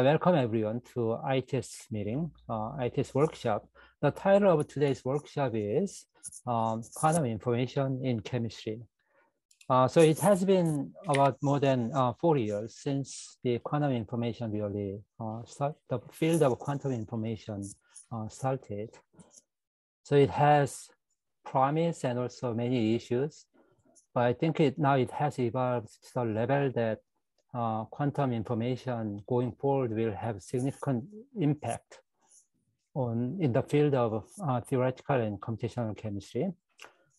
I welcome everyone to ITS meeting, uh, ITS workshop. The title of today's workshop is um, Quantum Information in Chemistry. Uh, so it has been about more than uh, 40 years since the quantum information really uh, start, the field of quantum information uh, started. So it has promise and also many issues, but I think it now it has evolved to the level that uh, quantum information going forward will have significant impact on in the field of uh, theoretical and computational chemistry.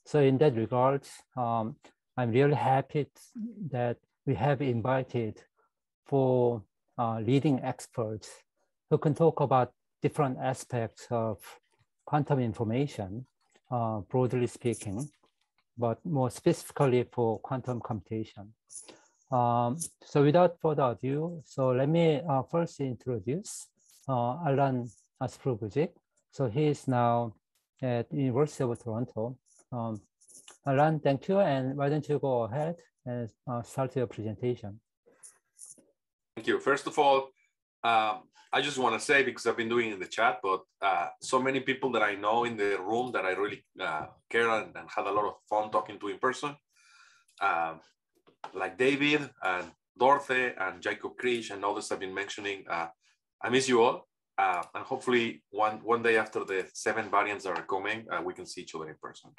So in that regard, um, I'm really happy that we have invited four uh, leading experts who can talk about different aspects of quantum information, uh, broadly speaking, but more specifically for quantum computation. Um, so without further ado, so let me uh, first introduce uh, Alan Aspuru-Guzik. So he is now at University of Toronto. Um, Alan, thank you. And why don't you go ahead and uh, start your presentation. Thank you. First of all, um, I just want to say, because I've been doing in the chat, but uh, so many people that I know in the room that I really uh, care and, and, had a lot of fun talking to in person, um, like David and Dorothy and Jacob Krish and others have been mentioning. Uh, I miss you all. Uh, and hopefully one, one day after the seven variants are coming, uh, we can see each other in person.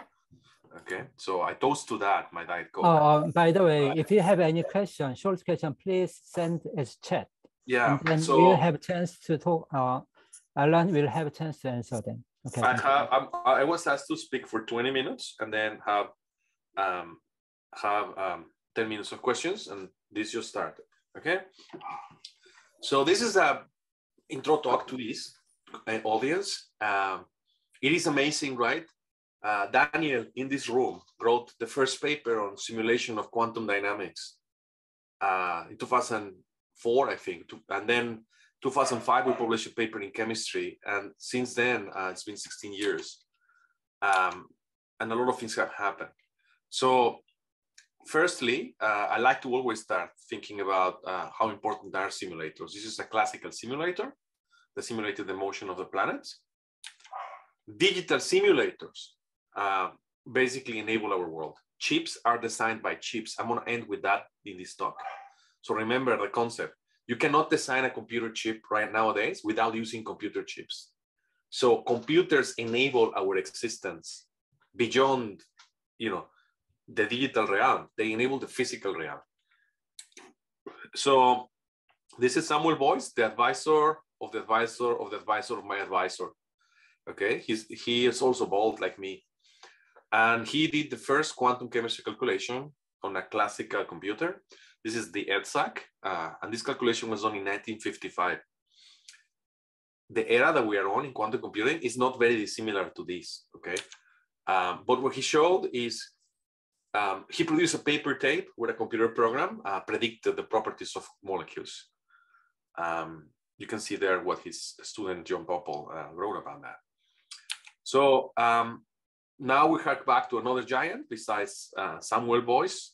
Okay, so I toast to that, my diet coke. Oh, by the way, if you have any question, short question, please send as chat. Yeah, and then so we'll have a chance to talk. Uh, Alan will have a chance to answer them. Okay. I have. I was asked to speak for 20 minutes and then have um, have um, 10 minutes of questions, and this just started. Okay. So this is a intro talk to this uh, audience. Um, it is amazing, right? Uh, Daniel in this room wrote the first paper on simulation of quantum dynamics uh, in 2004, I think. And then 2005, we published a paper in chemistry. And since then, uh, it's been 16 years. Um, and a lot of things have happened. So firstly, uh, I like to always start thinking about uh, how important are simulators. This is a classical simulator that simulated the motion of the planets. Digital simulators uh, basically enable our world. Chips are designed by chips. I'm gonna end with that in this talk. So remember the concept. You cannot design a computer chip right nowadays without using computer chips. So computers enable our existence beyond, you know, the digital realm. They enable the physical realm. So this is Samuel Boys, the advisor of the advisor of the advisor of my advisor. Okay, he's he is also bald like me. And he did the first quantum chemistry calculation on a classical computer. This is the EDSAC, uh, and this calculation was done in 1955. The era that we are on in quantum computing is not very dissimilar to this, okay? Um, but what he showed is um, he produced a paper tape where a computer program uh, predicted the properties of molecules. Um, you can see there what his student John Pople uh, wrote about that. So um, now we hark back to another giant besides uh, Samuel Boys.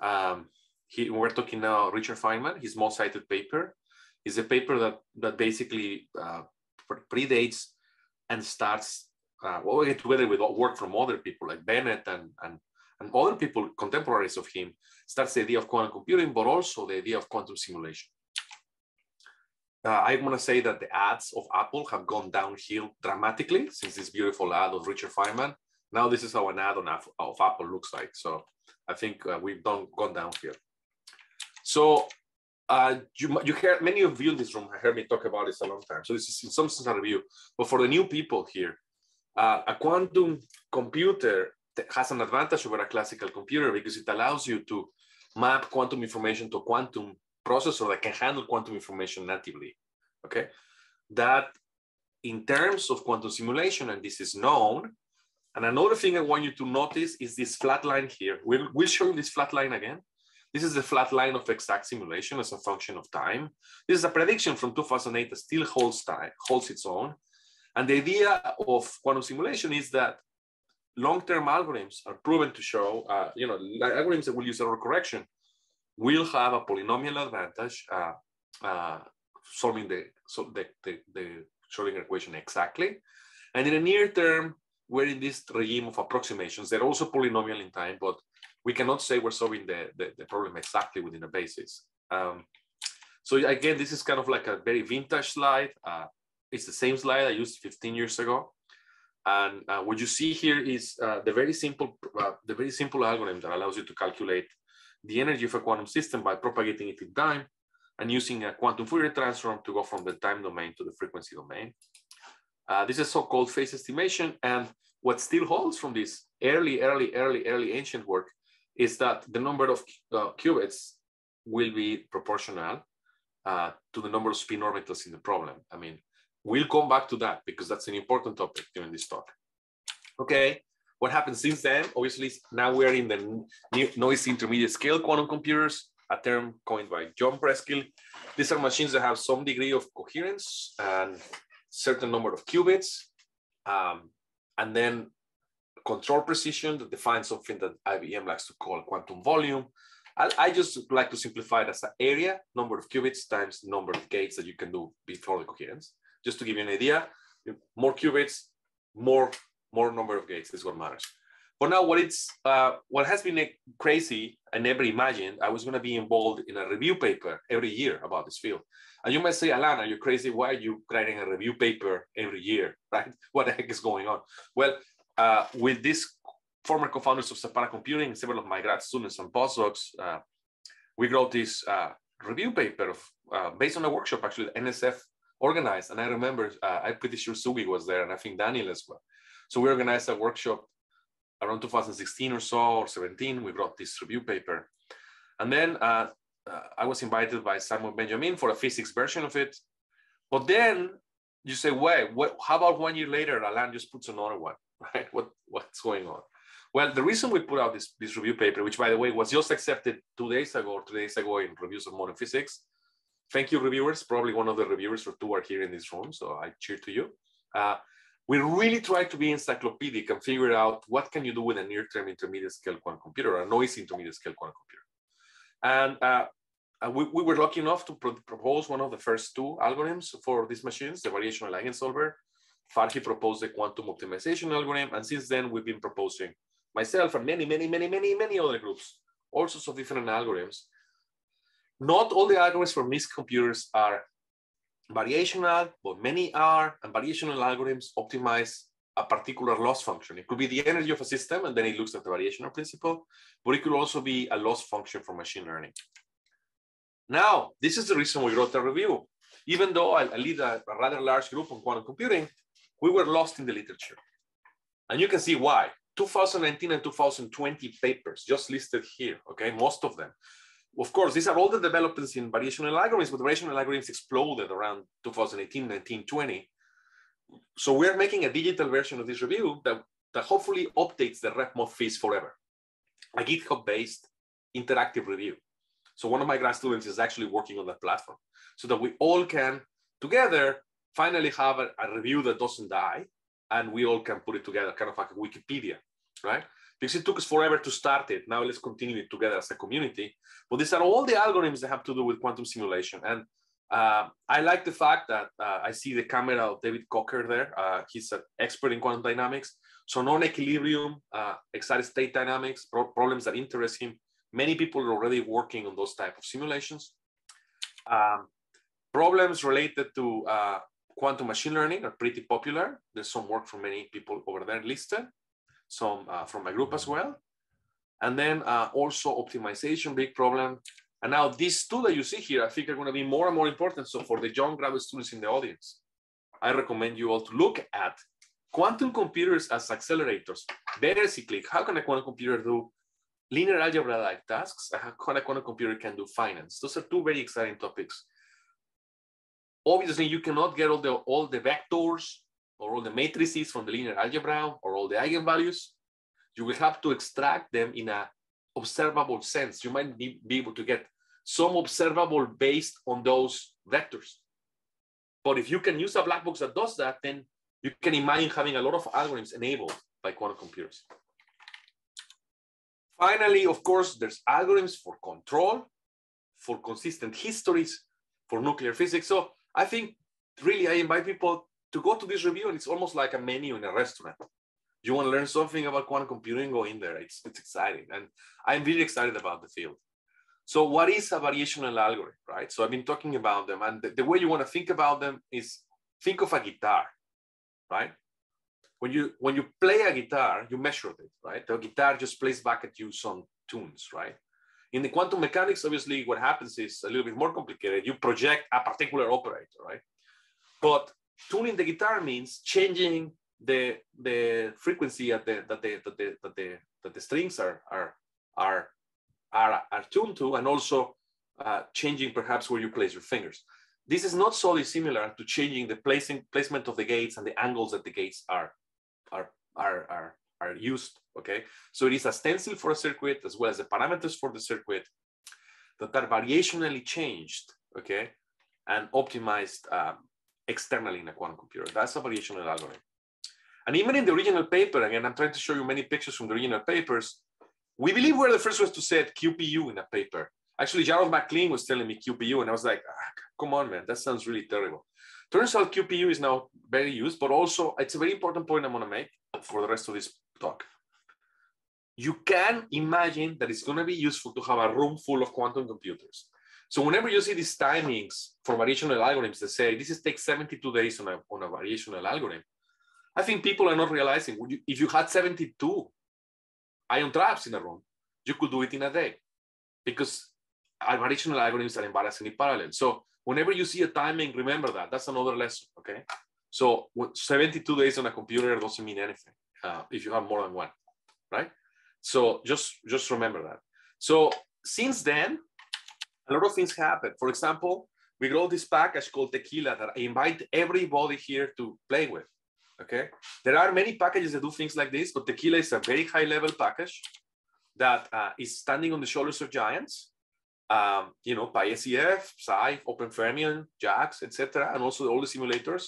Um, he, we're talking now Richard Feynman, his most cited paper is a paper that, that basically uh, predates and starts uh, well, we get together with work from other people like Bennett and, and, and other people, contemporaries of him, starts the idea of quantum computing, but also the idea of quantum simulation. Uh, I want to say that the ads of Apple have gone downhill dramatically since this beautiful ad of Richard Feynman. Now this is how an ad on of Apple looks like. So I think uh, we've done gone downhill. So uh, you, you heard many of you in this room have heard me talk about this a long time. So this is in some sense a review. But for the new people here, uh, a quantum computer has an advantage over a classical computer because it allows you to map quantum information to a quantum processor that can handle quantum information natively. Okay, that in terms of quantum simulation, and this is known, and another thing I want you to notice is this flat line here. We'll, we'll show you this flat line again. This is the flat line of exact simulation as a function of time. This is a prediction from 2008 that still holds time, holds its own. And the idea of quantum simulation is that long-term algorithms are proven to show, uh, you know, algorithms that will use error correction will have a polynomial advantage uh, uh, solving the, so the, the, the Schrodinger equation exactly. And in the near term, we're in this regime of approximations. They're also polynomial in time, but we cannot say we're solving the, the, the problem exactly within a basis. Um, so again, this is kind of like a very vintage slide. Uh, it's the same slide I used 15 years ago. And uh, what you see here is uh, the very simple, uh, the very simple algorithm that allows you to calculate the energy of a quantum system by propagating it in time and using a quantum Fourier transform to go from the time domain to the frequency domain. Uh, this is so-called phase estimation. And what still holds from this early, early, early, early ancient work is that the number of uh, qubits will be proportional uh, to the number of spin orbitals in the problem. I mean, we'll come back to that because that's an important topic during this talk. Okay, what happened since then? Obviously, now we're in the noisy intermediate scale quantum computers, a term coined by John Preskill. These are machines that have some degree of coherence and certain number of qubits, um, and then control precision that defines something that IBM likes to call quantum volume. I, I just like to simplify it as an area, number of qubits times number of gates that you can do before the coherence. Just to give you an idea, more qubits, more more number of gates is what matters. But now what it's uh, what has been crazy, I never imagined I was going to be involved in a review paper every year about this field. And you might say, Alan, are you crazy? Why are you writing a review paper every year, right? What the heck is going on? Well, uh, with this former co-founders of Zapata Computing, several of my grad students and postdocs, uh, we wrote this uh, review paper of, uh, based on a workshop actually NSF organized. And I remember, uh, I'm pretty sure Sugi was there and I think Daniel as well. So we organized a workshop around 2016 or so, or 17, we brought this review paper. And then uh, uh, I was invited by Simon Benjamin for a physics version of it. But then you say, wait, what, how about one year later, Alan just puts another one, right? What, what's going on? Well, the reason we put out this, this review paper, which by the way was just accepted two days ago or three days ago in reviews of modern physics. Thank you, reviewers. Probably one of the reviewers or two are here in this room, so I cheer to you. Uh, we really try to be encyclopedic and figure out what can you do with a near-term intermediate scale quantum computer, a noisy intermediate scale quantum computer. And uh, we, we, were lucky enough to pro propose one of the first two algorithms for these machines, the variational eigensolver. Farhi proposed the quantum optimization algorithm. And since then, we've been proposing myself and many, many, many, many, many other groups, all sorts of different algorithms. Not all the algorithms for mixed computers are variational, but many are, and variational algorithms optimize a particular loss function. It could be the energy of a system, and then it looks at the variational principle, but it could also be a loss function for machine learning. Now, this is the reason we wrote the review. Even though I, I lead a, a rather large group on quantum computing, we were lost in the literature. And you can see why. 2019 and 2020 papers just listed here, okay, most of them of course, these are all the developments in variational algorithms, but variational algorithms exploded around 2018, 19, 20. So we're making a digital version of this review that, that hopefully updates the RevModPhys forever, a GitHub-based interactive review. So one of my grad students is actually working on that platform so that we all can together finally have a, a review that doesn't die and we all can put it together, kind of like a Wikipedia, right? Because it took us forever to start it. Now let's continue it together as a community. But these are all the algorithms that have to do with quantum simulation. And uh, I like the fact that uh, I see the camera of David Coker there. Uh, he's an expert in quantum dynamics. So non-equilibrium, uh, excited state dynamics, pro problems that interest him. Many people are already working on those type of simulations. Um, problems related to uh, quantum machine learning are pretty popular. There's some work from many people over there listed some uh, from my group as well. And then uh, also optimization, big problem. And now these two that you see here, I think are going to be more and more important. So for the young graduate students in the audience, I recommend you all to look at quantum computers as accelerators. Basically, how can a quantum computer do linear algebra-like tasks? How can a quantum computer can do finance? Those are two very exciting topics. Obviously, you cannot get all the all the vectors or all the matrices from the linear algebra or all the eigenvalues, you will have to extract them in a observable sense. You might be able to get some observable based on those vectors. But if you can use a black box that does that, then you can imagine having a lot of algorithms enabled by quantum computers. Finally, of course, there's algorithms for control, for consistent histories, for nuclear physics. So I think really I invite people to go to this review and it's almost like a menu in a restaurant. You want to learn something about quantum computing, go in there. It's, it's exciting. And I'm really excited about the field. So what is a variational algorithm, right? So I've been talking about them and the, the way you want to think about them is think of a guitar, right? When you when you play a guitar, you measure it, right? The guitar just plays back at you some tunes, right? In the quantum mechanics, obviously, what happens is a little bit more complicated. You project a particular operator, right? But tuning the guitar means changing the the frequency at the that the that the that the, that the strings are are are are, are tuned to, and also uh, changing perhaps where you place your fingers. This is not so dissimilar to changing the placing placement of the gates and the angles that the gates are are are are, are used. Okay, so it is a stencil for a circuit as well as the parameters for the circuit that are variationally changed. Okay, and optimized um, externally in a quantum computer. That's a variational algorithm. And even in the original paper, again, I'm trying to show you many pictures from the original papers. We believe we're the first ones to say QPU in a paper. Actually, Jarrod McLean was telling me QPU, and I was like, ah, come on, man, that sounds really terrible. Turns out QPU is now very used, but also it's a very important point I'm going to make for the rest of this talk. You can imagine that it's going to be useful to have a room full of quantum computers. So whenever you see these timings for variational algorithms that say this is takes 72 days on a, on a variational algorithm, I think people are not realizing if you had 72 ion traps in a room, you could do it in a day because our variational algorithms are embarrassingly parallel. So whenever you see a timing, remember that. That's another lesson, okay? So 72 days on a computer doesn't mean anything uh, if you have more than one, right? So just, just remember that. So since then, a lot of things happen. For example, we wrote this package called Tequila that I invite everybody here to play with. Okay, there are many packages that do things like this, but Tequila is a very high level package that uh, is standing on the shoulders of giants. Um, you know, PySCF, Psi, Open Fermion, JAX, etc., and also all the simulators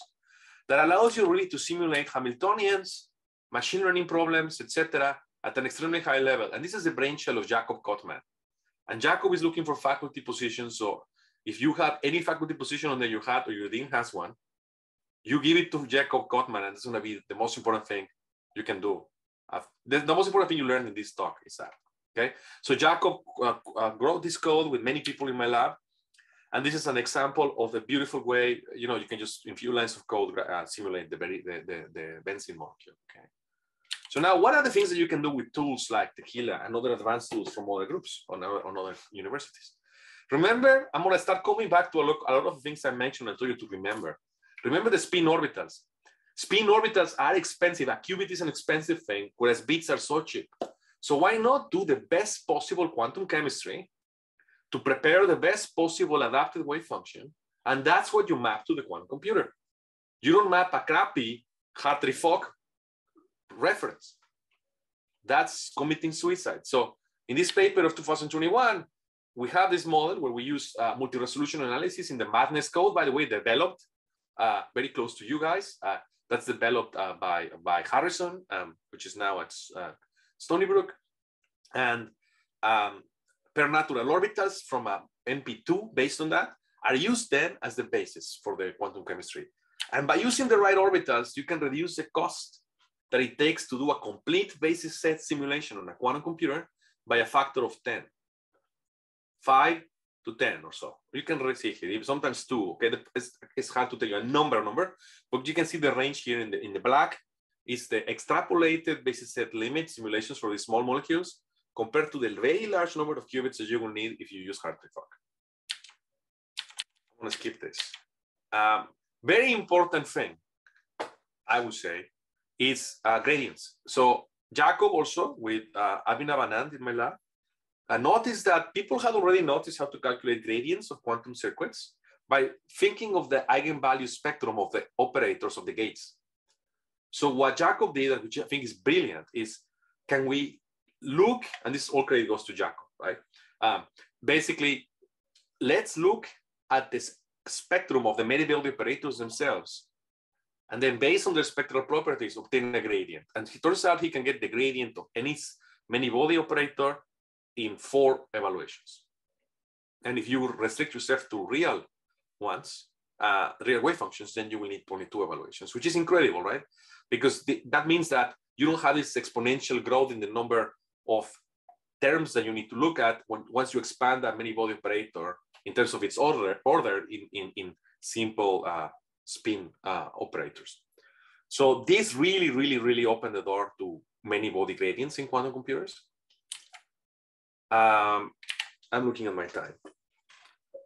that allows you really to simulate Hamiltonians, machine learning problems, etc., at an extremely high level. And this is the brainchild of Jacob Kottmann. And Jacob is looking for faculty positions. So if you have any faculty position under your hat or your dean has one, you give it to Jacob Kottmann, and it's going to be the most important thing you can do. Uh, the, the, most important thing you learn in this talk is that. Okay, so Jacob uh, uh, wrote this code with many people in my lab, and this is an example of the beautiful way you know you can just in few lines of code uh, simulate the, very, the, the the benzene molecule. Okay, so now what are the things that you can do with tools like Tequila and other advanced tools from other groups on, on other universities? Remember, I'm going to start coming back to a lot, a lot of things I mentioned and told you to remember. Remember the spin orbitals. Spin orbitals are expensive. A qubit is an expensive thing, whereas bits are so cheap. So why not do the best possible quantum chemistry to prepare the best possible adapted wave function? And that's what you map to the quantum computer. You don't map a crappy Hartree-Fock reference. That's committing suicide. So in this paper of 2021, we have this model where we use uh, multi-resolution analysis in the madness code, by the way, developed uh, very close to you guys. Uh, that's developed uh, by, by Harrison, um, which is now at uh, Stony Brook. And um, pair natural orbitals from a MP2 based on that are used then as the basis for the quantum chemistry. And by using the right orbitals, you can reduce the cost that it takes to do a complete basis set simulation on a quantum computer by a factor of 10. 5 to 10 or so. You can see here, sometimes two, okay? It's, it's hard to tell you a number number, but you can see the range here in the, in the black is the extrapolated basis set limit simulations for the small molecules compared to the very large number of qubits that you will need if you use Hartree-Fock. I'm gonna skip this. Um, very important thing, I would say, is uh, gradients. So Jacob also with uh, Abhinav Anand in my lab uh, notice that people had already noticed how to calculate gradients of quantum circuits by thinking of the eigenvalue spectrum of the operators of the gates. So what Jacob did, which I think is brilliant, is can we look, and this all credit goes to Jacob, right? Um, basically, let's look at this spectrum of the many body operators themselves and then based on their spectral properties, obtain a gradient. And it turns out he can get the gradient of any many body operator in four evaluations. And if you restrict yourself to real ones, uh, real wave functions, then you will need only two evaluations, which is incredible, right? Because that means that you don't have this exponential growth in the number of terms that you need to look at when, once you expand that many body operator in terms of its order, order in, in, in simple uh, spin uh, operators. So this really, really, really opened the door to many body gradients in quantum computers. Um, I'm looking at my time.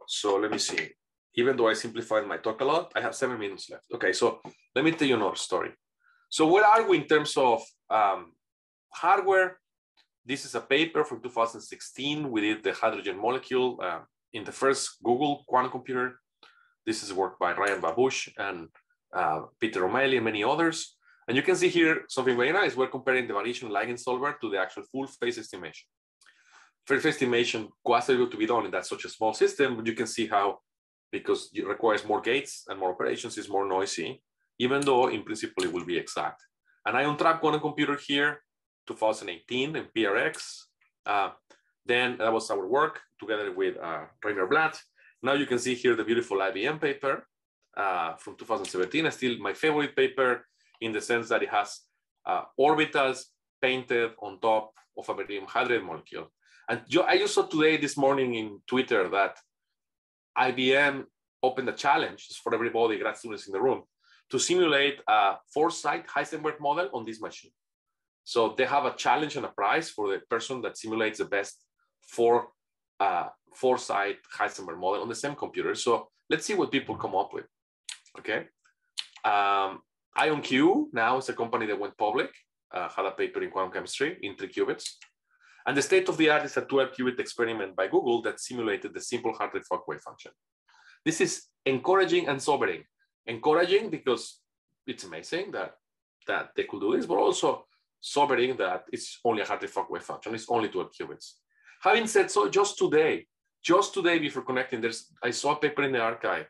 So let me see. Even though I simplified my talk a lot, I have seven minutes left. Okay, so let me tell you another story. So where are we in terms of um, hardware? This is a paper from 2016. We did the hydrogen molecule uh, in the first Google quantum computer. This is work by Ryan Babbush and uh, Peter O'Malley and many others. And you can see here something very nice. We're comparing the variational eigensolver to the actual full phase estimation. Phase estimation was able to be done in that such a small system, but you can see how, because it requires more gates and more operations, is more noisy, even though in principle it will be exact. An ion trap quantum computer here, 2018 in PRX. Uh, then that was our work together with uh, Rainer Blatt. Now you can see here the beautiful IBM paper uh, from 2017. It's still my favorite paper in the sense that it has uh, orbitals painted on top of a barium hydride molecule. And I just saw today, this morning in Twitter, that IBM opened a challenge for everybody, grad students in the room, to simulate a four-site Heisenberg model on this machine. So they have a challenge and a prize for the person that simulates the best four, uh, four-site Heisenberg model on the same computer. So let's see what people come up with, okay? Um, IonQ now is a company that went public, uh, had a paper in quantum chemistry in three qubits. And the state of the art is a 12 qubit experiment by Google that simulated the simple Hartree-Fock wave function. This is encouraging and sobering. Encouraging because it's amazing that, that they could do this, but also sobering that it's only a Hartree-Fock wave function. It's only 12 qubits. Having said so, just today, just today before connecting, there's I saw a paper in the arXiv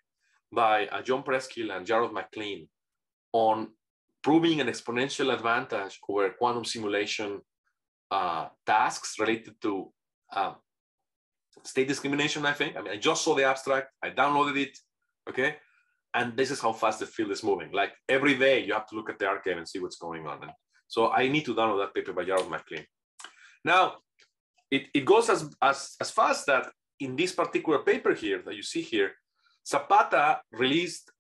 by uh, John Preskill and Jarrod McLean on proving an exponential advantage over quantum simulation uh, tasks related to uh, state discrimination, I think. I mean, I just saw the abstract, I downloaded it, okay? And this is how fast the field is moving. Like every day, you have to look at the arXiv and see what's going on. And so I need to download that paper by Jarrod McLean. Now, it, it goes as, as, as fast that in this particular paper here that you see here, Zapata released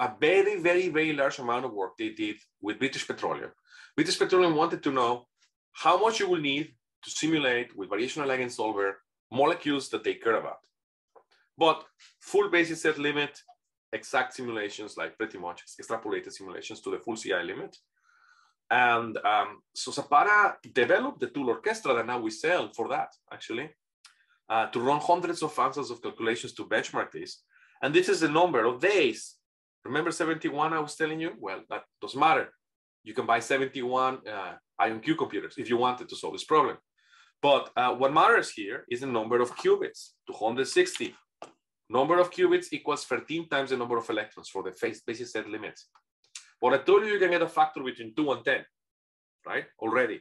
a very, very, very large amount of work they did with British Petroleum. British Petroleum wanted to know how much you will need to simulate with variational eigensolver molecules that they care about. But full basis set limit, exact simulations, like pretty much extrapolated simulations to the full CI limit. And um, so Zapata developed the tool Orquestra that now we sell for that, actually, uh, to run hundreds of thousands of calculations to benchmark this. And this is the number of days. Remember 71 I was telling you? Well, that doesn't matter. You can buy 71 uh, IonQ computers if you wanted to solve this problem. But uh, what matters here is the number of qubits, 260. Number of qubits equals 13 times the number of electrons for the phase basis set limits. But I told you you can get a factor between 2 and 10, right? Already.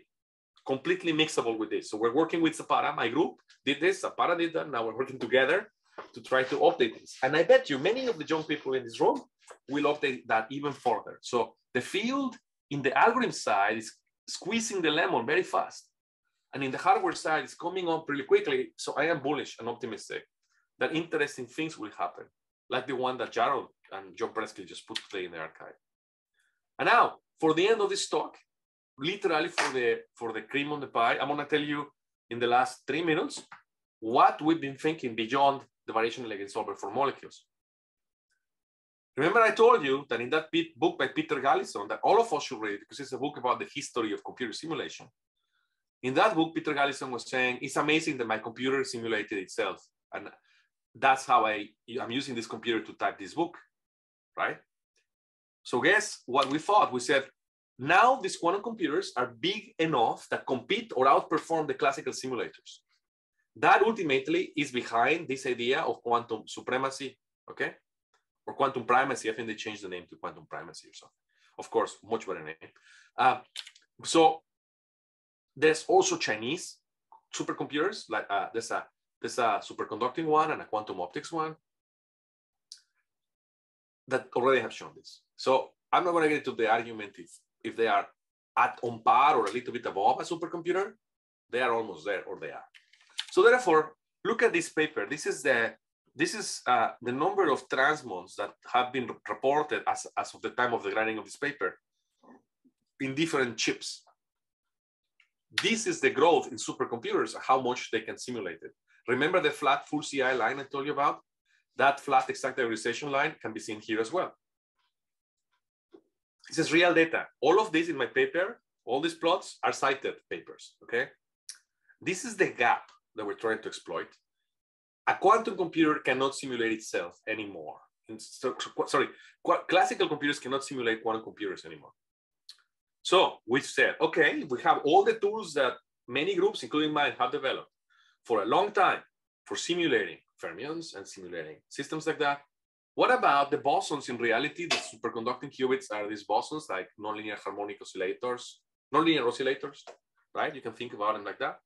Completely mixable with this. So we're working with Zapata. My group did this. Zapata did that. Now we're working together to try to update this. And I bet you many of the young people in this room will update that even further. So the field in the algorithm side is squeezing the lemon very fast. And in the hardware side, it's coming up really quickly. So I am bullish and optimistic that interesting things will happen, like the one that Jarrod and John Preskill just put today in the arXiv. And now, for the end of this talk, literally for the for the cream on the pie, I'm gonna tell you in the last three minutes what we've been thinking beyond the variational eigensolver for molecules. Remember I told you that in that book by Peter Galison that all of us should read because it's a book about the history of computer simulation. In that book, Peter Galison was saying, it's amazing that my computer simulated itself. And that's how I, I'm using this computer to type this book, right? So guess what we thought? We said, now these quantum computers are big enough that compete or outperform the classical simulators. That ultimately is behind this idea of quantum supremacy, okay? or quantum primacy. I think they changed the name to quantum primacy or something. Of course, much better name. Uh, so there's also Chinese supercomputers. Like uh, there's a there's a superconducting one and a quantum optics one. that already have shown this. So I'm not going to get into the argument if, if they are at on par or a little bit above a supercomputer. They are almost there or they are. So therefore, look at this paper. This is the this is uh, the number of transmons that have been reported as, as of the time of the writing of this paper in different chips. This is the growth in supercomputers, how much they can simulate it. Remember the flat full CI line I told you about? That flat exact diagonalization line can be seen here as well. This is real data. All of this in my paper, all these plots are cited papers, okay? This is the gap that we're trying to exploit. A quantum computer cannot simulate itself anymore. So, sorry, classical computers cannot simulate quantum computers anymore. So we said, okay, we have all the tools that many groups, including mine, have developed for a long time for simulating fermions and simulating systems like that. What about the bosons in reality? The superconducting qubits are these bosons like nonlinear harmonic oscillators, nonlinear oscillators, right? You can think about them like that.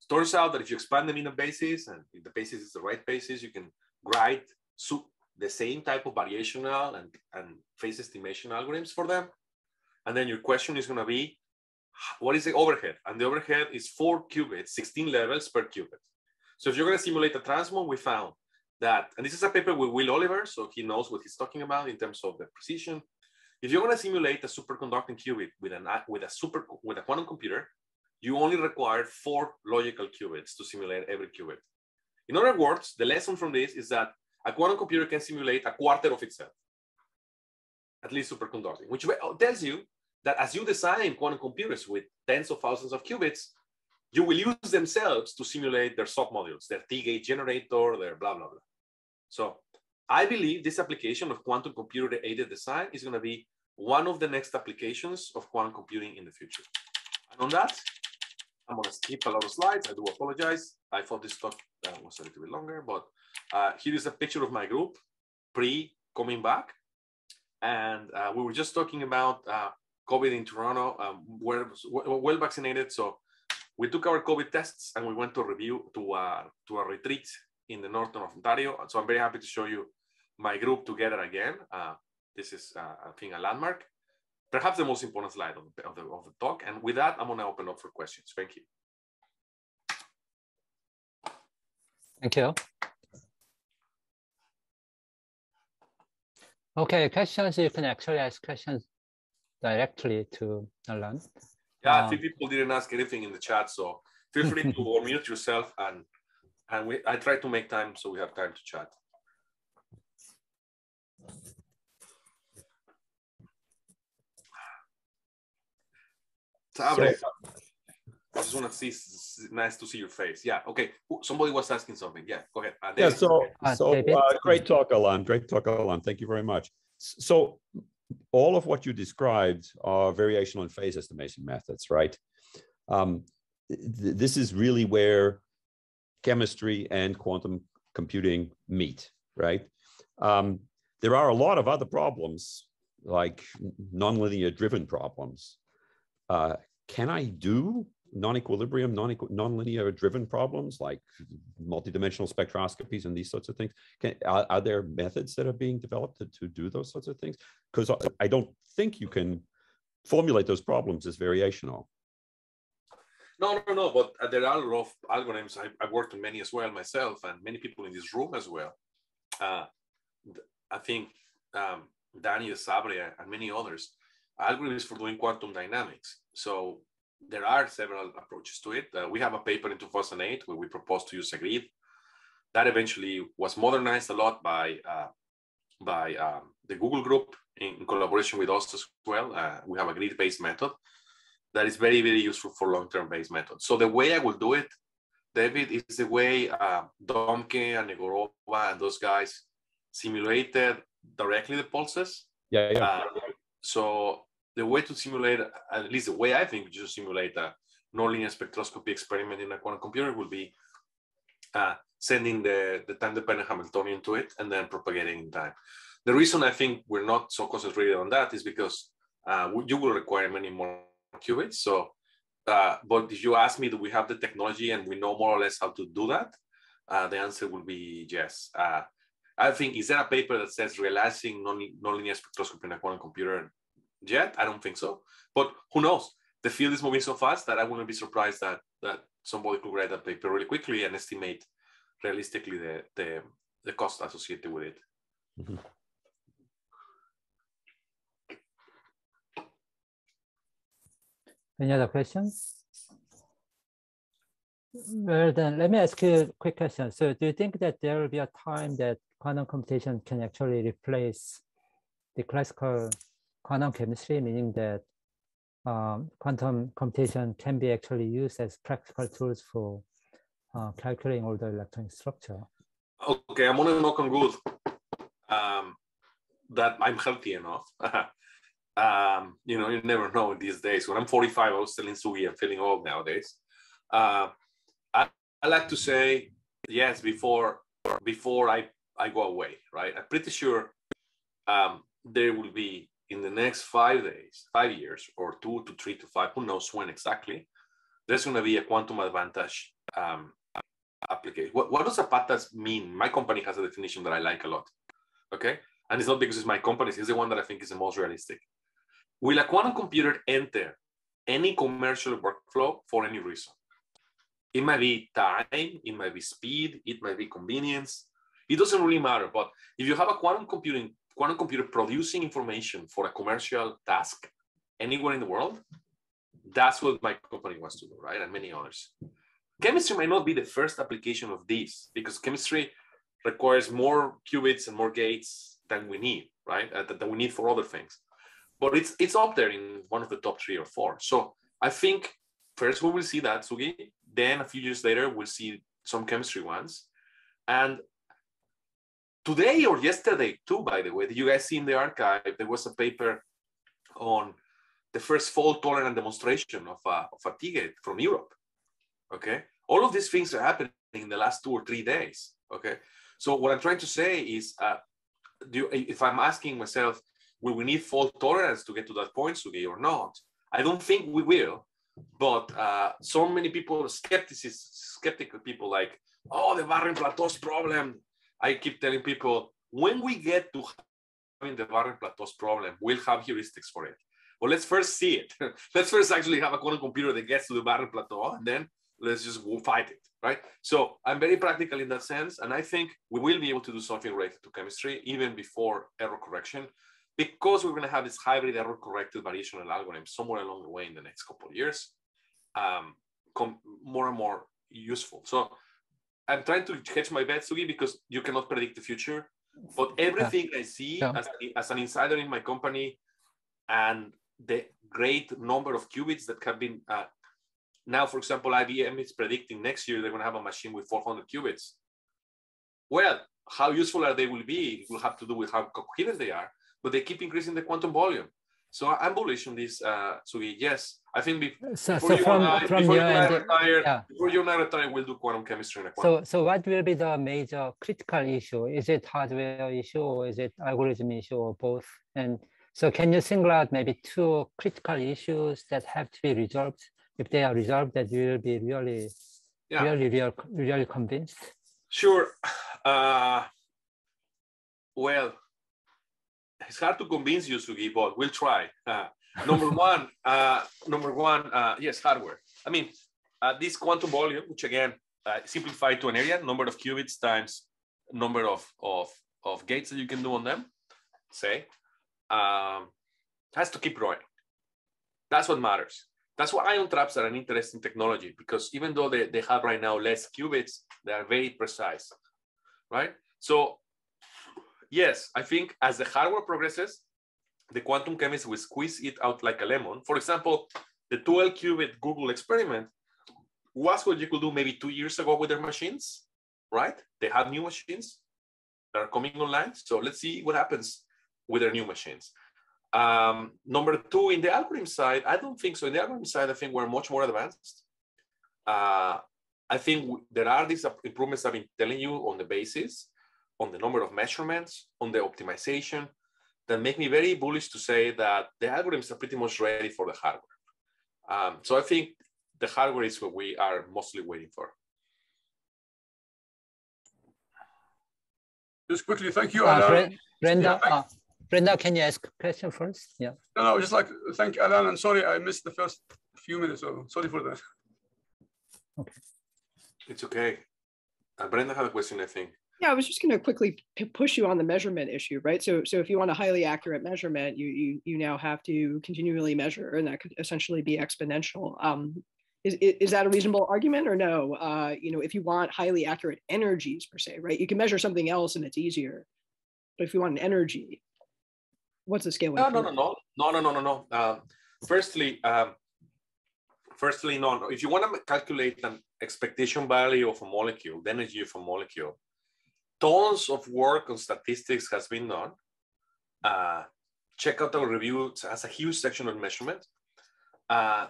It turns out that if you expand them in a basis and if the basis is the right basis, you can write the same type of variational and, and phase estimation algorithms for them. And then your question is going to be, what is the overhead? And the overhead is four qubits, 16 levels per qubit. So if you're going to simulate a transmon, we found that, and this is a paper with Will Oliver, so he knows what he's talking about in terms of the precision. If you're going to simulate a superconducting qubit with, an, with, a super, with a quantum computer, you only require four logical qubits to simulate every qubit. In other words, the lesson from this is that a quantum computer can simulate a quarter of itself, at least superconducting, which uh, tells you that as you design quantum computers with tens of thousands of qubits, you will use themselves to simulate their submodules, their T-gate generator, their blah, blah, blah. So I believe this application of quantum computer aided design is going to be one of the next applications of quantum computing in the future. And on that, I'm going to skip a lot of slides. I do apologize. I thought this talk uh, was a little bit longer, but uh, here is a picture of my group pre coming back. And uh, we were just talking about uh, COVID in Toronto. Um, we're well vaccinated, so we took our COVID tests and we went to review to uh, to a retreat in the northern of Ontario. So I'm very happy to show you my group together again. Uh, this is, uh, I think, a landmark. Perhaps the most important slide of the, of the, of the talk. And with that, I'm going to open up for questions. Thank you. Thank you. Okay, questions, you can actually ask questions directly to Alan. Yeah, um, I think people didn't ask anything in the chat, so feel free to unmute yourself and and we I try to make time so we have time to chat. Sabre, so, I just want to see. Nice to see your face. Yeah. Okay. Somebody was asking something. Yeah. Go ahead. Uh, yeah. So, uh, so uh, great talk, Alan. Great talk, Alan. Thank you very much. So, all of what you described are variational and phase estimation methods, right? Um, th this is really where chemistry and quantum computing meet, right? Um, there are a lot of other problems, like nonlinear driven problems. Uh, can I do non-equilibrium, non-linear driven problems like multidimensional spectroscopies and these sorts of things? Can, are, are, there methods that are being developed to, to do those sorts of things? Because I don't think you can formulate those problems as variational. No, no, no. But there are a lot of algorithms. I, I worked on many as well myself, and many people in this room as well. Uh, I think um, Danny Sabre and many others algorithms for doing quantum dynamics. So there are several approaches to it. Uh, we have a paper in 2008 where we proposed to use a grid. That eventually was modernized a lot by uh, by um, the Google group in, in, collaboration with us as well. Uh, we have a grid-based method that is very, very useful for long-term based methods. So the way I will do it, David, is the way uh, Domcke and Negorova and those guys simulated directly the pulses. Yeah, yeah. Uh, so the way to simulate, at least the way I think to simulate a nonlinear spectroscopy experiment in a quantum computer will be uh, sending the, the time-dependent Hamiltonian to it and then propagating in time. The reason I think we're not so concentrated on that is because uh, you will require many more qubits. So, uh, but if you ask me, do we have the technology and we know more or less how to do that? Uh, the answer will be yes. Uh, I think, is there a paper that says realizing non- nonlinear spectroscopy in a quantum computer yet? I don't think so. But who knows? The field is moving so fast that I wouldn't be surprised that, that somebody could write that paper really quickly and estimate realistically the, the, the cost associated with it. Mm Any other questions? Well, then let me ask you a quick question. So do you think that there will be a time that quantum computation can actually replace the classical quantum chemistry, meaning that um, quantum computation can be actually used as practical tools for uh, calculating all the electronic structure? Okay, I'm gonna knock on wood um, that I'm healthy enough. um, you know, you never know these days. When I'm 45, I was telling Sugi I'm feeling old nowadays. Uh, I, I like to say yes before before I, I go away, right? I'm pretty sure um, there will be in the next five days, five years, or two to three to five, who knows when exactly, there's going to be a quantum advantage um, application. What, what does APATAS mean? My company has a definition that I like a lot. Okay. And it's not because it's my company, it's the one that I think is the most realistic. Will a quantum computer enter any commercial workflow for any reason? It might be time, it might be speed, it might be convenience. It doesn't really matter. But if you have a quantum computing quantum computer producing information for a commercial task anywhere in the world, that's what my company wants to do, right? And many others. Chemistry may not be the first application of this because chemistry requires more qubits and more gates than we need, right? Uh, that, we need for other things. But it's it's up there in one of the top three or four. So I think first we will see that Sugi. Then a few years later we'll see some chemistry ones, and today or yesterday too, by the way, did you guys see in the arXiv there was a paper on the first fault tolerant demonstration of a, of a from Europe. Okay, all of these things are happening in the last two or three days. Okay, so what I'm trying to say is, uh, do if I'm asking myself, will we need fault tolerance to get to that point, Sugi, or not? I don't think we will, but uh, so many people, skeptics, skeptical people, like, oh, the Barren plateaus problem. I keep telling people when we get to having the Barren plateaus problem, we'll have heuristics for it. Well, let's first see it. let's first actually have a quantum computer that gets to the Barren plateau, and then let's just go fight it, right? So I'm very practical in that sense, and I think we will be able to do something related to chemistry even before error correction, because we're going to have this hybrid error-corrected variational algorithm somewhere along the way in the next couple of years, um, more and more useful. So I'm trying to hedge my bet, Sugi, because you cannot predict the future. But everything yeah. I see yeah. as, as an insider in my company and the great number of qubits that have been uh, now, for example, IBM is predicting next year they're going to have a machine with 400 qubits. Well, how useful are they will be will have to do with how coherent they are, but they keep increasing the quantum volume. So I'm bullish on this, uh, Sugi. Yes, I think before, so, so you from, I, from before you and I retire, yeah. before you and I retire, we'll do quantum chemistry. And quantum. So, so what will be the major critical issue? Is it hardware issue or is it algorithm issue or both? And so can you single out maybe two critical issues that have to be resolved? If they are resolved, that you will be really, yeah. really, really, really convinced? Sure. Uh, well, it's hard to convince you, Sugi, but we'll try. Uh, number one, uh, number one, uh, yes, hardware. I mean, uh, this quantum volume, which again, uh, simplified to an area, number of qubits times number of, of, of gates that you can do on them, say, um, has to keep growing. That's what matters. That's why ion traps are an interesting technology because even though they, they have right now less qubits, they are very precise, right? So yes, I think as the hardware progresses, the quantum chemists will squeeze it out like a lemon. For example, the 12 qubit Google experiment was what you could do maybe two years ago with their machines, right? They have new machines that are coming online. So let's see what happens with their new machines. Um, number two, in the algorithm side, I don't think so. In the algorithm side, I think we're much more advanced. Uh, I think there are these improvements I've been telling you on the basis on the number of measurements, on the optimization, that make me very bullish to say that the algorithms are pretty much ready for the hardware. Um, so I think the hardware is what we are mostly waiting for. Just quickly, thank you, uh, Alain. Brenda, yeah, uh, Brenda, can you ask a question first? Yeah. No, no, just like thank you, Alain, and sorry I missed the first few minutes, so sorry for that. Okay. It's okay. Uh, Brenda had a question, I think. Yeah, I was just going to quickly push you on the measurement issue, right? So, so if you want a highly accurate measurement, you you you now have to continually measure, and that could essentially be exponential. Um, is, is that a reasonable argument or no? Uh, you know, if you want highly accurate energies per se, right? You can measure something else and it's easier, but if you want an energy, what's the scale? No, no, no, no, no, no, no, no, no. Uh, firstly, um, firstly, no, no. If you want to calculate an expectation value of a molecule, the energy of a molecule, tons of work on statistics has been done. Uh, check out our review. It has a huge section on measurement. Uh,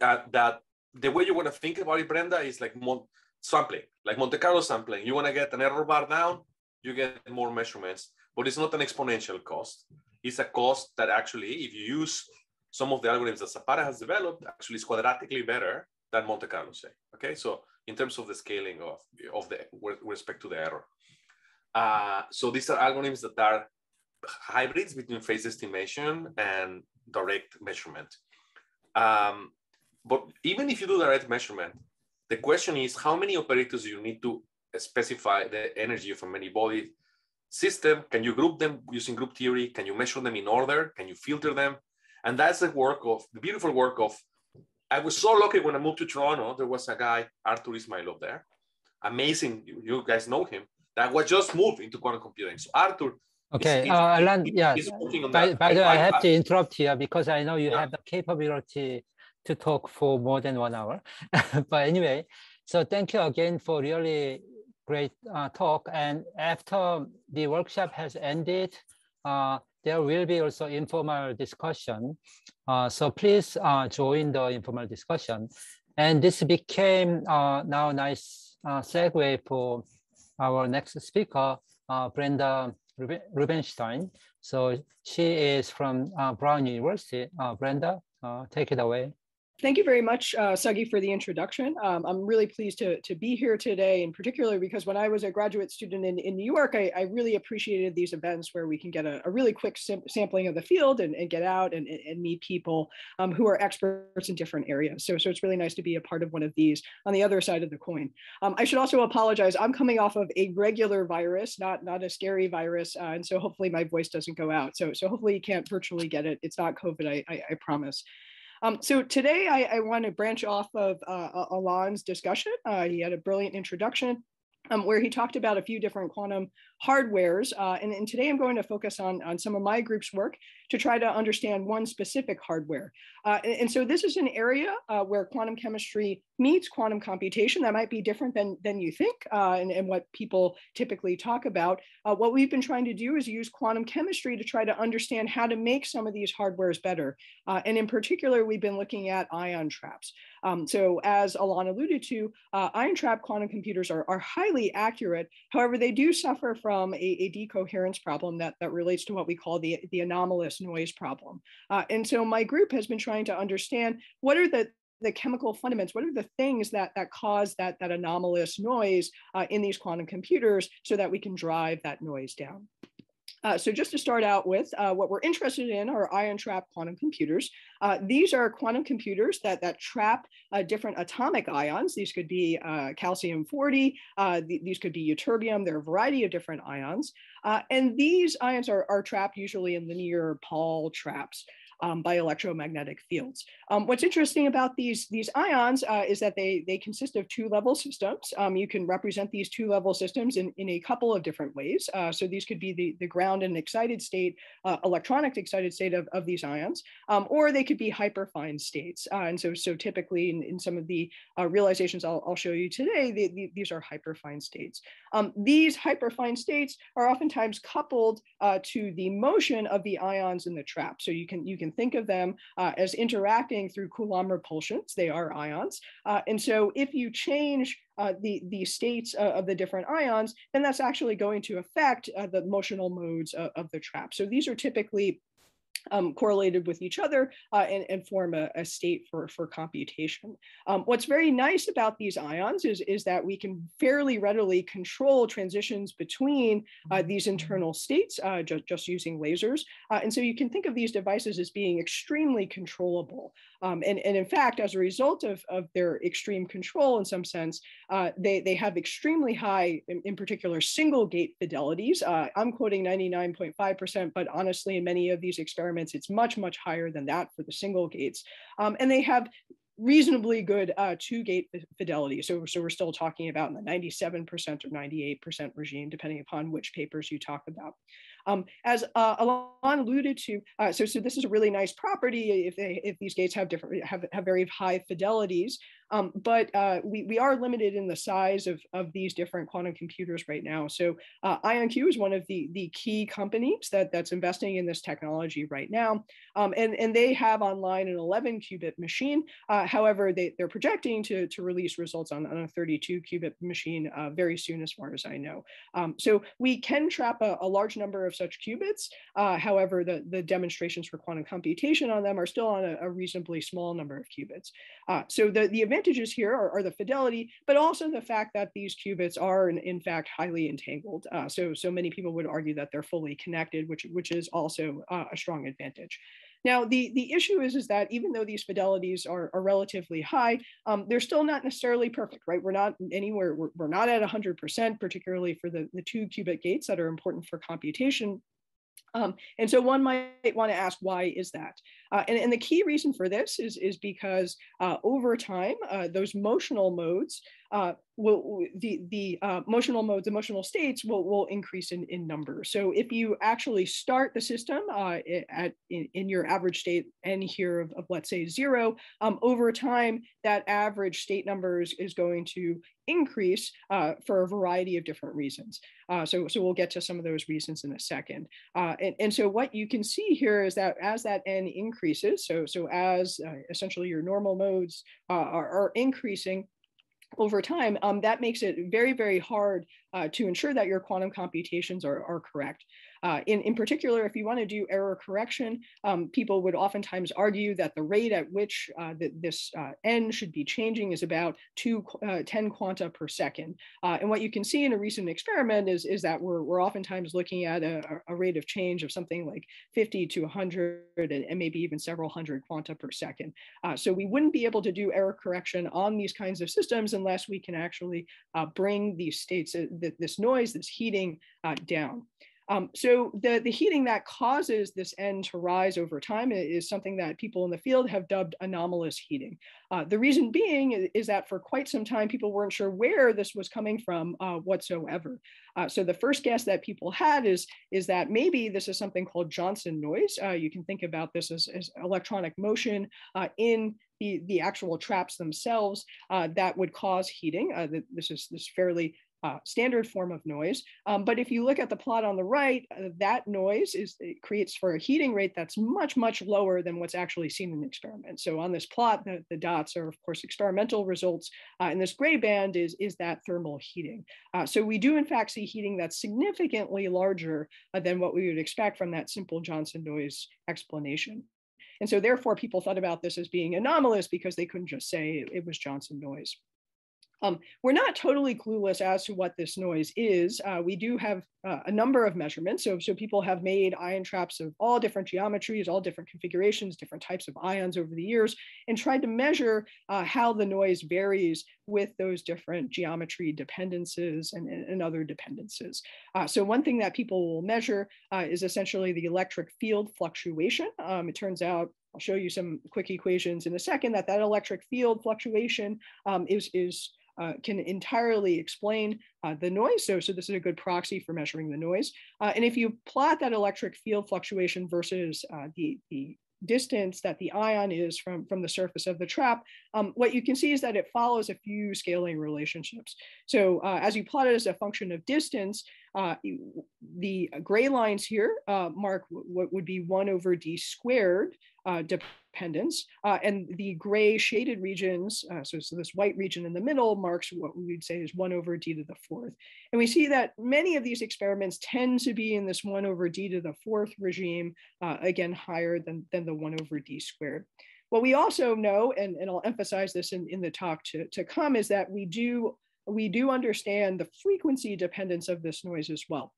uh, that the way you want to think about it, Brenda, is like mon- sampling, like Monte Carlo sampling. You want to get an error bar down, you get more measurements, but it's not an exponential cost. It's a cost that actually, if you use some of the algorithms that Zapata has developed, actually is quadratically better than Monte Carlo, say. Okay, so in terms of the scaling of, of the with respect to the error. Uh, so these are algorithms that are hybrids between phase estimation and direct measurement. Um, but even if you do direct measurement, the question is how many operators you need to specify the energy from any body system? Can you group them using group theory? Can you measure them in order? Can you filter them? And that's the work of the beautiful work of. I was so lucky when I moved to Toronto. There was a guy, Artur Izmaylov, there. Amazing. You, you guys know him. That was just moved into quantum computing. So Artur Okay, uh, Alan, yeah. By, by the way, I have to interrupt here because I know you yeah. have the capability to talk for more than one hour. but anyway, so thank you again for really great uh, talk. And after the workshop has ended, uh, there will be also informal discussion. Uh, so please uh, join the informal discussion. And this became uh, now nice uh, segue for our next speaker, Brenda Rubenstein. So she is from Brown University. Brenda, take it away. Thank you very much, uh, for the introduction. Um, I'm really pleased to, to be here today, and particularly because when I was a graduate student in, in New York, I, I really appreciated these events where we can get a, a really quick sampling of the field and, and get out and, and meet people um, who are experts in different areas. So, so it's really nice to be a part of one of these on the other side of the coin. Um, I should also apologize. I'm coming off of a regular virus, not, not a scary virus, uh, and so hopefully my voice doesn't go out. So, so hopefully you can't virtually get it. It's not COVID, I, I, I promise. Um, so today I, I, want to branch off of uh, Alán's discussion. Uh, he had a brilliant introduction um, where he talked about a few different quantum hardwares. Uh, and, and, today I'm going to focus on, on some of my group's work to try to understand one specific hardware. Uh, and, and, so this is an area uh, where quantum chemistry meets quantum computation. That might be different than, than you think uh, and, and what people typically talk about. Uh, what we've been trying to do is use quantum chemistry to try to understand how to make some of these hardwares better. Uh, and in particular, we've been looking at ion traps. Um, so as Alán alluded to, ion trap quantum computers are, are highly accurate. However, they do suffer from a, a decoherence problem that, that relates to what we call the, the anomalous noise problem. Uh, and so my group has been trying to understand what are the, the chemical fundamentals, what are the things that, that cause that, that anomalous noise uh, in these quantum computers so that we can drive that noise down. Uh, so just to start out with, uh, what we're interested in are ion trap quantum computers. Uh, these are quantum computers that, that trap uh, different atomic ions. These could be uh, calcium-40, uh, th these could be ytterbium. There are a variety of different ions. and these ions are, are trapped usually in linear Paul traps um, by electromagnetic fields. Um, what's interesting about these, these ions uh, is that they, they consist of two level systems. Um, you can represent these two level systems in, in a couple of different ways. Uh, so these could be the, the ground and excited state, uh, electronic excited state of, of these ions, um, or they could be hyperfine states. Uh, and so, so typically in, in some of the uh, realizations I'll, I'll show you today, the, the, these are hyperfine states. Um, these hyperfine states are oftentimes coupled uh, to the motion of the ions in the trap. So you can, you can can think of them uh, as interacting through Coulomb repulsions. They are ions. Uh, and so if you change uh, the, the states uh, of the different ions, then that's actually going to affect uh, the motional modes of, of, the trap. So these are typically um, correlated with each other uh, and, and, form a, a, state for, for computation. Um, what's very nice about these ions is, is that we can fairly readily control transitions between uh, these internal states uh, just, just using lasers. Uh, and so you can think of these devices as being extremely controllable. Um, and, and in fact, as a result of, of their extreme control in some sense, uh, they, they have extremely high, in, in particular, single gate fidelities. Uh, I'm quoting 99.5%, but honestly, in many of these experiments, it's much, much higher than that for the single gates. Um, and they have reasonably good uh, two gate fidelity. So, so we're still talking about in the 97% or 98% regime, depending upon which papers you talk about. Um, as uh, Alán alluded to, uh, so, so this is a really nice property if, they, if these gates have different, have, have very high fidelities. Um, but uh, we, we are limited in the size of, of these different quantum computers right now. So uh, IonQ is one of the, the key companies that, that's investing in this technology right now. Um, and, and they have online an 11 qubit machine. Uh, however, they, they're projecting to, to release results on, on a 32 qubit machine uh, very soon, as far as I know. Um, so we can trap a, a, large number of such qubits. Uh, however, the, the demonstrations for quantum computation on them are still on a, a reasonably small number of qubits. Uh, so the, the advantages here are, are, the fidelity, but also the fact that these qubits are in, in fact highly entangled. Uh, so, so many people would argue that they're fully connected, which, which is also uh, a strong advantage. Now, the, the issue is, is that even though these fidelities are, are relatively high, um, they're still not necessarily perfect, right? We're not anywhere, we're, we're not at 100%, particularly for the, the two qubit gates that are important for computation. Um, and so one might want to ask, why is that? Uh, and, and, the key reason for this is, is because uh, over time, uh, those motional modes uh, will the the uh, motional modes, emotional states will will increase in in number. So if you actually start the system uh, at in, in, your average state n here of, of let's say zero, um, over time that average state number is, is going to increase uh, for a variety of different reasons. Uh, so so we'll get to some of those reasons in a second. Uh, and, and so what you can see here is that as that n increases, so so as essentially your normal modes are, are increasing, over time, um, that makes it very, very hard uh, to ensure that your quantum computations are, are correct. Uh, in, in particular, if you want to do error correction, um, people would oftentimes argue that the rate at which uh, the, this uh, n should be changing is about two, uh, 10 quanta per second. Uh, and what you can see in a recent experiment is, is that we're, we're oftentimes looking at a, a rate of change of something like 50 to 100 and, and maybe even several hundred quanta per second. Uh, so we wouldn't be able to do error correction on these kinds of systems unless we can actually bring these states, this noise, this heating down. Um, so the, the heating that causes this end to rise over time is something that people in the field have dubbed anomalous heating. Uh, the reason being is that for quite some time, people weren't sure where this was coming from uh, whatsoever. Uh, so the first guess that people had is, is that maybe this is something called Johnson noise. Uh, you can think about this as, as electronic motion uh, in the, the actual traps themselves uh, that would cause heating. This is this fairly uh, standard form of noise. Um, but if you look at the plot on the right, uh, that noise is creates for a heating rate that's much, much lower than what's actually seen in the experiment. So on this plot, the, the dots are of course experimental results, uh, and this gray band is, is that thermal heating. Uh, so we do in fact see heating that's significantly larger uh, than what we would expect from that simple Johnson noise explanation. And so therefore people thought about this as being anomalous because they couldn't just say it, it was Johnson noise. Um, we're not totally clueless as to what this noise is. Uh, we do have uh, a number of measurements. So, so people have made ion traps of all different geometries, all different configurations, different types of ions over the years, and tried to measure uh, how the noise varies with those different geometry dependencies and, and other dependencies. Uh, so one thing that people will measure uh, is essentially the electric field fluctuation. Um, it turns out I'll show you some quick equations in a second that that electric field fluctuation um, is, is uh, can entirely explain uh, the noise. So, so this is a good proxy for measuring the noise. Uh, and if you plot that electric field fluctuation versus uh, the, the distance that the ion is from, from the surface of the trap, um, what you can see is that it follows a few scaling relationships. So uh, as you plot it as a function of distance, Uh, the gray lines here uh, mark what would be 1 over d squared uh, dependence, uh, and the gray shaded regions, uh, so, so this white region in the middle marks what we would say is 1 over d to the fourth. And we see that many of these experiments tend to be in this 1 over d to the fourth regime, again, higher than, than the 1 over d squared. What we also know, and, and I'll emphasize this in, in the talk to, to come, is that we do, we do understand the frequency dependence of this noise as well.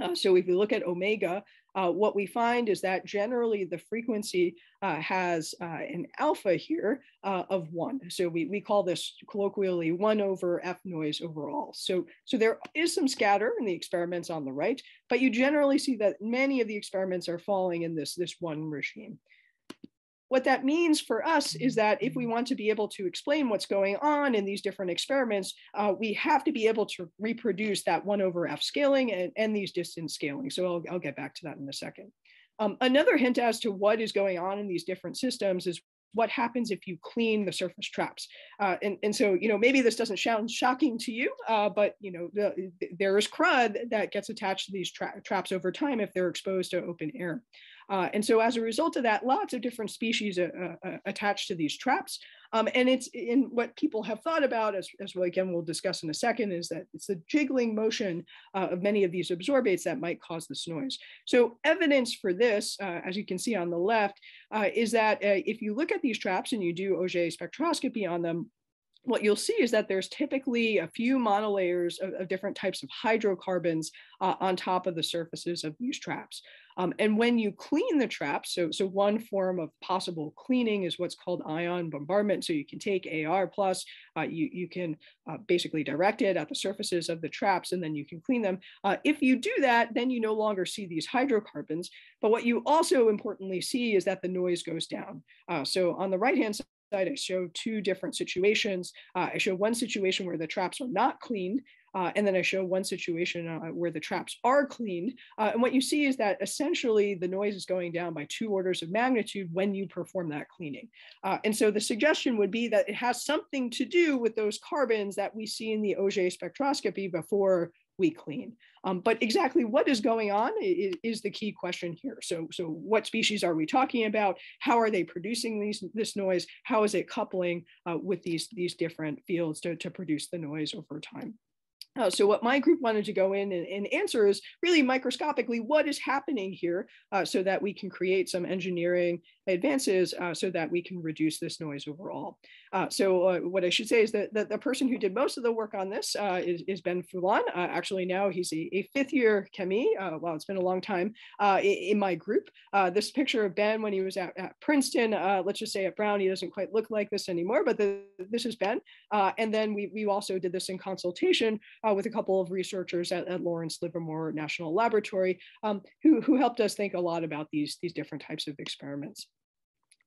Uh, so if you look at omega, uh, what we find is that generally the frequency uh, has uh, an alpha here uh, of one. So we, we call this colloquially one over F noise overall. So, so there is some scatter in the experiments on the right, but you generally see that many of the experiments are falling in this, this one regime what that means for us is that if we want to be able to explain what's going on in these different experiments, uh, we have to be able to reproduce that one over F scaling and, and these distance scaling. So I'll, I'll, get back to that in a second. Um, another hint as to what is going on in these different systems is what happens if you clean the surface traps. Uh, and, and so, you know, maybe this doesn't sound shocking to you, uh, but, you know, the, there is crud that gets attached to these tra traps over time if they're exposed to open air. Uh, and so as a result of that, lots of different species uh, uh, attached to these traps. Um, and it's in what people have thought about, as, as well, again, we'll discuss in a second, is that it's the jiggling motion uh, of many of these adsorbates that might cause this noise. So evidence for this, uh, as you can see on the left, uh, is that if you look at these traps and you do Auger spectroscopy on them, what you'll see is that there's typically a few monolayers of, of different types of hydrocarbons uh, on top of the surfaces of these traps. Um, and when you clean the traps, so, so one form of possible cleaning is what's called ion bombardment. So you can take AR plus, uh, you, you can uh, basically direct it at the surfaces of the traps and then you can clean them. Uh, if you do that, then you no longer see these hydrocarbons. But what you also importantly see is that the noise goes down. Uh, so on the right-hand side, I show two different situations. Uh, I show one situation where the traps are not cleaned, uh, and then I show one situation uh, where the traps are cleaned. Uh, and what you see is that essentially the noise is going down by two orders of magnitude when you perform that cleaning. Uh, and so the suggestion would be that it has something to do with those carbons that we see in the Auger spectroscopy before we clean. Um, but exactly what is going on is, is, the key question here. So, so what species are we talking about? How are they producing these, this noise? How is it coupling uh, with these, these different fields to, to produce the noise over time? Uh, so what my group wanted to go in and, and, answer is really microscopically what is happening here uh, so that we can create some engineering advances uh, so that we can reduce this noise overall. Uh, so uh, what I should say is that, that, the person who did most of the work on this uh, is, is, Ben Foulon. actually now he's a, a fifth year chemie, well it's been a long time, in, in, my group. this picture of Ben when he was at, at Princeton, let's just say at Brown, he doesn't quite look like this anymore, but the, this is Ben. and then we, we also did this in consultation uh, with a couple of researchers at, at Lawrence Livermore National Laboratory um, who, who helped us think a lot about these, these different types of experiments.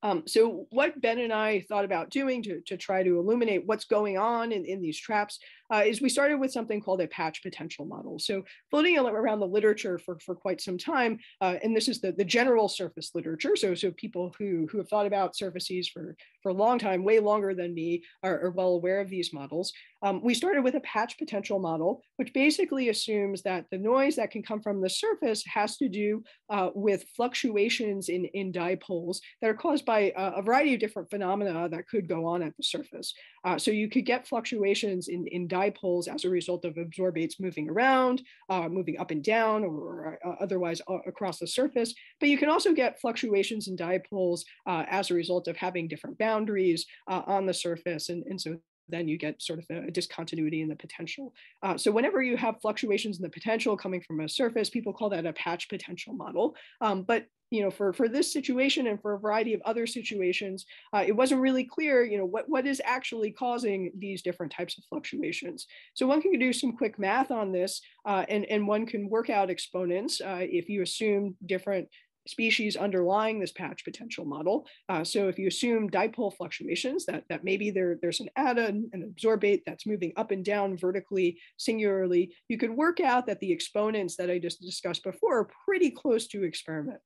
Um, so what Ben and I thought about doing to, to try to illuminate what's going on in, in these traps uh, is we started with something called a patch potential model. So floating around the literature for, for quite some time, uh, and this is the, the general surface literature. So, so people who, who have thought about surfaces for, for a long time, way longer than me, are, are well aware of these models. Um, we started with a patch potential model, which basically assumes that the noise that can come from the surface has to do uh, with fluctuations in, in dipoles that are caused by a, variety of different phenomena that could go on at the surface. Uh, so you could get fluctuations in, in dipoles as a result of adsorbates moving around, uh, moving up and down, or uh, otherwise uh, across the surface. But you can also get fluctuations in dipoles as a result of having different boundaries on the surface. And, and so then you get sort of a, discontinuity in the potential. Uh, so whenever you have fluctuations in the potential coming from a surface, people call that a patch potential model. Um, but you know, for, for this situation and for a variety of other situations, uh, it wasn't really clear, you know, what, what is actually causing these different types of fluctuations. So one can do some quick math on this uh, and, and one can work out exponents uh, if you assume different species underlying this patch potential model. Uh, so if you assume dipole fluctuations, that, that maybe there, there's an atom, an adsorbate that's moving up and down vertically, singularly, you could work out that the exponents that I just discussed before are pretty close to experiment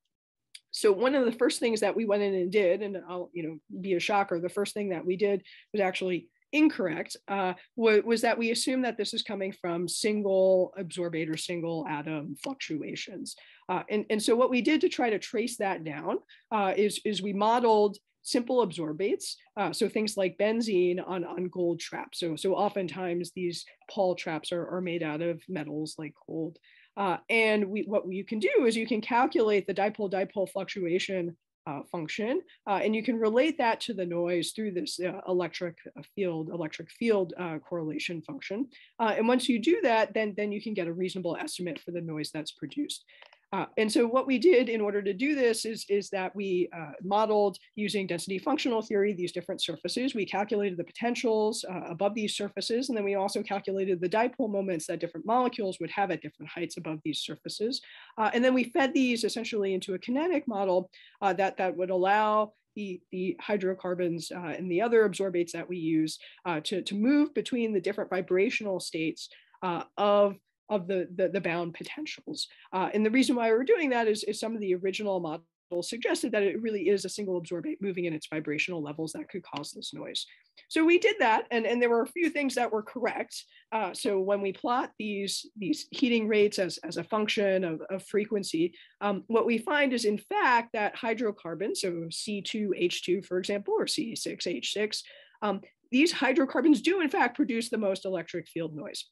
so one of the first things that we went in and did, and I'll you know be a shocker, the first thing that we did was actually incorrect uh, was that we assume that this is coming from single adsorbate or single atom fluctuations. Uh, and, and so what we did to try to trace that down uh, is, is we modeled simple adsorbates. Uh, so things like benzene on, on gold traps. So, so oftentimes these Paul traps are, are made out of metals like gold. Uh, and we, what you can do is you can calculate the dipole-dipole fluctuation uh, function, uh, and you can relate that to the noise through this uh, electric uh, field, electric field uh, correlation function. Uh, and once you do that, then, then you can get a reasonable estimate for the noise that's produced. Uh, and so what we did in order to do this is, is that we uh, modeled using density functional theory these different surfaces. We calculated the potentials uh, above these surfaces, and then we also calculated the dipole moments that different molecules would have at different heights above these surfaces. Uh, and then we fed these essentially into a kinetic model uh, that, that would allow the, the hydrocarbons uh, and the other adsorbates that we use uh, to, to move between the different vibrational states uh, of of the, the, the bound potentials. Uh, and the reason why we're doing that is, is some of the original models suggested that it really is a single adsorbate moving in its vibrational levels that could cause this noise. So we did that, and, and there were a few things that were correct. Uh, so when we plot these, these heating rates as, as a function of, of frequency, um, what we find is in fact that hydrocarbons, so C2H2, for example, or C6H6, um, these hydrocarbons do in fact produce the most electric field noise.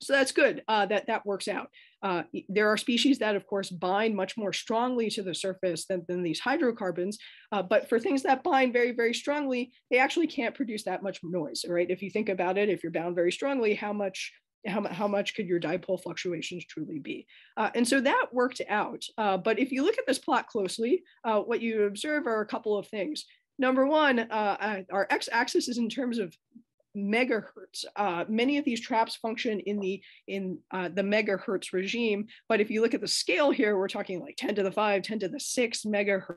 So that's good uh, that that works out. Uh, there are species that, of course, bind much more strongly to the surface than, than these hydrocarbons. Uh, but for things that bind very, very strongly, they actually can't produce that much noise, right? If you think about it, if you're bound very strongly, how much how, how much could your dipole fluctuations truly be? Uh, and so that worked out. Uh, but if you look at this plot closely, uh, what you observe are a couple of things. Number one, uh, our x-axis is in terms of megahertz. Uh, many of these traps function in the in uh, the megahertz regime, but if you look at the scale here, we're talking like 10 to the 5, 10 to the 6 megahertz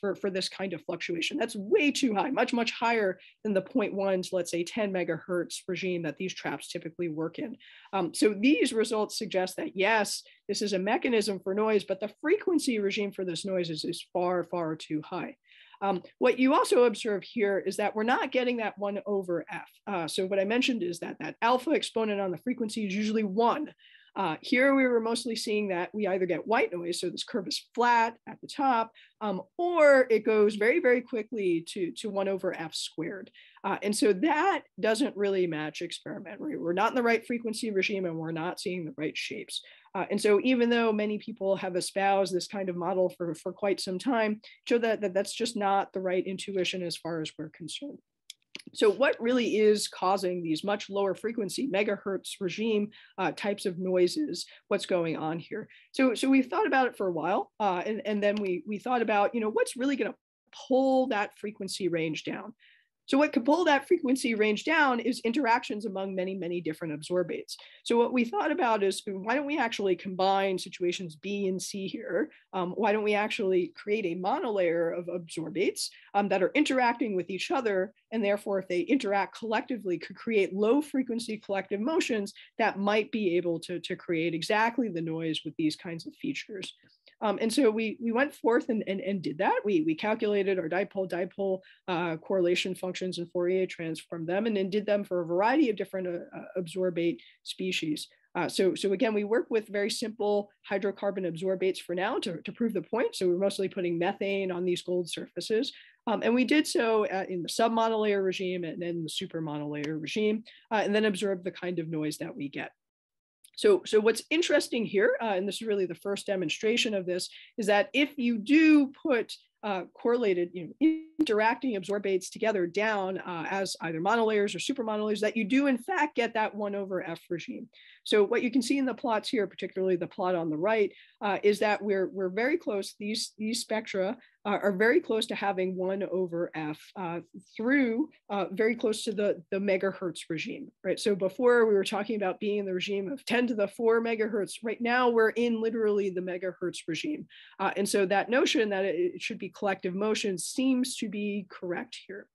for, for this kind of fluctuation. That's way too high, much, much higher than the 0.1 to let's say 10 megahertz regime that these traps typically work in. Um, so these results suggest that yes, this is a mechanism for noise, but the frequency regime for this noise is, is far, far too high. Um, what you also observe here is that we're not getting that one over f. Uh, so what I mentioned is that that alpha exponent on the frequency is usually one. Uh, here we were mostly seeing that we either get white noise, so this curve is flat at the top, um, or it goes very, very quickly to, to one over f squared. Uh, and so that doesn't really match experiment. We're not in the right frequency regime and we're not seeing the right shapes. Uh, and so even though many people have espoused this kind of model for, for quite some time, show that, that that's just not the right intuition as far as we're concerned. So what really is causing these much lower frequency megahertz regime uh, types of noises? What's going on here? So, so we've thought about it for a while, uh, and, and then we, we thought about, you know, what's really going to pull that frequency range down? So what could pull that frequency range down is interactions among many, many different adsorbates. So what we thought about is why don't we actually combine situations B and C here? Um, why don't we actually create a monolayer of adsorbates um, that are interacting with each other and therefore if they interact collectively could create low frequency collective motions that might be able to, to create exactly the noise with these kinds of features. Um, and so we, we went forth and, and, and did that. We, we calculated our dipole-dipole uh, correlation functions and Fourier transformed them and then did them for a variety of different uh, uh, adsorbate species. Uh, so, so again, we work with very simple hydrocarbon adsorbates for now to, to prove the point. So we're mostly putting methane on these gold surfaces. Um, and we did so uh, in the submonolayer regime and then the supermonolayer regime, uh, and then observed the kind of noise that we get. So, so what's interesting here, uh, and this is really the first demonstration of this, is that if you do put uh, correlated, you know, interacting adsorbates together down uh, as either monolayers or supermonolayers, that you do in fact get that one over F regime. So what you can see in the plots here, particularly the plot on the right, uh, is that we're, we're very close, these, these spectra uh, are very close to having one over F uh, through uh, very close to the, the megahertz regime, right? So before we were talking about being in the regime of 10 to the four megahertz, right now we're in literally the megahertz regime. and so that notion that it should be collective motion seems to be correct here.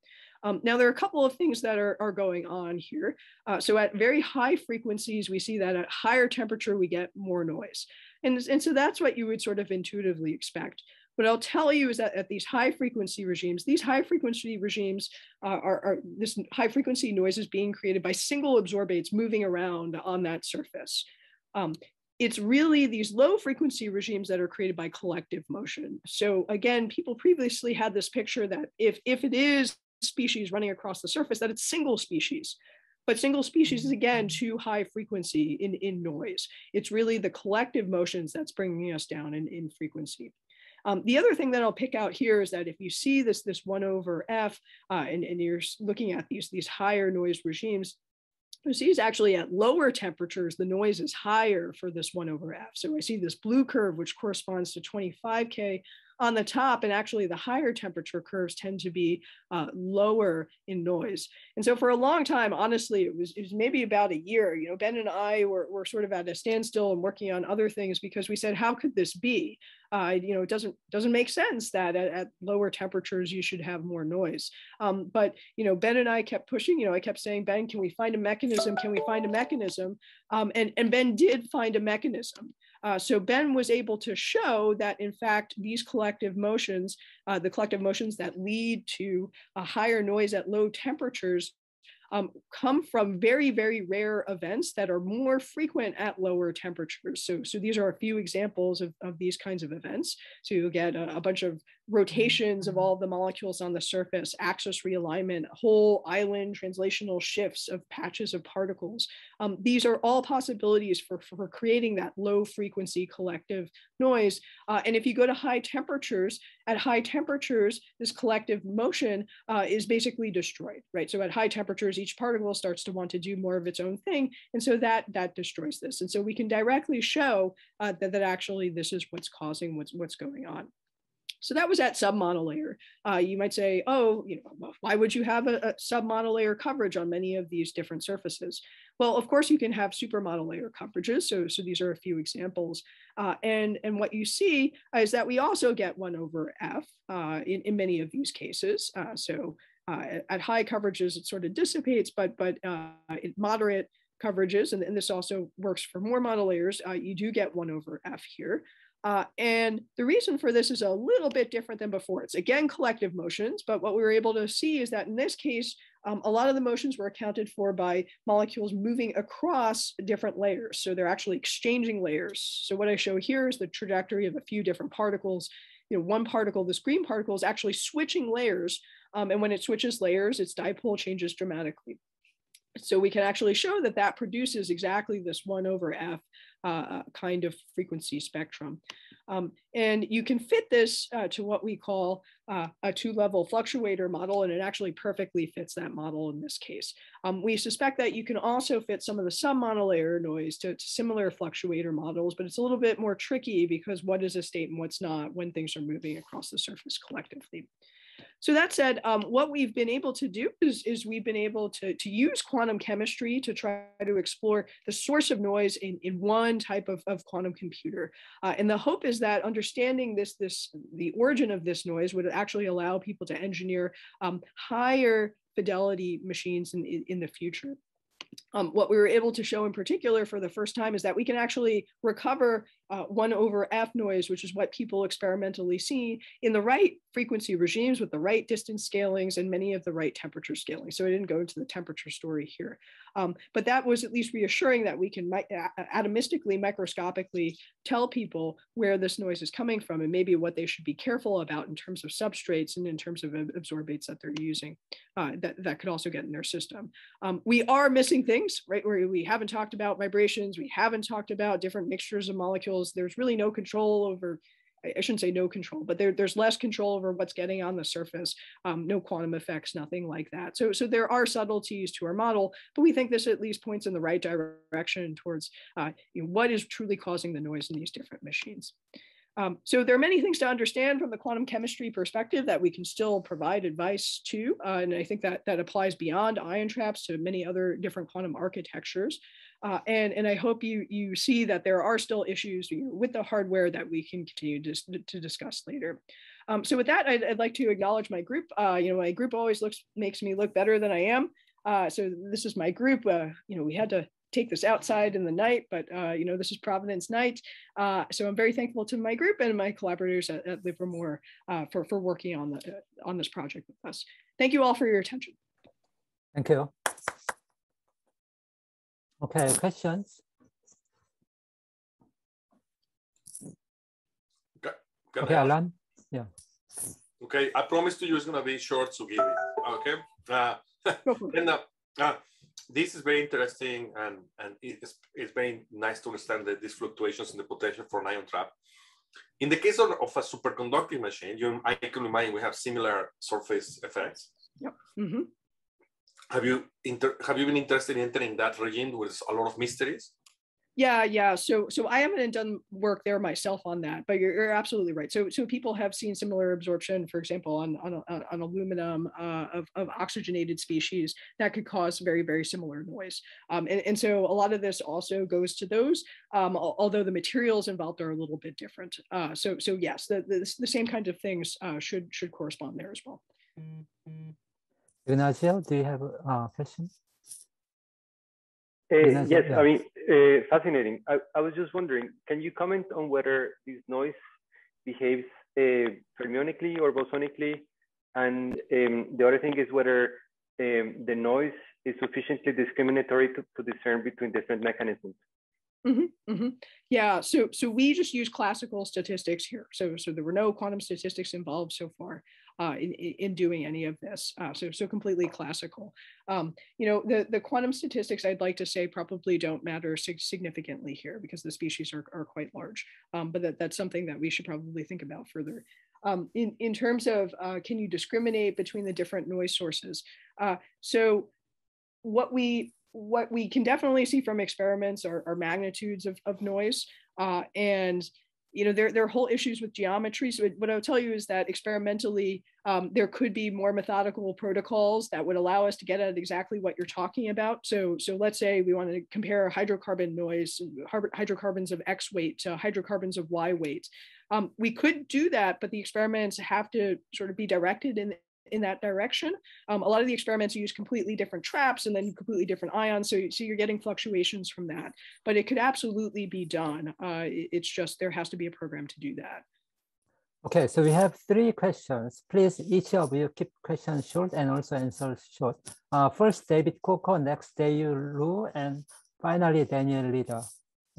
Um, now, there are a couple of things that are, are going on here. Uh, so at very high frequencies, we see that at higher temperature, we get more noise. And, and so that's what you would sort of intuitively expect. What I'll tell you is that at these high frequency regimes, these high frequency regimes uh, are, are, this high frequency noise is being created by single adsorbates moving around on that surface. Um, it's really these low frequency regimes that are created by collective motion. So again, people previously had this picture that if, if it is species running across the surface, that it's single species. But single species is again too high frequency in, in noise. It's really the collective motions that's bringing us down in, in frequency. Um, the other thing that I'll pick out here is that if you see this, this one over F uh, and, and you're looking at these, these higher noise regimes, you see is actually at lower temperatures, the noise is higher for this one over F. So I see this blue curve, which corresponds to 25K on the top and actually the higher temperature curves tend to be uh, lower in noise. And so for a long time, honestly, it was, it was maybe about a year, you know, Ben and I were, were sort of at a standstill and working on other things because we said, how could this be? Uh, you know, it doesn't doesn't make sense that at, at, lower temperatures you should have more noise. Um, but you know, Ben and I kept pushing. You know, I kept saying, Ben, can we find a mechanism? Can we find a mechanism? Um, and and Ben did find a mechanism. Uh, so Ben was able to show that in fact these collective motions, uh, the collective motions that lead to a higher noise at low temperatures um, come from very, very rare events that are more frequent at lower temperatures. So, so these are a few examples of, of these kinds of events. So you get a, a bunch of rotations of all the molecules on the surface, axis realignment, whole island translational shifts of patches of particles. Um, these are all possibilities for, for creating that low frequency collective noise. Uh, and if you go to high temperatures, at high temperatures, this collective motion uh, is basically destroyed, right? So at high temperatures, each particle starts to want to do more of its own thing. And so that, that destroys this. And so we can directly show uh, that, that actually this is what's causing what's, what's going on. So that was at submonolayer. Uh, you might say, oh, you know, why would you have a, a submonolayer coverage on many of these different surfaces? Well, of course, you can have supermonolayer coverages. So, so these are a few examples. Uh, and, and what you see is that we also get 1 over F uh, in, in many of these cases. Uh, so uh, at high coverages, it sort of dissipates, but, but uh, at moderate coverages, and, and, this also works for more monolayers, you do get 1 over F here. Uh, and the reason for this is a little bit different than before. It's again collective motions, but what we were able to see is that in this case, um, a lot of the motions were accounted for by molecules moving across different layers. So they're actually exchanging layers. So what I show here is the trajectory of a few different particles. You know, one particle, this green particle is actually switching layers. Um, and when it switches layers, its dipole changes dramatically. So we can actually show that that produces exactly this one over F uh, kind of frequency spectrum. Um, and you can fit this uh, to what we call uh, a two-level fluctuator model, and it actually perfectly fits that model in this case. Um, we suspect that you can also fit some of the submonolayer noise to, to, similar fluctuator models, but it's a little bit more tricky because what is a state and what's not when things are moving across the surface collectively. So that said, um, what we've been able to do is, is we've been able to, to use quantum chemistry to try to explore the source of noise in, in one type of, of quantum computer. Uh, and the hope is that understanding this, this, the origin of this noise would actually allow people to engineer um, higher fidelity machines in, in, in the future. Um, what we were able to show in particular for the first time is that we can actually recover uh, 1 over f noise, which is what people experimentally see in the right frequency regimes with the right distance scalings and many of the right temperature scalings. So I didn't go into the temperature story here. Um, but that was at least reassuring that we can mi atomistically, microscopically tell people where this noise is coming from and maybe what they should be careful about in terms of substrates and in terms of adsorbates that they're using uh, that, that could also get in their system. Um, we are missing things, right? Where we haven't talked about vibrations, we haven't talked about different mixtures of molecules. There's really no control over I shouldn't say no control, but there, there's less control over what's getting on the surface, um, no quantum effects, nothing like that. So, so there are subtleties to our model, but we think this at least points in the right direction towards uh, you know, what is truly causing the noise in these different machines. Um, so there are many things to understand from the quantum chemistry perspective that we can still provide advice to, uh, and I think that that applies beyond ion traps to many other different quantum architectures. Uh, and, and I hope you, you see that there are still issues with the hardware that we can continue to, to discuss later. Um, so with that, I'd, I'd, like to acknowledge my group. Uh, you know, my group always looks makes me look better than I am. Uh, so this is my group. Uh, you know, we had to take this outside in the night, but uh, you know, this is Providence night. Uh, so I'm very thankful to my group and my collaborators at, at Livermore for, for working on, the, on this project with us. Thank you all for your attention. Thank you. Okay, questions? Okay, okay Alan. Yeah. Okay, I promise to you it's gonna be short, so give it. Okay. Uh, and, uh, uh, this is very interesting and, and it's, it's very nice to understand that these fluctuations in the potential for an ion trap. In the case of, of a superconducting machine, you, I can imagine we have similar surface effects. Yep. Mm -hmm. Have you inter, have you been interested in entering that regime with a lot of mysteries? Yeah, yeah. So, so I haven't done work there myself on that, but you're, you're absolutely right. So, so people have seen similar absorption, for example, on on, on aluminum uh, of, of oxygenated species that could cause very very similar noise. Um, and, and so a lot of this also goes to those, um, although the materials involved are a little bit different. Uh, so, so yes, the, the the same kinds of things uh, should should correspond there as well. Ignacio, do you have a question? Uh, yes, yeah. I mean, uh, fascinating. I, I, was just wondering, can you comment on whether this noise behaves uh, fermionically or bosonically? And um, the other thing is whether um, the noise is sufficiently discriminatory to, to discern between different mechanisms. Mm-hmm, mm-hmm. Yeah, so so we just use classical statistics here. So so there were no quantum statistics involved so far uh, in, in doing any of this. Uh, so, so completely classical. Um, you know, the, the quantum statistics I'd like to say probably don't matter significantly here because the species are, are quite large, um, but that, that's something that we should probably think about further. Um, in, in terms of uh, can you discriminate between the different noise sources? Uh, so what we what we can definitely see from experiments are, are magnitudes of, of noise uh, and you know, there, there are whole issues with geometry. So what I'll tell you is that experimentally, um, there could be more methodical protocols that would allow us to get at exactly what you're talking about. So, so let's say we want to compare hydrocarbon noise, hydrocarbons of X weight to hydrocarbons of Y weight. Um, we could do that, but the experiments have to sort of be directed in in that direction. Um, a lot of the experiments use completely different traps and then completely different ions. So, so you're getting fluctuations from that, but it could absolutely be done. Uh, it's just, there has to be a program to do that. Okay, so we have three questions. Please, each of you keep questions short and also answers short. Uh, first, David Coker, next, Dayu Lu, and finally, Daniel Lidar.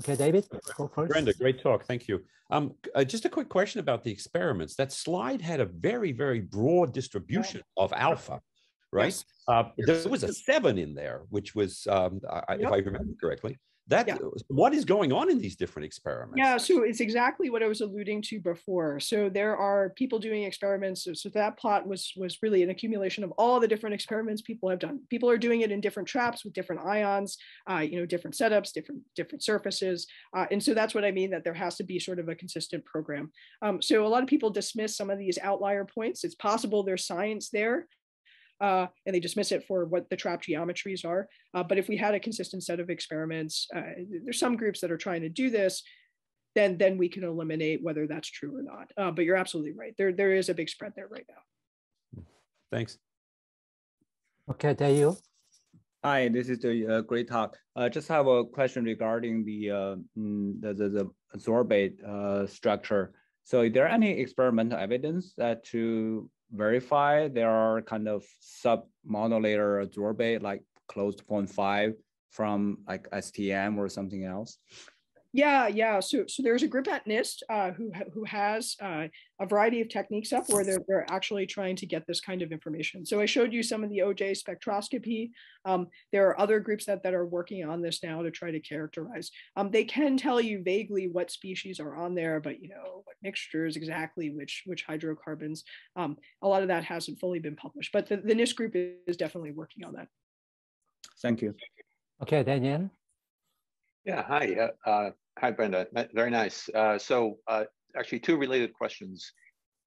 Okay, David, go first. Brenda, great talk. Thank you. Um, uh, just a quick question about the experiments. That slide had a very, very broad distribution of alpha, right? Yes. Uh. There was a seven in there, which was, um, I, yep. if I remember correctly. That yeah. what is going on in these different experiments? Yeah, so it's exactly what I was alluding to before. So there are people doing experiments. So, so that plot was was really an accumulation of all the different experiments people have done. People are doing it in different traps with different ions, uh, you know, different setups, different different surfaces, uh, and so that's what I mean that there has to be sort of a consistent program. Um, so a lot of people dismiss some of these outlier points. It's possible there's science there, uh, and they dismiss it for what the trap geometries are. Uh, but if we had a consistent set of experiments, uh, there's some groups that are trying to do this, then then we can eliminate whether that's true or not. Uh, but you're absolutely right. There there is a big spread there right now. Thanks. Okay, Dayu. Hi, this is a uh, great talk. I uh, just have a question regarding the uh, mm, the, the, the sorbate uh, structure. So is there any experimental evidence that to verify there are kind of sub-monolayer adsorbate like close to 0.5 from like STM or something else? Yeah, yeah. So, so there's a group at NIST uh, who who has uh, a variety of techniques up where they're, they're actually trying to get this kind of information. So I showed you some of the Auger spectroscopy. Um, there are other groups that, that are working on this now to try to characterize. Um, they can tell you vaguely what species are on there, but you know what mixtures exactly, which which hydrocarbons. Um, a lot of that hasn't fully been published, but the, the NIST group is definitely working on that. Thank you. Okay, Daniel. Yeah, hi. Uh, uh, Hi, Brenda. Very nice. Uh, so uh, actually two related questions.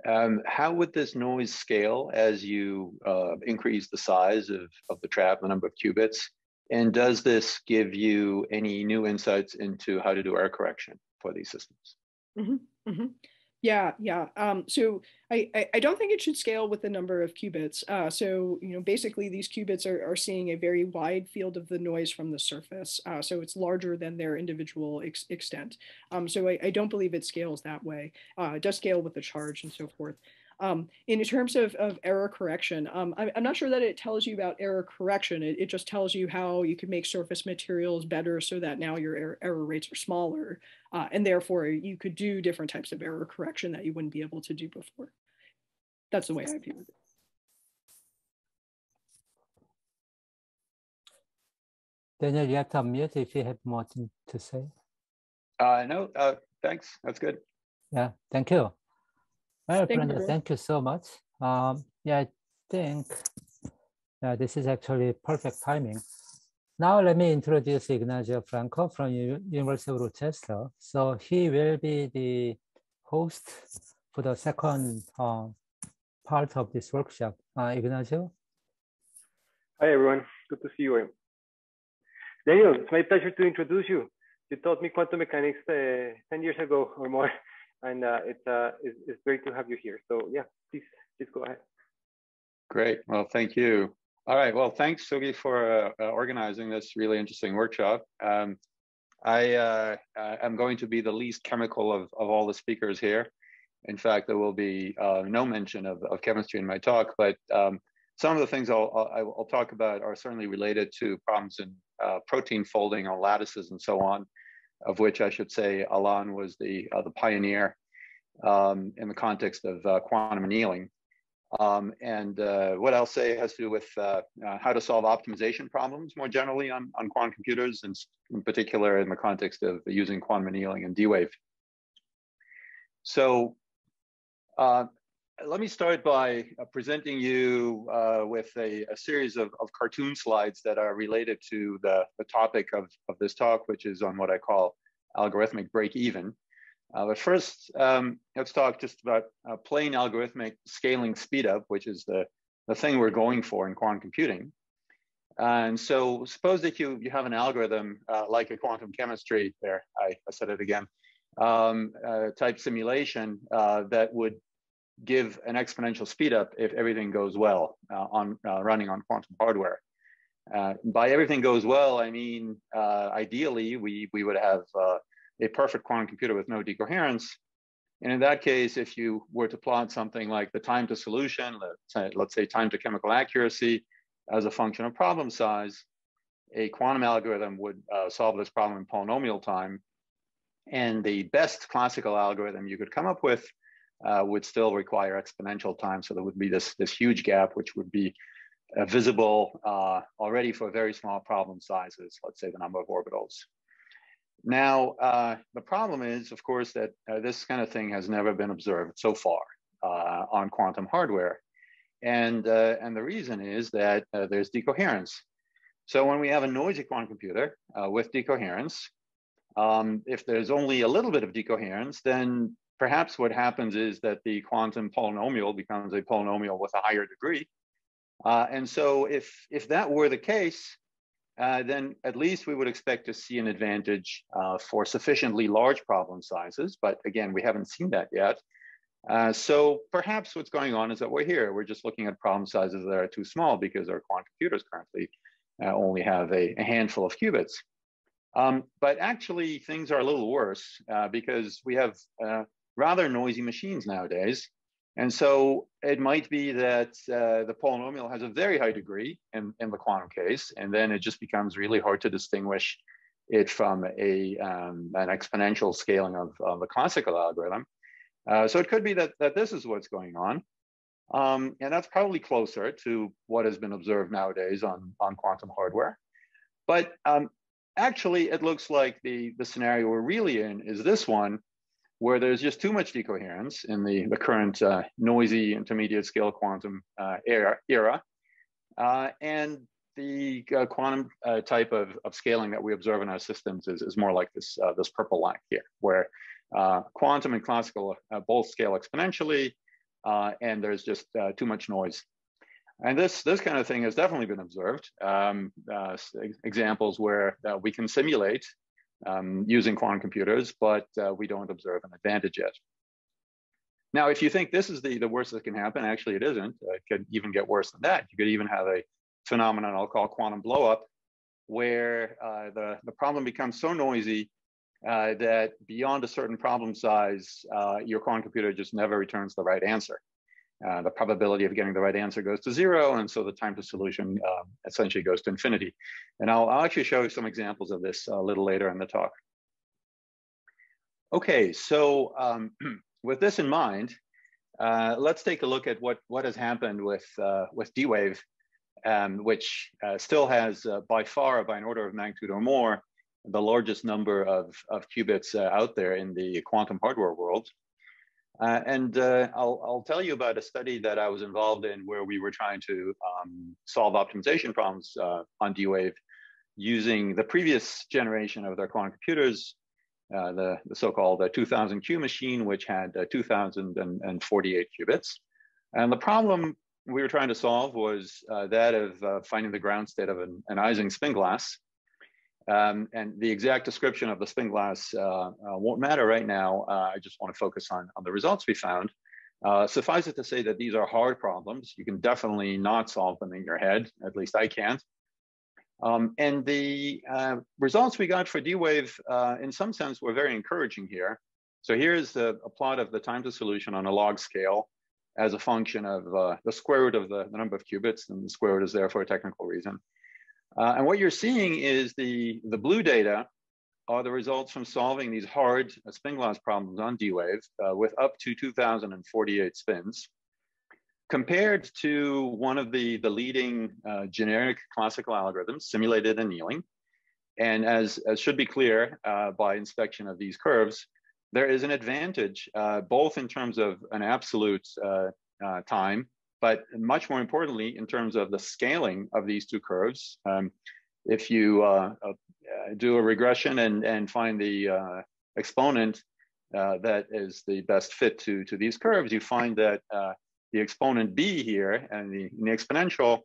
Um, how would this noise scale as you uh, increase the size of, of the trap, the number of qubits? And does this give you any new insights into how to do error correction for these systems? Mm -hmm, mm -hmm. Yeah, yeah. Um, so I, I, I, don't think it should scale with the number of qubits. Uh, so, you know, basically these qubits are, are seeing a very wide field of the noise from the surface. Uh, so it's larger than their individual ex extent. Um, so I, I, don't believe it scales that way. Uh, it does scale with the charge and so forth. Um, in terms of, of error correction, um, I'm, I'm, not sure that it tells you about error correction. It, it, just tells you how you can make surface materials better so that now your error, error rates are smaller. Uh, and therefore, you could do different types of error correction that you wouldn't be able to do before. That's the way I view it. Daniel, you have to unmute if you have more to say. Uh, no, uh, thanks. That's good. Yeah, thank you. Well, thank Brenda, you. thank you so much. Um, yeah, I think yeah, this is actually perfect timing. Now let me introduce Ignacio Franco from U University of Rochester. So he will be the host for the second uh, part of this workshop. Uh, Ignacio? Hi, everyone. Good to see you. Daniel, it's my pleasure to introduce you. You taught me quantum mechanics uh, 10 years ago or more and uh, it's, uh, it's, it's great to have you here. So yeah, please, please go ahead. Great. Well, thank you. All right. Well, thanks, Sugi, for uh, uh, organizing this really interesting workshop. Um, I uh, am going to be the least chemical of, of all the speakers here. In fact, there will be uh, no mention of, of chemistry in my talk, but um, some of the things I'll, I'll, I'll, talk about are certainly related to problems in uh, protein folding on lattices and so on of which I should say Alán was the, uh, the pioneer um, in the context of uh, quantum annealing. Um, and uh, what I'll say has to do with uh, uh, how to solve optimization problems more generally on, on quantum computers, and in particular in the context of using quantum annealing and D-Wave. So uh, let me start by uh, presenting you uh, with a, a series of, of, cartoon slides that are related to the, the topic of, of this talk, which is on what I call algorithmic break even. Uh, but first, um, let's talk just about uh, plain algorithmic scaling speedup, which is the, the thing we're going for in quantum computing. And so suppose that you, you have an algorithm uh, like a quantum chemistry, there, I, I said it again, um, uh, type simulation that would give an exponential speedup if everything goes well uh, on uh, running on quantum hardware. Uh, by everything goes well, I mean uh, ideally we we would have uh, a perfect quantum computer with no decoherence. And in that case, if you were to plot something like the time to solution, let's say, let's say time to chemical accuracy as a function of problem size, a quantum algorithm would uh, solve this problem in polynomial time. And the best classical algorithm you could come up with uh, would still require exponential time. So there would be this, this huge gap, which would be uh, visible uh, already for very small problem sizes, let's say the number of orbitals. Now, uh, the problem is, of course, that uh, this kind of thing has never been observed so far uh, on quantum hardware. And, and the reason is that there's decoherence. So when we have a noisy quantum computer with decoherence, um, if there's only a little bit of decoherence, then perhaps what happens is that the quantum polynomial becomes a polynomial with a higher degree. Uh, and so if, if that were the case, uh, then at least we would expect to see an advantage uh, for sufficiently large problem sizes. But again, we haven't seen that yet. Uh, so perhaps what's going on is that we're here. We're just looking at problem sizes that are too small because our quantum computers currently uh, only have a, a, handful of qubits. Um, but actually, things are a little worse uh, because we have rather noisy machines nowadays. And so it might be that uh, the polynomial has a very high degree in, in the quantum case, and then it just becomes really hard to distinguish it from a, um, an exponential scaling of, of the classical algorithm. Uh, so it could be that, that this is what's going on. Um, and that's probably closer to what has been observed nowadays on, on quantum hardware. But um, actually, it looks like the, the scenario we're really in is this one, where there's just too much decoherence in the, the current uh, noisy intermediate scale quantum uh, era. Uh, and the uh, quantum uh, type of, of scaling that we observe in our systems is, is more like this, uh, this purple line here, where quantum and classical both scale exponentially, and there's just too much noise. And this, this kind of thing has definitely been observed. Um, examples where we can simulate um, using quantum computers, but uh, we don't observe an advantage yet. Now, if you think this is the, the worst that can happen, actually it isn't. It could even get worse than that. You could even have a phenomenon I'll call quantum blowup, where uh, the, the problem becomes so noisy uh, that beyond a certain problem size, uh, your quantum computer just never returns the right answer. Uh, the probability of getting the right answer goes to zero, and so the time to solution um, essentially goes to infinity. And I'll, I'll, actually show you some examples of this a little later in the talk. Okay, so um, with this in mind, uh, let's take a look at what, what has happened with, uh, with D-Wave, um, which uh, still has uh, by far, by an order of magnitude or more, the largest number of, of qubits uh, out there in the quantum hardware world. Uh, and I'll, I'll tell you about a study that I was involved in where we were trying to um, solve optimization problems on D-Wave using the previous generation of their quantum computers, uh, the, the so-called uh, 2000 Q machine, which had uh, 2048 qubits. And the problem we were trying to solve was uh, that of uh, finding the ground state of an, an Ising spin glass. Um, and the exact description of the spin glass won't matter right now. I just want to focus on, on the results we found. suffice it to say that these are hard problems. You can definitely not solve them in your head, at least I can't. Um, and the uh, results we got for D-Wave, uh, in some sense, were very encouraging here. So here's the, a plot of the time to solution on a log scale as a function of uh, the square root of the, the, number of qubits, and the square root is there for a technical reason. Uh, and what you're seeing is the, the blue data are the results from solving these hard spin glass problems on D-Wave uh, with up to 2048 spins compared to one of the, the leading uh, generic classical algorithms, simulated annealing. And as, as should be clear uh, by inspection of these curves, there is an advantage uh, both in terms of an absolute uh, uh, time, but much more importantly, in terms of the scaling of these two curves. Um, if you uh, do a regression and, and find the exponent that is the best fit to, to these curves, you find that the exponent b here and the, the exponential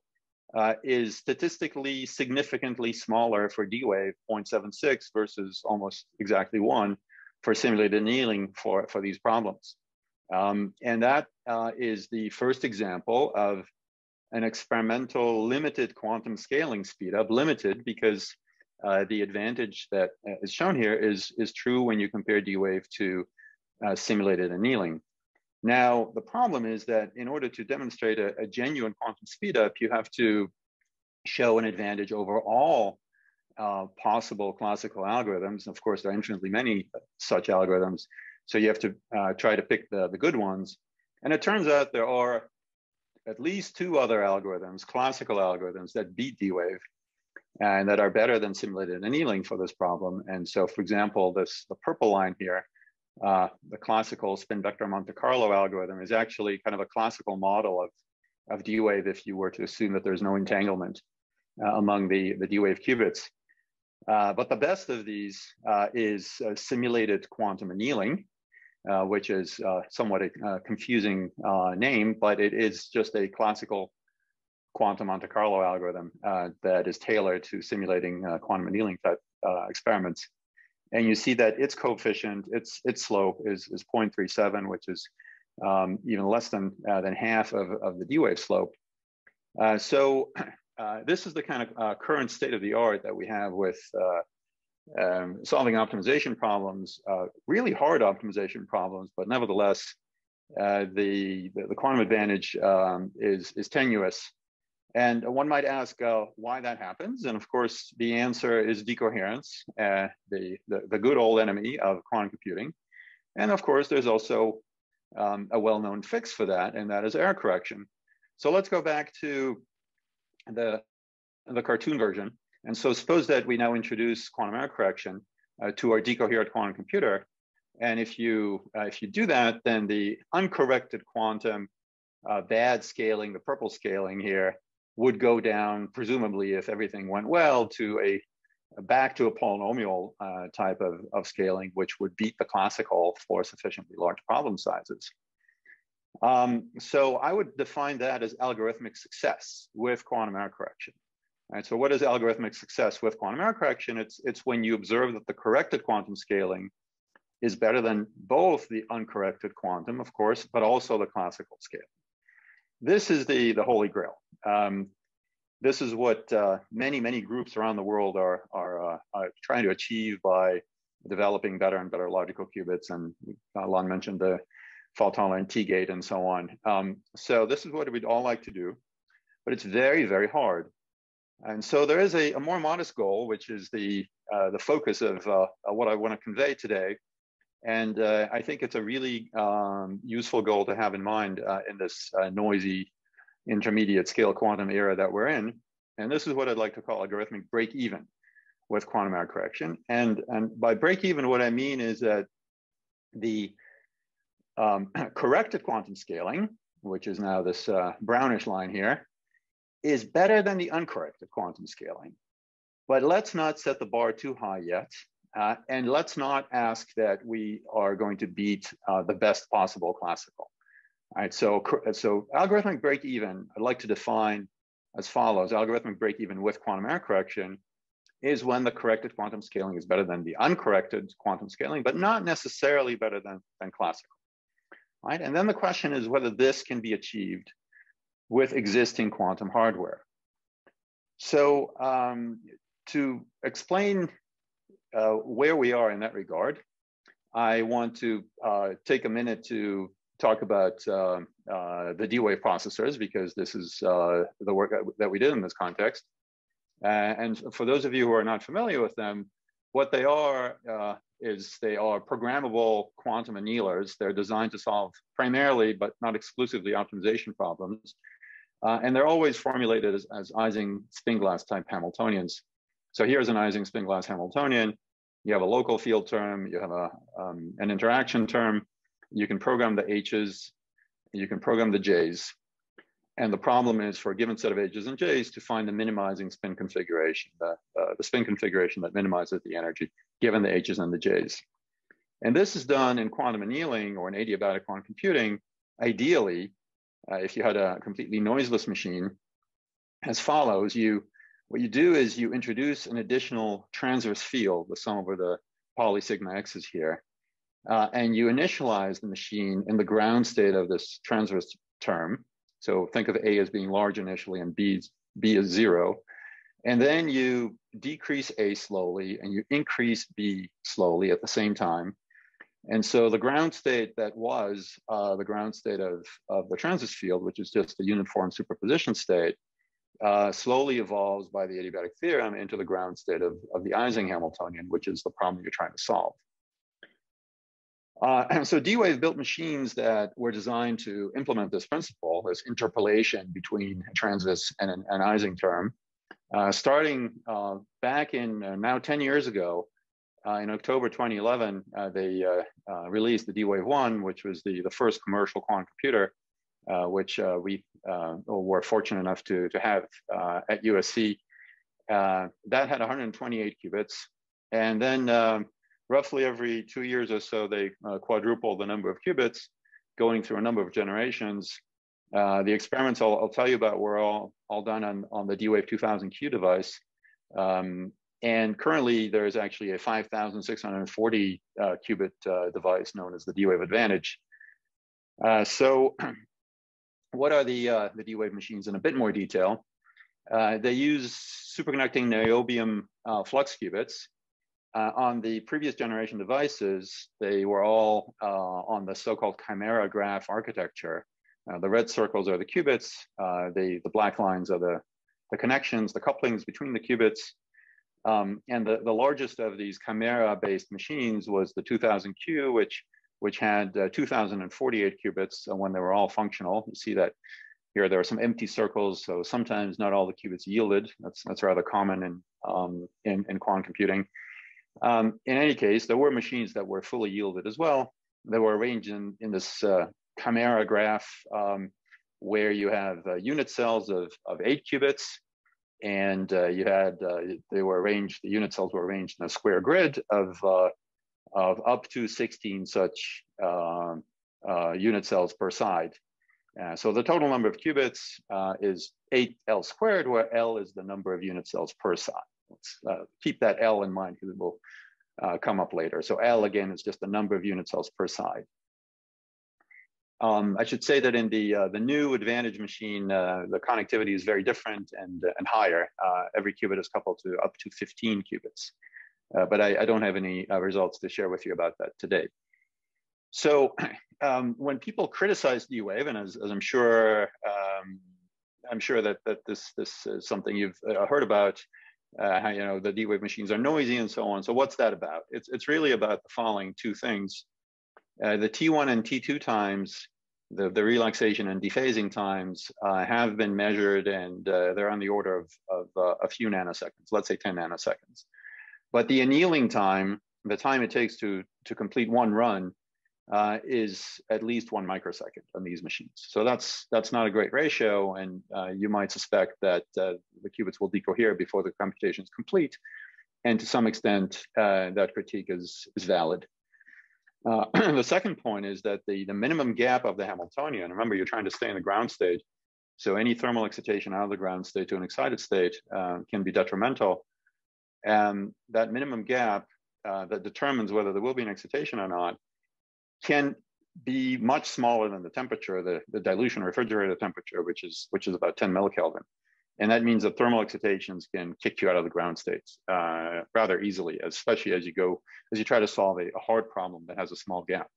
uh, is statistically significantly smaller for D-Wave 0.76 versus almost exactly one for simulated annealing for, for these problems. Um, and that uh, is the first example of an experimental limited quantum scaling speed up, limited because uh, the advantage that is shown here is, is true when you compare D-Wave to uh, simulated annealing. Now, the problem is that in order to demonstrate a, a genuine quantum speedup, you have to show an advantage over all uh, possible classical algorithms. Of course, there are infinitely many such algorithms. So you have to uh, try to pick the, the good ones. And it turns out there are at least two other algorithms, classical algorithms that beat D-Wave and that are better than simulated annealing for this problem. And so, for example, this the purple line here uh, the classical spin vector Monte Carlo algorithm is actually kind of a classical model of, of D-Wave if you were to assume that there's no entanglement uh, among the, the D-Wave qubits. Uh, but the best of these uh, is simulated quantum annealing, uh, which is uh, somewhat a confusing name, but it is just a classical quantum Monte Carlo algorithm that is tailored to simulating quantum annealing type experiments and you see that its coefficient, its its slope is is 0.37, which is um, even less than uh, than half of, of the D-wave slope. Uh, so uh, this is the kind of uh, current state of the art that we have with uh, um, solving optimization problems, uh, really hard optimization problems, but nevertheless, the, the, the quantum advantage um, is is tenuous and one might ask uh, why that happens. And of course, the answer is decoherence, uh, the, the, the, good old enemy of quantum computing. And of course, there's also um, a well-known fix for that, and that is error correction. So let's go back to the, the cartoon version. And so suppose that we now introduce quantum error correction uh, to our decoherent quantum computer. And if you, uh, if you do that, then the uncorrected quantum uh, bad scaling, the purple scaling here, would go down, presumably if everything went well, to a back to a polynomial uh, type of, of scaling, which would beat the classical for sufficiently large problem sizes. Um, so I would define that as algorithmic success with quantum error correction. Right, so what is algorithmic success with quantum error correction? It's, it's when you observe that the corrected quantum scaling is better than both the uncorrected quantum, of course, but also the classical scale. This is the, the holy grail. Um, this is what uh, many, many groups around the world are, are, uh, are, trying to achieve by developing better and better logical qubits. And Alán mentioned the fault tolerant T-gate and so on. Um, so this is what we'd all like to do, but it's very, very hard. And so there is a, a more modest goal, which is the, uh, the focus of uh, what I want to convey today. And uh, I think it's a really um, useful goal to have in mind uh, in this uh, noisy intermediate scale quantum era that we're in. And this is what I'd like to call algorithmic break even with quantum error correction. And, and by break even, what I mean is that the um, corrected quantum scaling, which is now this uh, brownish line here, is better than the uncorrected quantum scaling. But let's not set the bar too high yet. Uh, and let's not ask that we are going to beat uh, the best possible classical. All right, so, so algorithmic break even, I'd like to define as follows. Algorithmic break even with quantum error correction is when the corrected quantum scaling is better than the uncorrected quantum scaling, but not necessarily better than, than classical. Right? And then the question is whether this can be achieved with existing quantum hardware. So um, to explain uh, where we are in that regard, I want to uh, take a minute to talk about uh, uh the D-Wave processors because this is uh, the work that we did in this context. Uh, and for those of you who are not familiar with them, what they are is they are programmable quantum annealers. They're designed to solve primarily, but not exclusively, optimization problems. Uh, and they're always formulated as, as Ising spin-glass type Hamiltonians. So here's an Ising spin-glass Hamiltonian. You have a local field term, you have a, um, an interaction term, you can program the H's, you can program the J's. And the problem is for a given set of H's and J's to find the minimizing spin configuration, the, uh, the spin configuration that minimizes the energy given the H's and the J's. And this is done in quantum annealing or in adiabatic quantum computing, ideally uh, if you had a completely noiseless machine, as follows. You, what you do is you introduce an additional transverse field, the sum over the Pauli sigma x's here, uh, and you initialize the machine in the ground state of this transverse term. So think of A as being large initially and B, B is zero. And then you decrease A slowly and you increase B slowly at the same time. And so the ground state that was uh, the ground state of, of the transverse field, which is just a uniform superposition state, uh, slowly evolves by the adiabatic theorem into the ground state of, of the Ising Hamiltonian, which is the problem you're trying to solve. Uh, and so D-Wave built machines that were designed to implement this principle, this interpolation between transverse and an, an Ising term. Uh, starting uh, back in uh, now 10 years ago, uh, in October 2011, uh, they uh, uh, released the D-Wave 1, which was the, the first commercial quantum computer, uh, which uh, we were fortunate enough to, to have at USC. that had 128 qubits. And then um, roughly every two years or so, they quadrupled the number of qubits, going through a number of generations. the experiments I'll, I'll, tell you about were all, all done on, on the D-Wave 2000Q device. Um, and currently, there is actually a 5,640 uh, qubit uh, device known as the D-Wave Advantage. Uh, so, what are the uh, the D-Wave machines in a bit more detail? Uh, they use superconducting niobium uh, flux qubits. on the previous generation devices, they were all on the so-called chimera graph architecture. the red circles are the qubits. the the black lines are the the connections, the couplings between the qubits. Um, and the, the largest of these Chimera-based machines was the 2000Q, which, which had uh, 2048 qubits when they were all functional. You see that here there are some empty circles, so sometimes not all the qubits yielded. That's, that's rather common in, um, in, in quantum computing. Um, in any case, there were machines that were fully yielded as well. They were arranged in, in this uh, chimera graph um, where you have uh, unit cells of, of eight qubits and uh, you had uh, they were arranged the unit cells were arranged in a square grid of uh, of up to 16 such um, uh, unit cells per side so the total number of qubits is 8l squared where l is the number of unit cells per side let's keep that l in mind because it will come up later. So L again is just the number of unit cells per side. Um, I should say that in the uh, the new Advantage machine, uh, the connectivity is very different and and higher. Uh, every qubit is coupled to up to 15 qubits, uh, but I, I, don't have any uh, results to share with you about that today. So um, when people criticize D-Wave, and as, as I'm sure um, I'm sure that that this this is something you've uh, heard about, how you know the D-Wave machines are noisy and so on. So what's that about? It's it's really about the following two things. Uh, the T1 and T2 times the, the relaxation and dephasing times uh, have been measured and uh, they're on the order of, of uh, a few nanoseconds, let's say 10 nanoseconds. But the annealing time, the time it takes to, to complete one run uh, is at least one microsecond on these machines. So that's, that's not a great ratio. And uh, you might suspect that uh, the qubits will decohere before the computation is complete. And to some extent, that critique is, is valid. Uh, the second point is that the, the minimum gap of the Hamiltonian, remember you're trying to stay in the ground state, so any thermal excitation out of the ground state to an excited state uh, can be detrimental. And that minimum gap uh, that determines whether there will be an excitation or not can be much smaller than the temperature, the, the dilution refrigerator temperature, which is, which is about 10 millikelvin. And that means that thermal excitations can kick you out of the ground states uh, rather easily, especially as you go, as you try to solve a, a hard problem that has a small gap.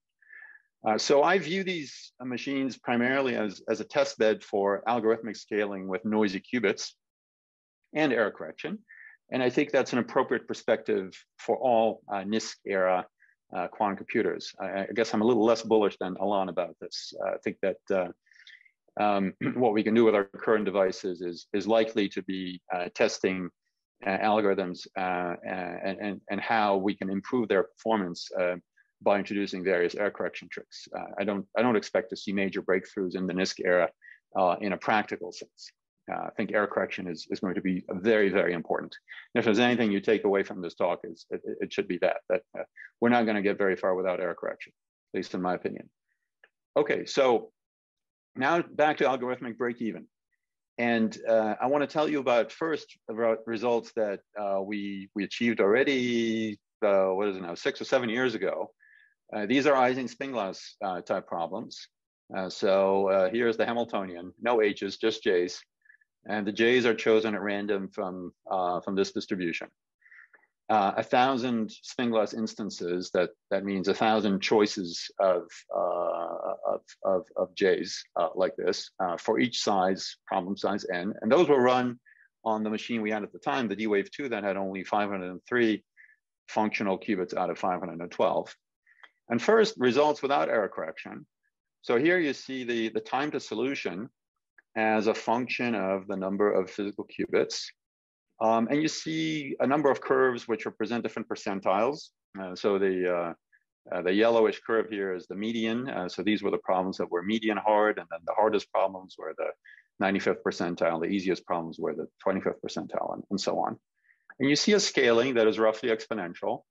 Uh, so I view these machines primarily as, as a test bed for algorithmic scaling with noisy qubits and error correction. And I think that's an appropriate perspective for all uh, NISQ era uh, quantum computers. I, I, guess I'm a little less bullish than Alán about this. Uh, I think that uh, um, what we can do with our current devices is, is likely to be uh, testing uh, algorithms uh, and, and, and how we can improve their performance uh, by introducing various error correction tricks. Uh, I, don't, I don't expect to see major breakthroughs in the NISQ era in a practical sense. I think error correction is, is going to be very, very important. And if there's anything you take away from this talk, is it, it should be that, that we're not going to get very far without error correction, at least in my opinion. Okay, so now back to algorithmic break-even. And uh, I want to tell you about first about results that uh, we, we achieved already, uh, what is it now, six or seven years ago. Uh, these are Ising-Spinglass uh, type problems. Uh, so here's the Hamiltonian, no H's, just J's. And the J's are chosen at random from, from this distribution uh, a thousand Spinglass instances, that, that means a thousand choices of, uh, of, of, of, J's uh, like this uh, for each size, problem size n. And those were run on the machine we had at the time, the D-Wave 2 that had only 503 functional qubits out of 512. And first, results without error correction. So here you see the, the time to solution as a function of the number of physical qubits. Um, and you see a number of curves which represent different percentiles. Uh, so the, uh, uh, the yellowish curve here is the median. Uh, so these were the problems that were median hard, and then the hardest problems were the 95th percentile, the easiest problems were the 25th percentile, and, and so on. And you see a scaling that is roughly exponential.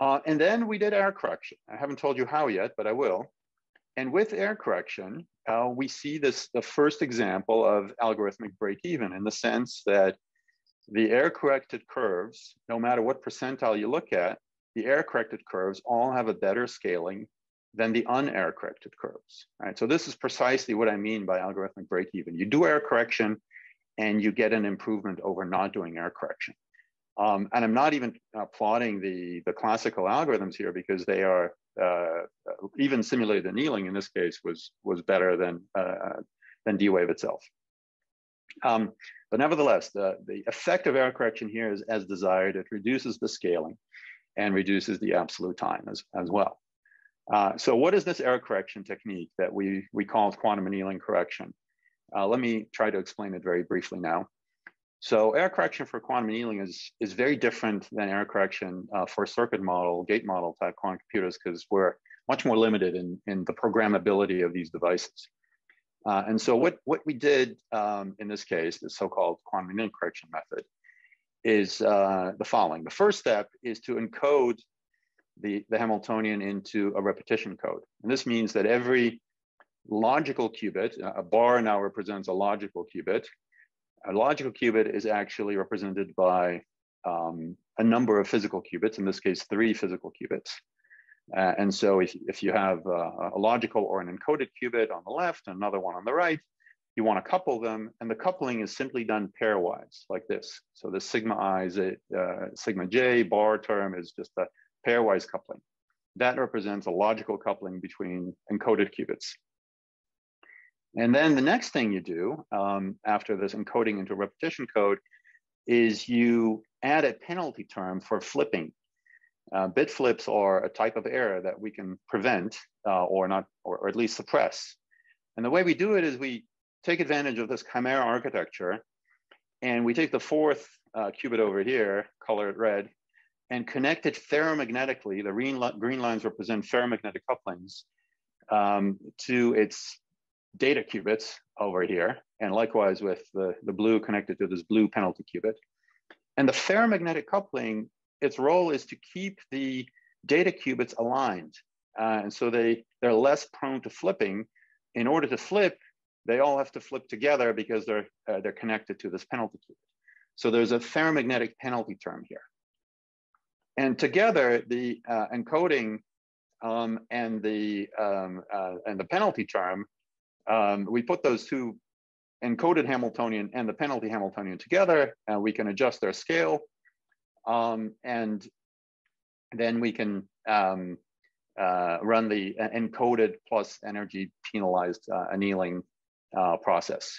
Uh, and then we did error correction. I haven't told you how yet, but I will. And with error correction, uh, we see this the first example of algorithmic break-even in the sense that the error-corrected curves, no matter what percentile you look at, the error-corrected curves all have a better scaling than the unerror-corrected curves. Right? So this is precisely what I mean by algorithmic break-even. You do error correction, and you get an improvement over not doing error correction. Um, and I'm not even applauding the, the classical algorithms here because they are uh, even simulated annealing in this case was was better than uh, than D-Wave itself. Um, but nevertheless, the, the effect of error correction here is as desired. It reduces the scaling and reduces the absolute time as, as well. Uh, so what is this error correction technique that we, we call quantum annealing correction? Uh, let me try to explain it very briefly now. So error correction for quantum annealing is, is very different than error correction uh, for circuit model, gate model type quantum computers because we're much more limited in, in the programmability of these devices. Uh, and so what, what we did um, in this case, the so-called quantum annealing correction method, is uh, the following. The first step is to encode the, the Hamiltonian into a repetition code. And this means that every logical qubit, a bar now represents a logical qubit, a logical qubit is actually represented by um, a number of physical qubits, in this case, three physical qubits. Uh, and so if, if you have uh, a logical or an encoded qubit on the left and another one on the right, you want to couple them, and the coupling is simply done pairwise, like this. So the sigma i is a uh, sigma j bar term is just a pairwise coupling. That represents a logical coupling between encoded qubits. And then the next thing you do um, after this encoding into repetition code is you add a penalty term for flipping. Uh, bit flips are a type of error that we can prevent uh, or not, or, or, at least suppress. And the way we do it is we take advantage of this chimera architecture and we take the fourth uh, qubit over here, color it red, and connect it ferromagnetically. The green, green lines represent ferromagnetic couplings um, to its data qubits over here, and likewise with the, the blue connected to this blue penalty qubit. And the ferromagnetic coupling, its role is to keep the data qubits aligned. Uh, and so they, they're less prone to flipping. In order to flip, they all have to flip together because they're, uh, they're connected to this penalty qubit. So there's a ferromagnetic penalty term here. And together, the uh, encoding um, and the um, uh, and the penalty term um, we put those two encoded Hamiltonian and the penalty Hamiltonian together, and we can adjust their scale. Um, and then we can um, uh, run the encoded plus energy penalized uh, annealing uh, process.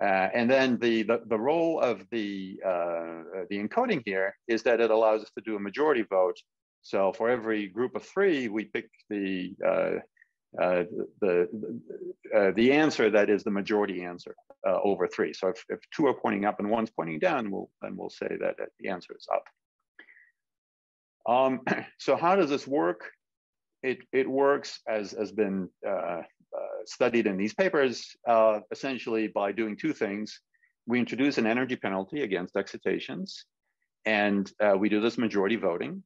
Uh, and then the, the, the, role of the, uh, the encoding here is that it allows us to do a majority vote. So for every group of three, we pick the uh, the, uh, the answer that is the majority answer uh, over three. So if, if two are pointing up and one's pointing down, we'll, then we'll say that, the answer is up. Um, so how does this work? It, it works as has been uh, uh, studied in these papers, essentially by doing two things. We introduce an energy penalty against excitations, and we do this majority voting.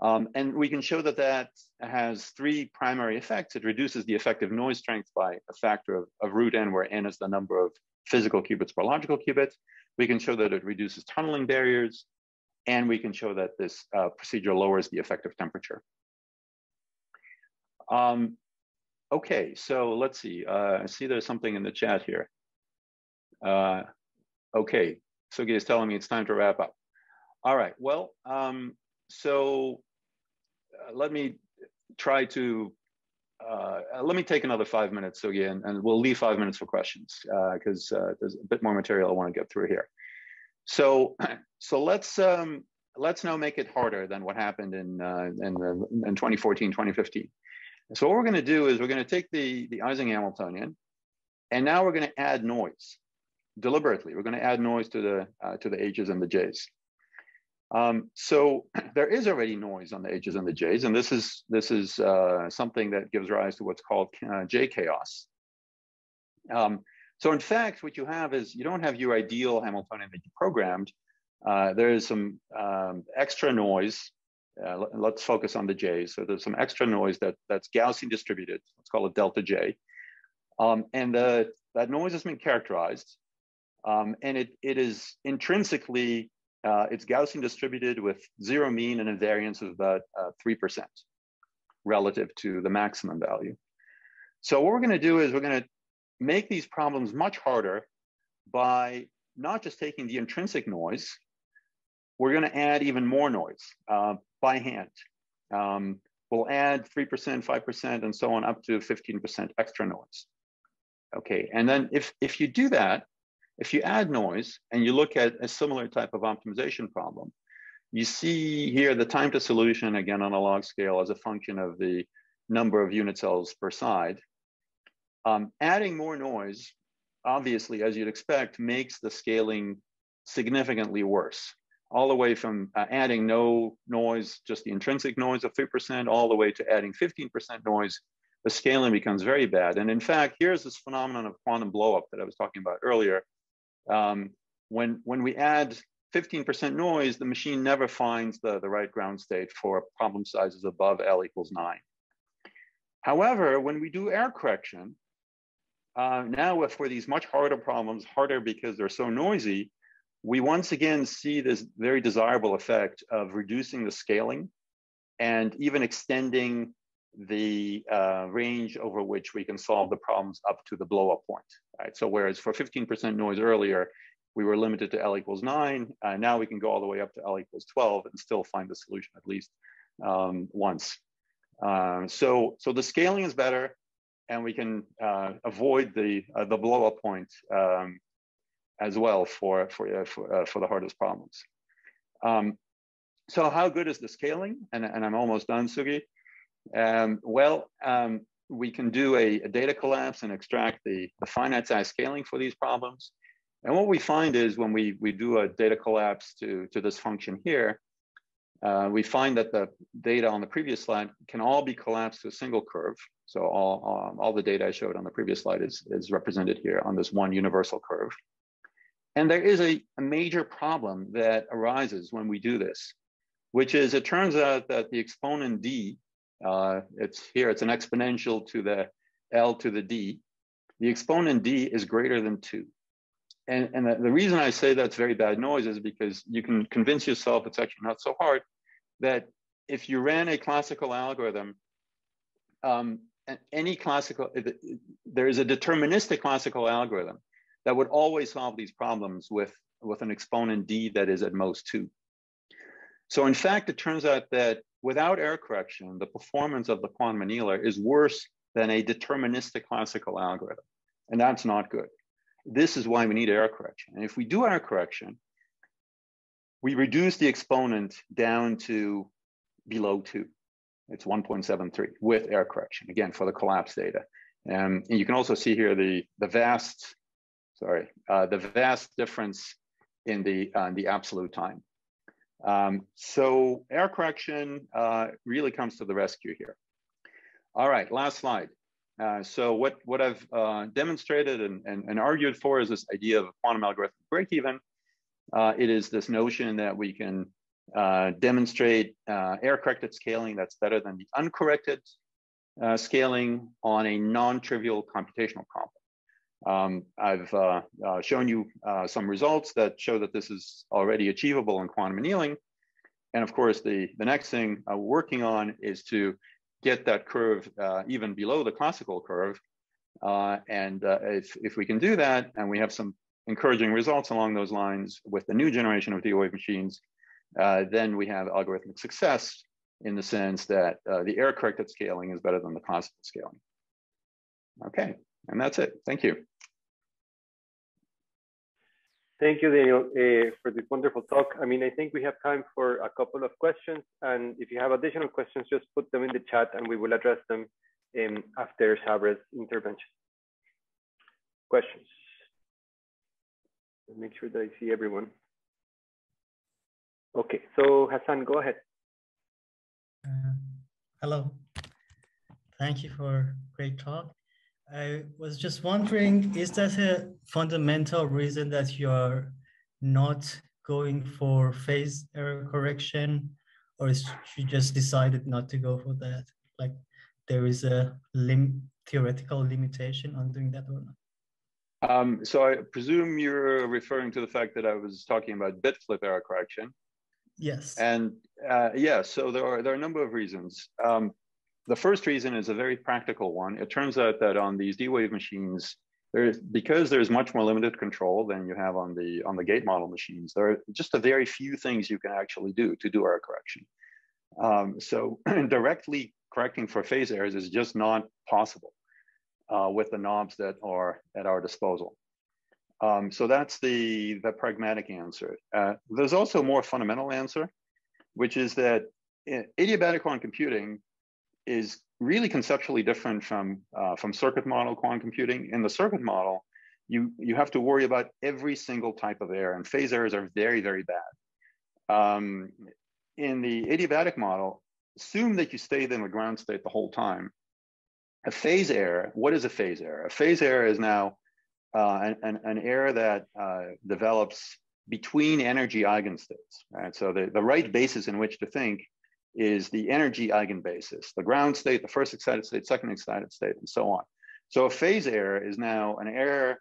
Um, and we can show that that has three primary effects. It reduces the effective noise strength by a factor of, of root n, where n is the number of physical qubits per logical qubit. We can show that it reduces tunneling barriers, and we can show that this uh, procedure lowers the effective temperature. Um, okay, so let's see. Uh, I see there's something in the chat here. Uh, okay, Sugi is telling me it's time to wrap up. All right, well, um, so uh, let me try to uh, let me take another five minutes so again and we'll leave five minutes for questions because uh, uh, there's a bit more material i want to get through here. So so let's um, let's now make it harder than what happened in uh, in, the, in 2014 2015 so what we're going to do is we're going to take the the ising hamiltonian and now we're going to add noise deliberately. We're going to add noise to the uh, to the h's and the j's um, so there is already noise on the H's and the J's, and this is this is uh, something that gives rise to what's called uh, J chaos. Um, so in fact, what you have is you don't have your ideal Hamiltonian that you programmed. Uh, there is some um, extra noise. Uh, let's focus on the J's. So there's some extra noise that that's Gaussian distributed. Let's call it delta J, um, and the, that noise has been characterized, um, and it it is intrinsically uh, it's Gaussian distributed with zero mean and a variance of about uh, 3% relative to the maximum value. So what we're gonna do is we're gonna make these problems much harder by not just taking the intrinsic noise, we're gonna add even more noise uh, by hand. Um, we'll add 3%, 5%, and so on up to 15% extra noise. Okay, and then if, if you do that, if you add noise and you look at a similar type of optimization problem, you see here the time to solution, again on a log scale as a function of the number of unit cells per side. Um, adding more noise, obviously, as you'd expect, makes the scaling significantly worse. All the way from uh, adding no noise, just the intrinsic noise of 3%, all the way to adding 15% noise, the scaling becomes very bad. And in fact, here's this phenomenon of quantum blowup that I was talking about earlier, um, when, when we add 15% noise, the machine never finds the, the right ground state for problem sizes above L equals nine. However, when we do error correction, uh, now for these much harder problems, harder because they're so noisy, we once again see this very desirable effect of reducing the scaling and even extending the uh, range over which we can solve the problems up to the blow up point, right? So whereas for 15% noise earlier, we were limited to L equals nine, uh, now we can go all the way up to L equals 12 and still find the solution at least um, once. Uh, so, so the scaling is better and we can uh, avoid the, uh, the blow up point um, as well for, for, for, for, the hardest problems. Um, so how good is the scaling? And, and I'm almost done, Sugi. Um, well, um, we can do a, a, data collapse and extract the, the finite size scaling for these problems. And what we find is when we, we do a data collapse to, to this function here, uh, we find that the data on the previous slide can all be collapsed to a single curve. So all, all, all the data I showed on the previous slide is, is represented here on this one universal curve. And there is a, a major problem that arises when we do this, which is it turns out that the exponent d uh, it's here, it's an exponential to the L to the D. The exponent D is greater than two. And, and the, the reason I say that's very bad noise is because you can convince yourself it's actually not so hard that if you ran a classical algorithm, um, any classical, there is a deterministic classical algorithm that would always solve these problems with, with an exponent d that is at most two. So in fact, it turns out that without error correction, the performance of the quantum annealer is worse than a deterministic classical algorithm. And that's not good. This is why we need error correction. And if we do error correction, we reduce the exponent down to below two. It's 1.73 with error correction, again, for the collapse data. Um, and you can also see here the, the vast, sorry, uh, the vast difference in the, uh, the absolute time. Um, so error correction uh, really comes to the rescue here. All right, last slide. Uh, so what, what I've uh, demonstrated and, and, and, argued for is this idea of quantum algorithmic break-even. Uh, it is this notion that we can uh, demonstrate uh, error-corrected scaling that's better than the uncorrected scaling on a non-trivial computational problem. Um, I've uh, uh, shown you uh, some results that show that this is already achievable in quantum annealing. And of course, the, the next thing we're working on is to get that curve uh, even below the classical curve. Uh, and uh, if, if we can do that, and we have some encouraging results along those lines with the new generation of D-Wave machines, then we have algorithmic success in the sense that the error-corrected scaling is better than the classical scaling. Okay, and that's it. Thank you. Thank you, Daniel, uh, for this wonderful talk. I mean, I think we have time for a couple of questions. And if you have additional questions, just put them in the chat and we will address them um, after Sabre's intervention. Questions? Make sure that I see everyone. Okay, so Hassan, go ahead. Uh, hello. Thank you for great talk. I was just wondering, is that a fundamental reason that you're not going for phase error correction, or is you just decided not to go for that? Like there is a lim theoretical limitation on doing that or not? Um, so I presume you're referring to the fact that I was talking about bit flip error correction. Yes. And uh, yeah, so there are there are a number of reasons. Um, the first reason is a very practical one. It turns out that on these D-Wave machines, there's, because there's much more limited control than you have on the on the gate model machines, there are just a very few things you can actually do to do error correction. Um, so directly correcting for phase errors is just not possible uh, with the knobs that are at our disposal. Um, so that's the, the pragmatic answer. Uh, there's also a more fundamental answer, which is that adiabatic quantum computing is really conceptually different from uh, from circuit model quantum computing. In the circuit model, you you have to worry about every single type of error, and phase errors are very very bad. Um, in the adiabatic model, assume that you stayed in the ground state the whole time. A phase error. What is a phase error? A phase error is now uh, an, an, error that uh, develops between energy eigenstates. Right. So the, the right basis in which to think is the energy eigenbasis, the ground state, the first excited state, second excited state, and so on. So a phase error is now an error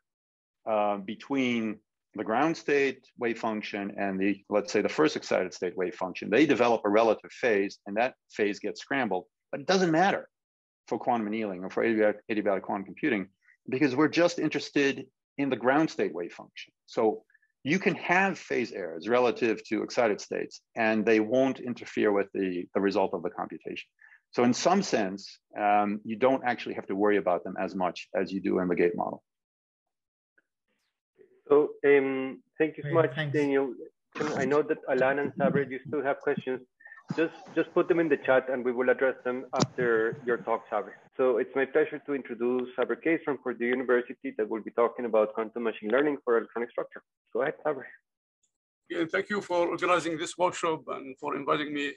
uh, between the ground state wave function and the, let's say the first excited state wave function, they develop a relative phase and that phase gets scrambled, but it doesn't matter for quantum annealing or for adiabatic, quantum computing because we're just interested in the ground state wave function. So you can have phase errors relative to excited states and they won't interfere with the, the result of the computation. So in some sense, um, you don't actually have to worry about them as much as you do in the gate model. So um, thank you so much, thanks. Daniel. I know that Alán and Sabre, you still have questions. Just just put them in the chat and we will address them after your talk, Sabre. So it's my pleasure to introduce Sabre Kais from Purdue University that will be talking about quantum machine learning for electronic structure. Go ahead, Sabre. Yeah, thank you for organizing this workshop and for inviting me.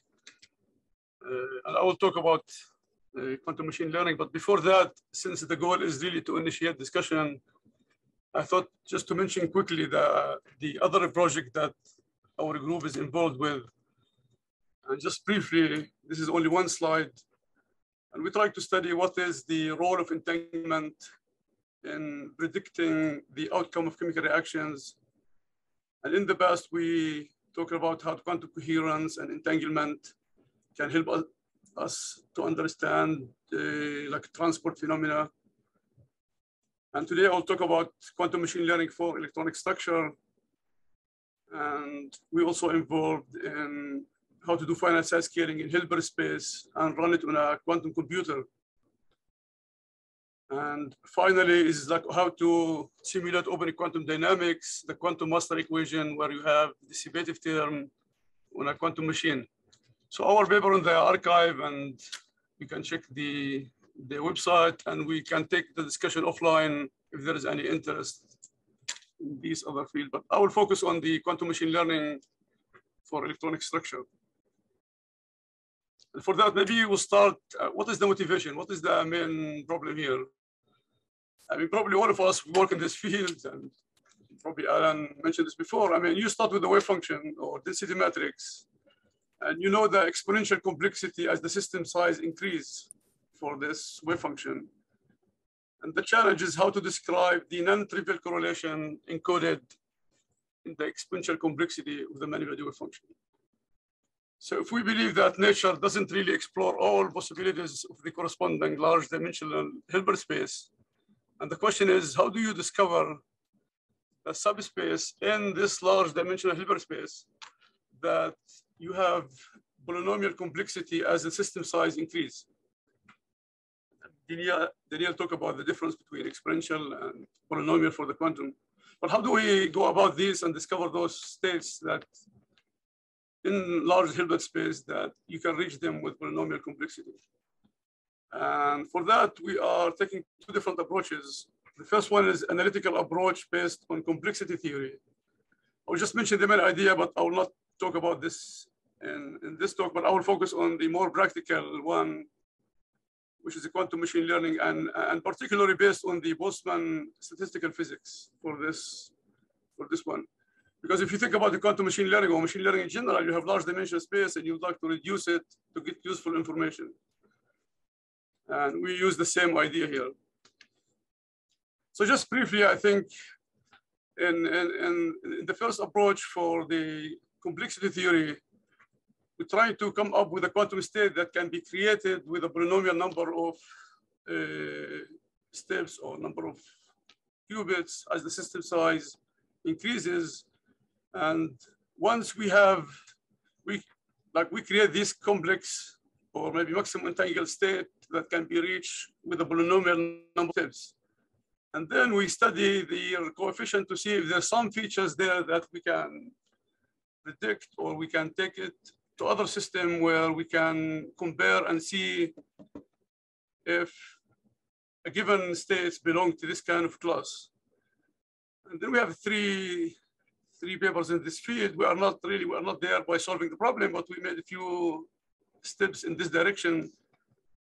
Uh, and I will talk about uh, quantum machine learning. But before that, since the goal is really to initiate discussion I thought just to mention quickly the, the other project that our group is involved with. And just briefly, this is only one slide. And we try to study what is the role of entanglement in predicting the outcome of chemical reactions. And in the past, we talked about how quantum coherence and entanglement can help us to understand uh, like transport phenomena and today I'll talk about quantum machine learning for electronic structure. And we also involved in how to do finite size scaling in Hilbert space and run it on a quantum computer. And finally is like how to simulate open quantum dynamics, the quantum master equation where you have the dissipative term on a quantum machine. So our paper on the arXiv and you can check the the website and we can take the discussion offline if there is any interest in these other fields. But I will focus on the quantum machine learning for electronic structure. For that, maybe we'll start, uh, what is the motivation? What is the main problem here? I mean, probably all of us work in this field and probably Alán mentioned this before. I mean, you start with the wave function or density matrix and you know the exponential complexity as the system size increase for this wave function. And the challenge is how to describe the non-trivial correlation encoded in the exponential complexity of the many-body wave function. So if we believe that nature doesn't really explore all possibilities of the corresponding large dimensional Hilbert space, and the question is, how do you discover a subspace in this large dimensional Hilbert space that you have polynomial complexity as the system size increase? Daniel, Daniel talked about the difference between exponential and polynomial for the quantum. But how do we go about this and discover those states that in large Hilbert space that you can reach them with polynomial complexity? And for that, we are taking two different approaches. The first one is analytical approach based on complexity theory. I will just mention the main idea, but I will not talk about this in, in this talk, but I will focus on the more practical one which is quantum machine learning, and, and particularly based on the Boltzmann statistical physics for this, for this one. Because if you think about the quantum machine learning or machine learning in general, you have large dimensional space and you'd like to reduce it to get useful information. And we use the same idea here. So just briefly, I think in, in, in the first approach for the complexity theory, we try to come up with a quantum state that can be created with a polynomial number of uh, steps or number of qubits as the system size increases. And once we have, we like we create this complex or maybe maximum entangled state that can be reached with a polynomial number of steps. And then we study the coefficient to see if there's some features there that we can predict or we can take it to other system where we can compare and see if a given states belong to this kind of class. And then we have three, three papers in this field. We are not really, we are not there by solving the problem, but we made a few steps in this direction.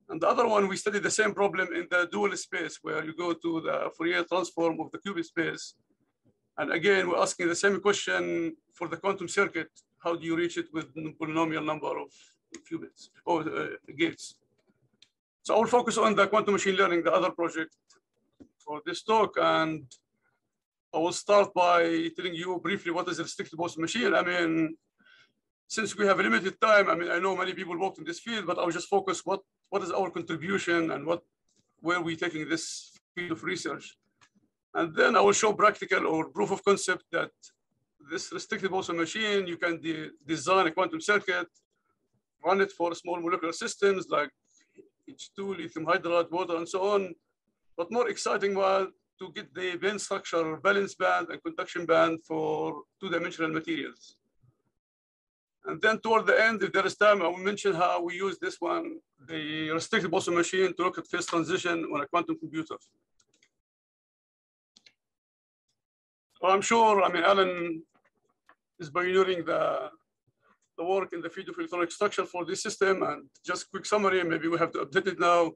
And the other one, we studied the same problem in the dual space where you go to the Fourier transform of the qubit space. And again, we're asking the same question for the quantum circuit how do you reach it with the polynomial number of qubits or uh, gates? So I will focus on the quantum machine learning, the other project for this talk. And I will start by telling you briefly what is a restricted Boltzmann machine. I mean, since we have limited time, I mean, I know many people worked in this field, but I will just focus what, what is our contribution and what, where we taking this field of research. And then I will show practical or proof of concept that this restricted Boltzmann machine, you can de design a quantum circuit, run it for small molecular systems like H2, lithium hydride, water, and so on. But more exciting was to get the band structure, valence band, and conduction band for two-dimensional materials. And then toward the end, if there is time, I will mention how we use this one, the restricted Boltzmann machine to look at phase transition on a quantum computer. So I'm sure, I mean, Alán is pioneering the, the work in the field of electronic structure for this system. And just quick summary, maybe we have to update it now.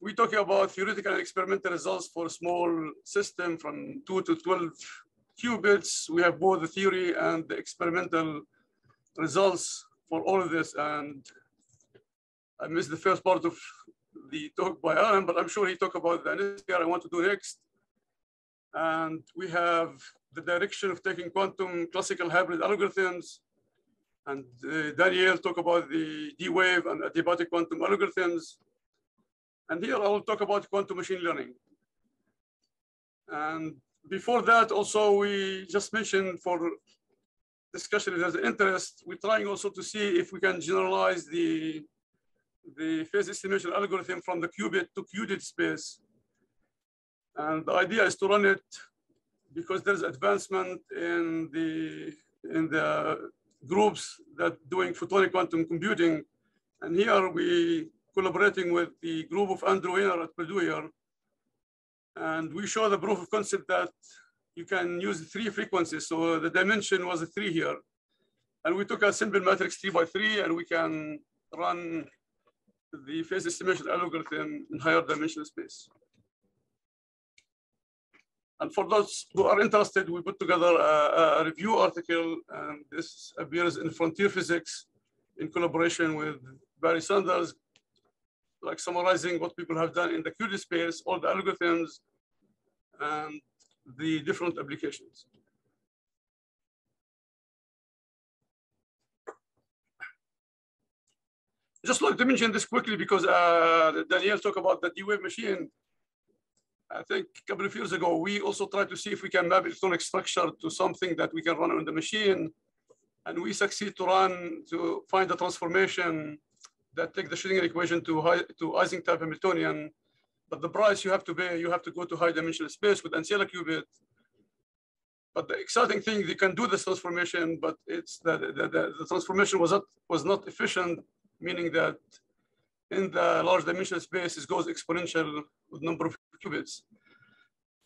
We're talking about theoretical and experimental results for a small system from two to 12 qubits. We have both the theory and the experimental results for all of this. And I missed the first part of the talk by Alán, but I'm sure he talked about the next I want to do next. And we have the direction of taking quantum classical hybrid algorithms. And uh, Daniel talk about the D-wave and adiabatic quantum algorithms. And here I will talk about quantum machine learning. And before that, also we just mentioned for discussion if there's interest, we're trying also to see if we can generalize the, the phase estimation algorithm from the qubit to qudit space. And the idea is to run it because there's advancement in the in the groups that doing photonic quantum computing. And here we collaborating with the group of Andrew Weiner at Purdue here. And we show the proof of concept that you can use three frequencies. So the dimension was three here. And we took a simple matrix three by three and we can run the phase estimation algorithm in higher dimensional space. And for those who are interested, we put together a, a, review article, and this appears in Frontier Physics in collaboration with Barry Sanders, like summarizing what people have done in the qudit space, all the algorithms, and the different applications. Just like to mention this quickly because uh, Daniel talked about the D-Wave machine I think a couple of years ago, we also tried to see if we can map electronic structure to something that we can run on the machine. And we succeed to run, to find the transformation that take the Schrodinger equation to, high, to Ising type Hamiltonian. But the price you have to pay, you have to go to high dimensional space with ancilla qubit. But the exciting thing, they can do this transformation, but it's that the, the, the transformation was not, was not efficient, meaning that in the large dimensional space, it goes exponential with number of qubits.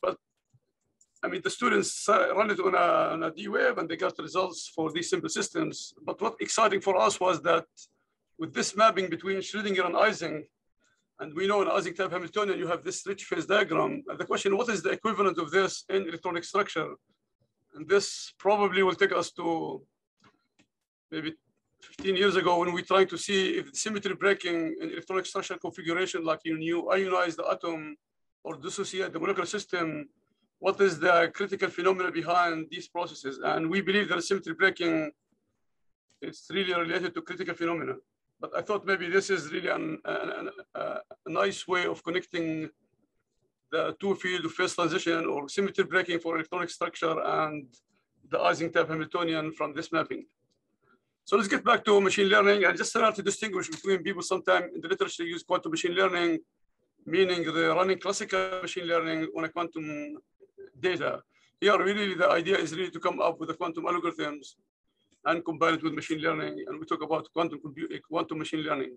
But I mean, the students run it on a, on a D-Wave and they got the results for these simple systems. But what exciting for us was that with this mapping between Schrodinger and Ising, and we know in Ising type Hamiltonian, you have this rich phase diagram. And the question, what is the equivalent of this in electronic structure? And this probably will take us to maybe 15 years ago when we tried to see if symmetry breaking in electronic structure configuration, like you new ionize the atom or dissociate the molecular system, what is the critical phenomena behind these processes? And we believe that symmetry breaking is really related to critical phenomena. But I thought maybe this is really an, an, a nice way of connecting the two field of phase transition or symmetry breaking for electronic structure and the Ising type Hamiltonian from this mapping. So let's get back to machine learning and just start to distinguish between people sometimes in the literature use quantum machine learning, meaning the running classical machine learning on a quantum data. Here, really, the idea is really to come up with the quantum algorithms and combine it with machine learning. And we talk about quantum computing, quantum machine learning.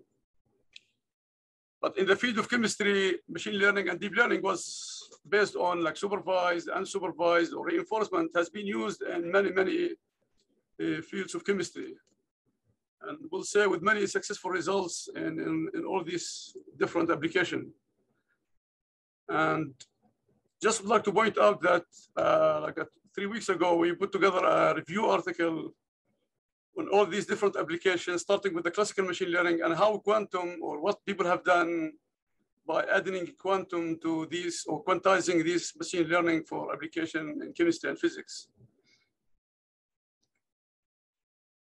But in the field of chemistry, machine learning and deep learning was based on like supervised, unsupervised, or reinforcement has been used in many, many uh, fields of chemistry and we'll say with many successful results in, in, in all these different applications. And just would like to point out that uh, like three weeks ago, we put together a review article on all these different applications, starting with the classical machine learning and how quantum or what people have done by adding quantum to these or quantizing this machine learning for application in chemistry and physics.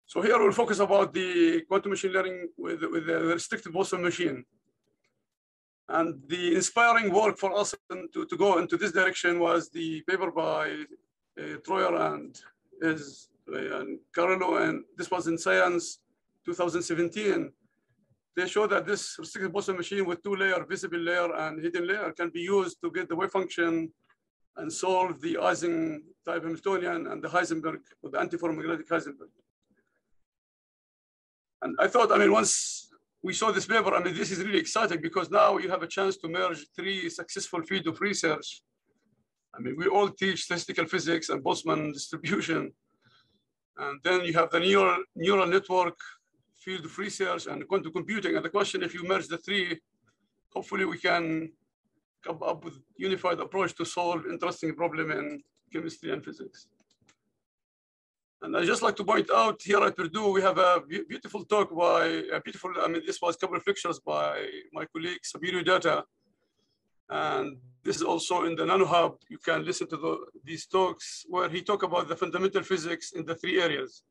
So here we'll focus about the quantum machine learning with, with the restricted Boltzmann machine. And the inspiring work for us to, to go into this direction was the paper by uh, Troyer and his and Carleo, and this was in Science 2017. They show that this restricted Boltzmann machine with two layer, visible layer and hidden layer can be used to get the wave function and solve the Ising type Hamiltonian and the Heisenberg, or the antiferromagnetic Heisenberg. And I thought, I mean, once we saw this paper, I mean, this is really exciting because now you have a chance to merge three successful fields of research. I mean, we all teach statistical physics and Boltzmann distribution. And then you have the neural, neural network field of research and quantum computing. And the question, if you merge the three, hopefully we can come up with unified approach to solve interesting problem in chemistry and physics. And I just like to point out here at Purdue, we have a beautiful talk by, a beautiful, I mean, this was a couple of lectures by my colleague, Supriyo Datta. And this is also in the nanoHUB. You can listen to the, these talks where he talk about the fundamental physics in the three areas.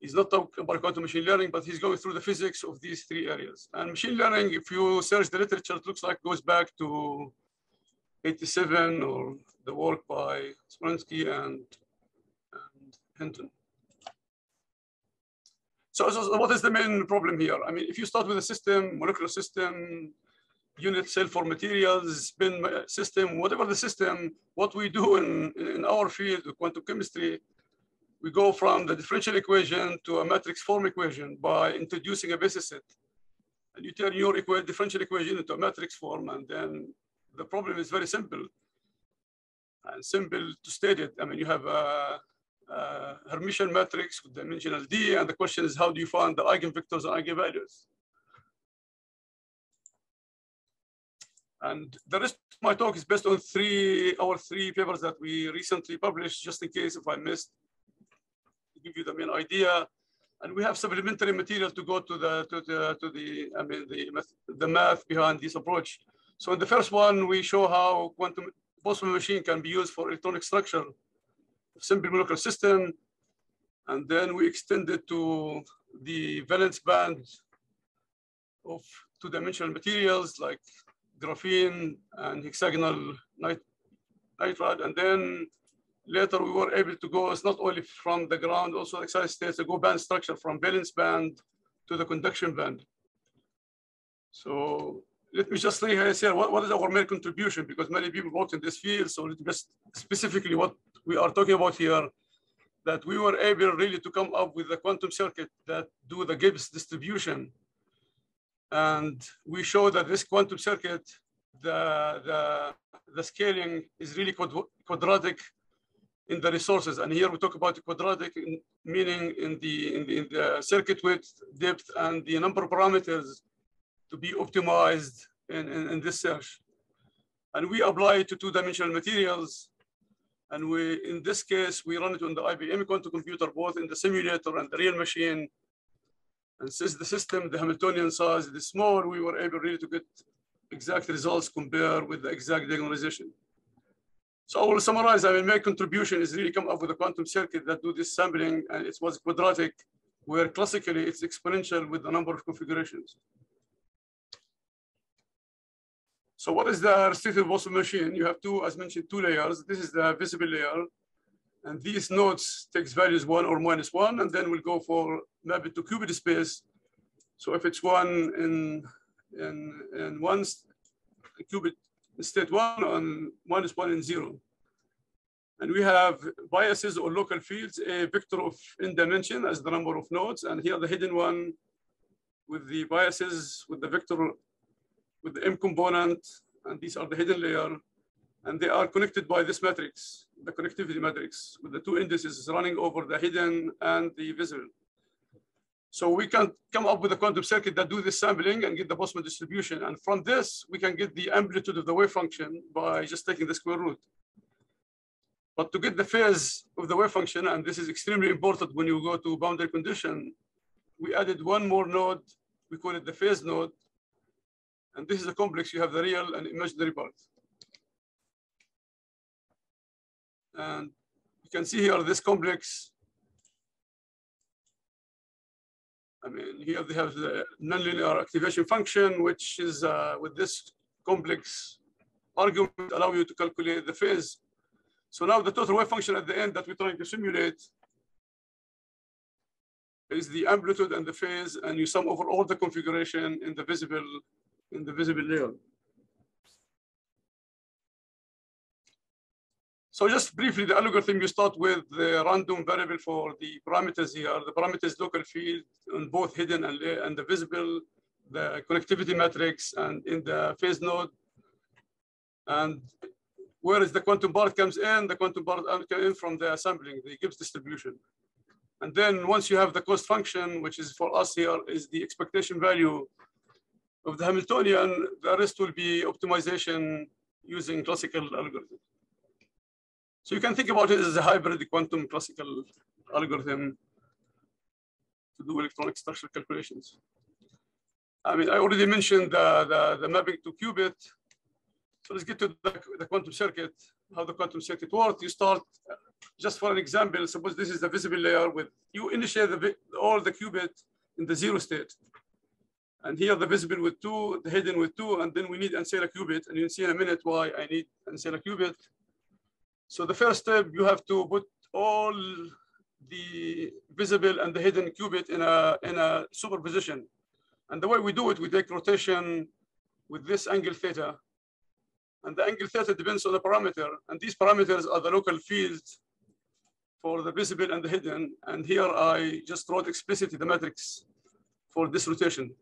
He's not talking about quantum machine learning, but he's going through the physics of these three areas. And machine learning, if you search the literature, it looks like goes back to 87 or the work by Smolensky and Hinton. So, so, what is the main problem here? I mean, if you start with a system, molecular system, unit cell for materials, spin system, whatever the system, what we do in, in our field, of quantum chemistry, we go from the differential equation to a matrix form equation by introducing a basis set. And you turn your equa differential equation into a matrix form, and then the problem is very simple. And simple to state it. I mean, you have a uh, Hermitian matrix with dimensional D, and the question is how do you find the eigenvectors and eigenvalues? And the rest of my talk is based on three our three papers that we recently published, just in case if I missed, to give you the main idea. And we have supplementary material to go to the to the to the I mean the math, the math behind this approach. So in the first one, we show how quantum Boltzmann machine can be used for electronic structure simple molecular system. And then we extended to the valence band of two-dimensional materials like graphene and hexagonal nit nitride. And then later we were able to go, it's not only from the ground, also excited states, a go band structure from valence band to the conduction band. So let me just say here, what, what is our main contribution? Because many people work in this field, so let me just specifically what we are talking about here, that we were able really to come up with a quantum circuit that do the Gibbs distribution. And we show that this quantum circuit, the, the, the scaling is really quad quadratic in the resources. And here we talk about quadratic, in, meaning in the, in the, in the circuit width, depth, and the number of parameters to be optimized in, in, in this search. And we apply it to two-dimensional materials and we, in this case, we run it on the IBM quantum computer, both in the simulator and the real machine. And since the system, the Hamiltonian size is small, we were able really to get exact results compared with the exact diagonalization. So I will summarize, I mean, my contribution is really come up with a quantum circuit that do this sampling, and it was quadratic, where classically it's exponential with the number of configurations. So what is the restricted Boltzmann machine? You have two, as mentioned, two layers. This is the visible layer. And these nodes takes values one or minus one, and then we'll go for map it to qubit space. So if it's one in, in, in one qubit state one and minus one in zero. And we have biases or local fields, a vector of n dimension as the number of nodes, and here the hidden one with the biases with the vector with the M component, and these are the hidden layer, and they are connected by this matrix, the connectivity matrix, with the two indices running over the hidden and the visible. So we can come up with a quantum circuit that do this sampling and get the Boltzmann distribution. And from this, we can get the amplitude of the wave function by just taking the square root. But to get the phase of the wave function, and this is extremely important when you go to boundary condition, we added one more node, we call it the phase node, And this is a complex, you have the real and imaginary part. And you can see here this complex. I mean, here they have the nonlinear activation function, which is uh, with this complex argument allow you to calculate the phase. So now the total wave function at the end that we're trying to simulate is the amplitude and the phase, and you sum over all the configuration in the visible in the visible layer. So just briefly, the algorithm, you start with the random variable for the parameters here. The parameters local field on both hidden and, and the visible, the connectivity matrix, and in the phase node. And where is the quantum part comes in, the quantum part comes in from the sampling, the Gibbs distribution. And then once you have the cost function, which is for us here, is the expectation value of the Hamiltonian, the rest will be optimization using classical algorithm. So you can think about it as a hybrid quantum classical algorithm to do electronic structure calculations. I mean, I already mentioned the, the, the mapping to qubit. So let's get to the, the quantum circuit, how the quantum circuit works. You start, just for an example, suppose this is the visible layer with, you initiate the, all the qubit in the zero state. And here the visible with two, the hidden with two, and then we need ancilla qubit. And you'll see in a minute why I need ancilla qubit. So the first step, you have to put all the visible and the hidden qubit in a, in a superposition. And the way we do it, we take rotation with this angle theta. And the angle theta depends on the parameter. And these parameters are the local fields for the visible and the hidden. And here I just wrote explicitly the matrix for this rotation.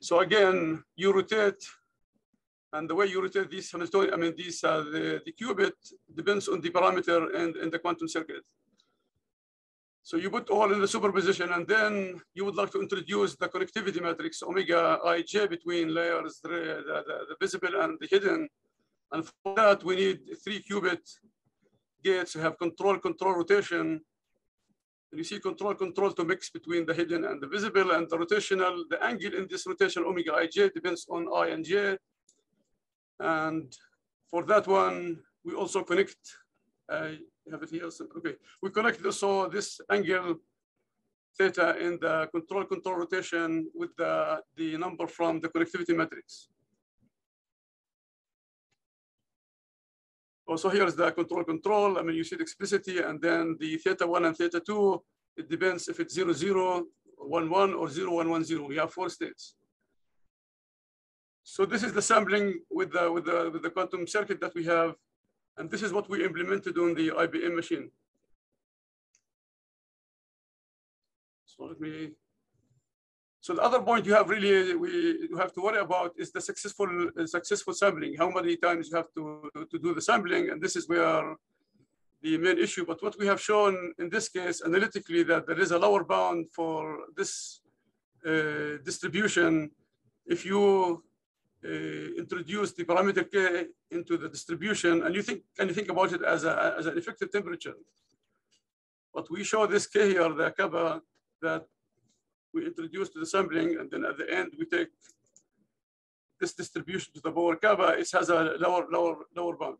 So again, you rotate, and the way you rotate these Hamiltonian, I mean, these, uh, the, the qubit depends on the parameter and, and the quantum circuit. So you put all in the superposition, and then you would like to introduce the connectivity matrix, omega ij between layers, the, the, the visible and the hidden. And for that, we need three qubit gates to have control, control rotation, and you see control control to mix between the hidden and the visible and the rotational, the angle in this rotation omega ij depends on i and j. And for that one, we also connect, I have it here, okay. We connect also this angle theta in the control control rotation with the, the number from the connectivity matrix. Also here's the control control. I mean, you see the explicitly, and then the theta one and theta two, it depends if it's zero, zero, one, one, or zero, one, one, zero. We have four states. So this is the sampling with the, with the, with the quantum circuit that we have. And this is what we implemented on the IBM machine. So let me so the other point you have really we you have to worry about is the successful uh, successful sampling. How many times you have to, to do the sampling, and this is where the main issue. But what we have shown in this case analytically that there is a lower bound for this uh, distribution if you Uh, introduce the parameter k into the distribution, and you think and you think about it as a as an effective temperature. But we show this k here, the kappa, that we introduce to the sampling, and then at the end we take this distribution to the power kappa, it has a lower, lower, lower bound.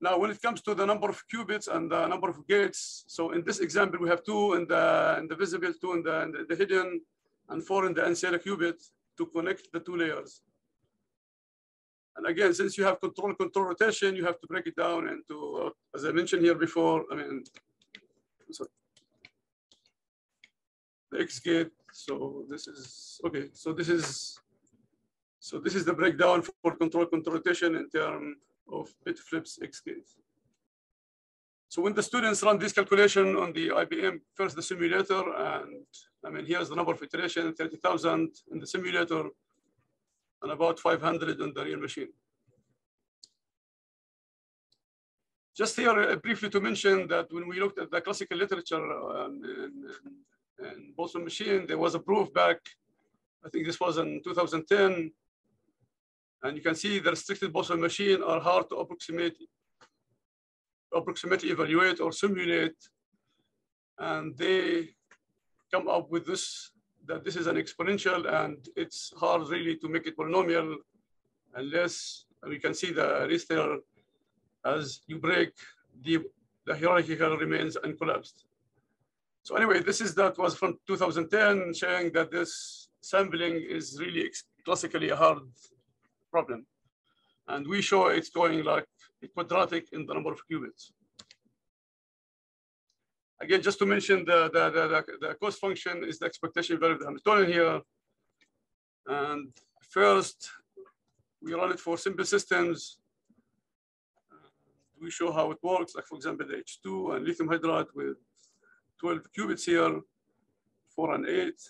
Now, when it comes to the number of qubits and the number of gates, so in this example, we have two in the, in the visible, two in the, in the, hidden, and four in the ancilla qubit to connect the two layers. And again, since you have control control rotation, you have to break it down into, uh, as I mentioned here before, I mean, sorry the X gate. So this is, okay, so this is, so this is the breakdown for control control rotation in terms of bit flips X gate. So when the students run this calculation on the IBM, first the simulator, and I mean, here's the number of iteration, 30,000 in the simulator, and about 500 on the real machine. Just here, uh, briefly to mention that when we looked at the classical literature um, and Boltzmann machine. There was a proof back, I think this was in 2010. And you can see the restricted Boltzmann machine are hard to approximate, approximately evaluate or simulate. And they come up with this that this is an exponential and it's hard really to make it polynomial unless we can see the there as you break the, the hierarchical remains and collapsed. So anyway, this is that was from 2010 showing that this sampling is really classically a hard problem. And we show it's going like quadratic in the number of qubits. Again, just to mention the, the, the, the cost function is the expectation value of the Hamiltonian here. And first, we run it for simple systems. Uh, we show how it works, like for example, the H2 and lithium hydride with 12 qubits here, four and eight.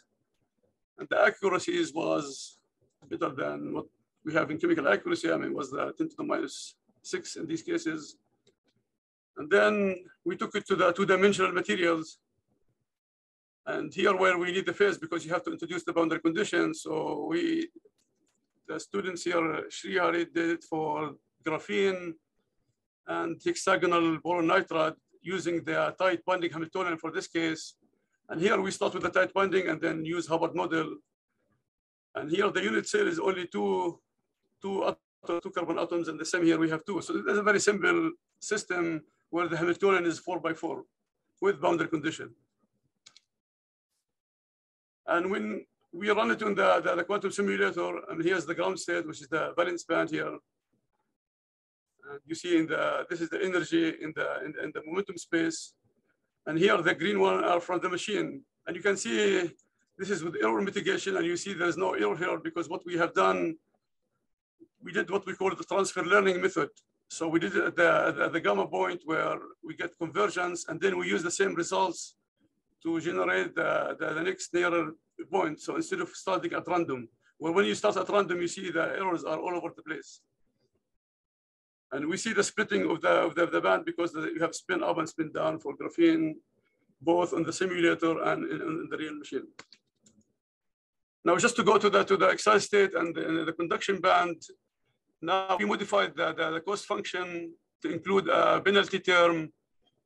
And the accuracy was better than what we have in chemical accuracy. I mean, was the 10 to the minus six in these cases. And then we took it to the two-dimensional materials. And here where we need the phase because you have to introduce the boundary conditions. So we, the students here, Srihari did it for graphene and hexagonal boron nitride using the tight binding Hamiltonian for this case. And here we start with the tight binding and then use Hubbard model. And here the unit cell is only two, two, two carbon atoms and the same here we have two. So it's a very simple system where the Hamiltonian is four by four with boundary condition. And when we run it in the, the, the, quantum simulator, and here's the ground state, which is the valence band here. And you see in the, this is the energy in the, in, in the momentum space. And here the green one are from the machine. And you can see this is with error mitigation, and you see there's no error here because what we have done, we did what we call the transfer learning method. So we did it at the, at the gamma point where we get convergence, and then we use the same results to generate the, the, the next nearer point. So instead of starting at random, well, when you start at random, you see the errors are all over the place. And we see the splitting of the, of the, of the band because you have spin up and spin down for graphene, both on the simulator and in, in the real machine. Now, just to go to the, to the excited state and the, the conduction band, now we modified the, the, the, cost function to include a penalty term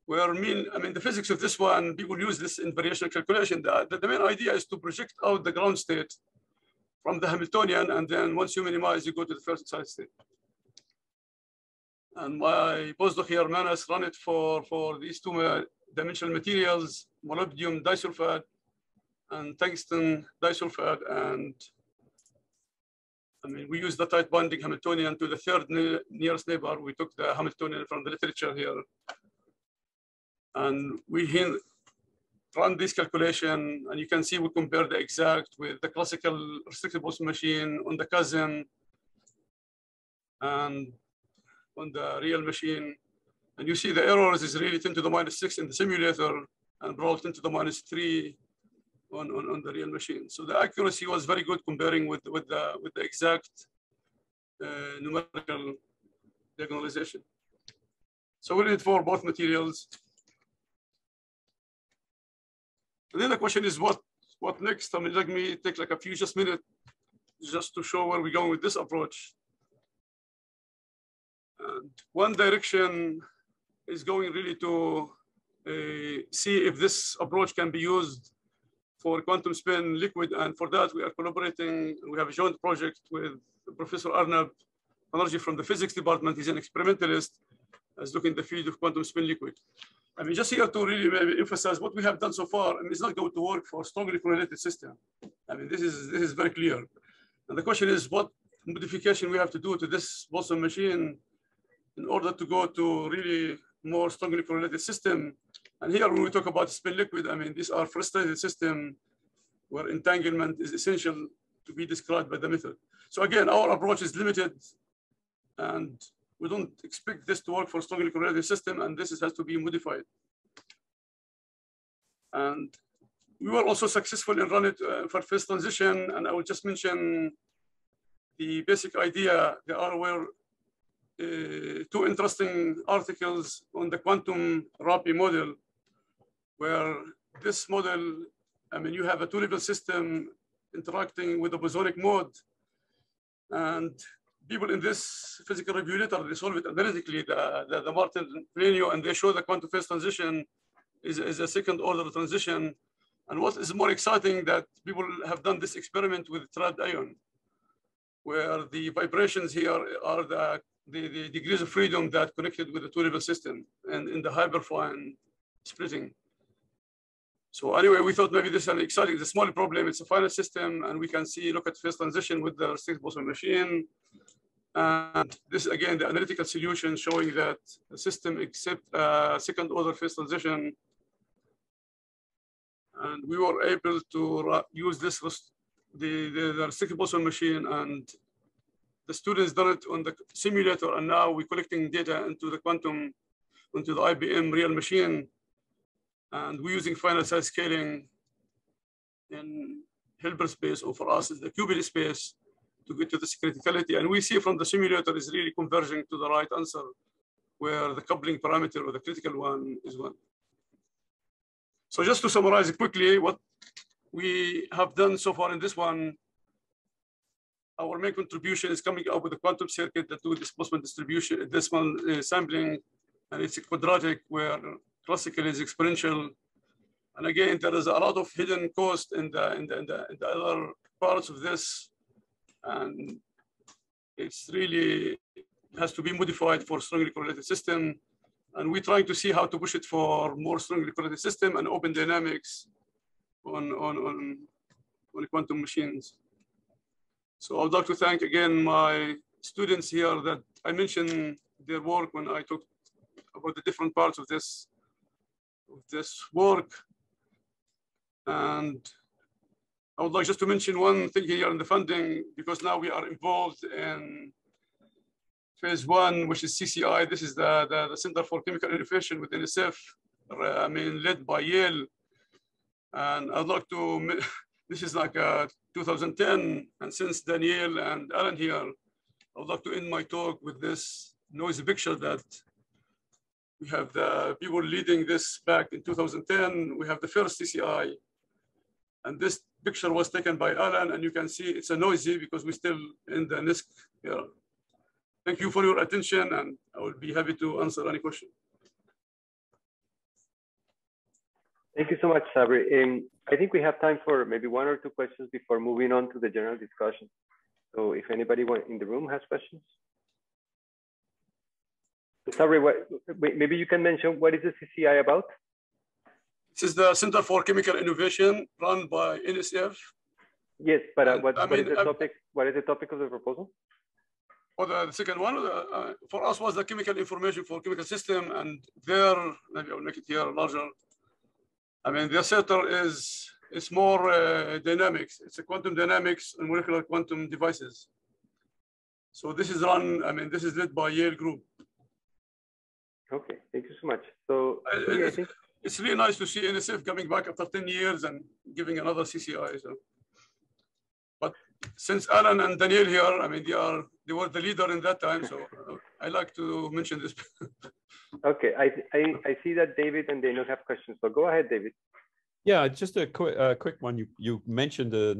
where mean, I mean, the physics of this one, people use this in variational calculation. The, the, the main idea is to project out the ground state from the Hamiltonian, and then once you minimize, you go to the first excited state. And my postdoc here, Manas, run it for, for these two uh, dimensional materials, molybdenum disulfide and tungsten disulfide and I mean, we use the tight binding Hamiltonian to the third nearest neighbor. We took the Hamiltonian from the literature here. And we run this calculation, and you can see we compare the exact with the classical restricted Boltzmann machine on the cousin and on the real machine. And you see the errors is really 10 to the minus 6 in the simulator and brought 10 to the minus 3 on, on, on the real machine. So the accuracy was very good comparing with, with, the, with the exact uh, numerical diagonalization. So we did it for both materials. And then the question is what, what next? I mean, let me take like a few just minutes just to show where we're going with this approach. And one direction is going really to uh, see if this approach can be used for quantum spin liquid. And for that, we are collaborating. We have a joint project with Professor Arnab Banerjee from the physics department. He's an experimentalist as looking the field of quantum spin liquid. I mean, just here to really maybe emphasize what we have done so far, I mean, it's not going to work for strongly correlated system. I mean, this is, this is very clear. And the question is what modification we have to do to this Boltzmann machine in order to go to really more strongly correlated system and here, when we talk about spin liquid, I mean, these are frustrated system where entanglement is essential to be described by the method. So again, our approach is limited and we don't expect this to work for strongly correlated system and this has to be modified. And we were also successful in running uh, for phase transition. And I will just mention the basic idea. There are uh, two interesting articles on the quantum Rabi model where this model, I mean, you have a two-level system interacting with the bosonic mode. And people in this physical review letter, they solve it analytically, the, the, the Martin Plenio, and they show the quantum phase transition is, is a second order transition. And what is more exciting that people have done this experiment with trapped ion, where the vibrations here are the, the, the degrees of freedom that connected with the two-level system and in the hyperfine splitting. So anyway, we thought maybe this is an exciting, a small problem, it's a finite system, and we can see, look at phase transition with the restricted Boltzmann machine. And this again, the analytical solution showing that the system accept uh, second order phase transition. And we were able to use this, the, the, the restricted Boltzmann machine and the students done it on the simulator and now we're collecting data into the quantum, into the IBM real machine and we're using finite size scaling in Hilbert space, or for us, it's the qubit space to get to this criticality. And we see from the simulator is really converging to the right answer, where the coupling parameter or the critical one is one. So just to summarize quickly, what we have done so far in this one, our main contribution is coming up with a quantum circuit that do this displacement distribution, this one uh, sampling, and it's a quadratic where classical is exponential. And again, there is a lot of hidden cost in the, in the, in the, in the other parts of this. And it's really has to be modified for strongly correlated system. And we're trying to see how to push it for more strongly correlated system and open dynamics on, on, on, on quantum machines. So I would like to thank again my students here that I mentioned their work when I talked about the different parts of this this work. And I would like just to mention one thing here in the funding, because now we are involved in phase one, which is CCI. This is the, the, the Center for Chemical Innovation with NSF, I mean, led by Yale. And I'd like to, this is like uh, 2010, and since Daniel and Alán here, I would like to end my talk with this noisy picture that we have the people leading this back in 2010. We have the first CCI. And this picture was taken by Alán, and you can see it's a noisy because we're still in the NISQ era. Thank you for your attention, and I will be happy to answer any question. Thank you so much, Sabre. Um, I think we have time for maybe one or two questions before moving on to the general discussion. So if anybody in the room has questions. Sorry, what, maybe you can mention what is the CCI about? This is the Center for Chemical Innovation run by NSF. Yes, but uh, what, what is the topic? What is the topic of the proposal? For the, the second one, uh, for us was the chemical information for chemical system, and there maybe I'll make it here larger. I mean, the center is it's more uh, dynamics. It's a quantum dynamics and molecular quantum devices. So this is run. I mean, this is led by Yale Group. Okay, thank you so much. So okay, it's, it's, really nice to see NSF coming back after 10 years and giving another CCI. So. But since Alán and Daniel here, I mean, they are they were the leader in that time, so uh, I like to mention this. okay, I, I, I see that David and Daniel have questions, so go ahead, David. Yeah, just a quick, uh, quick one. You you mentioned uh,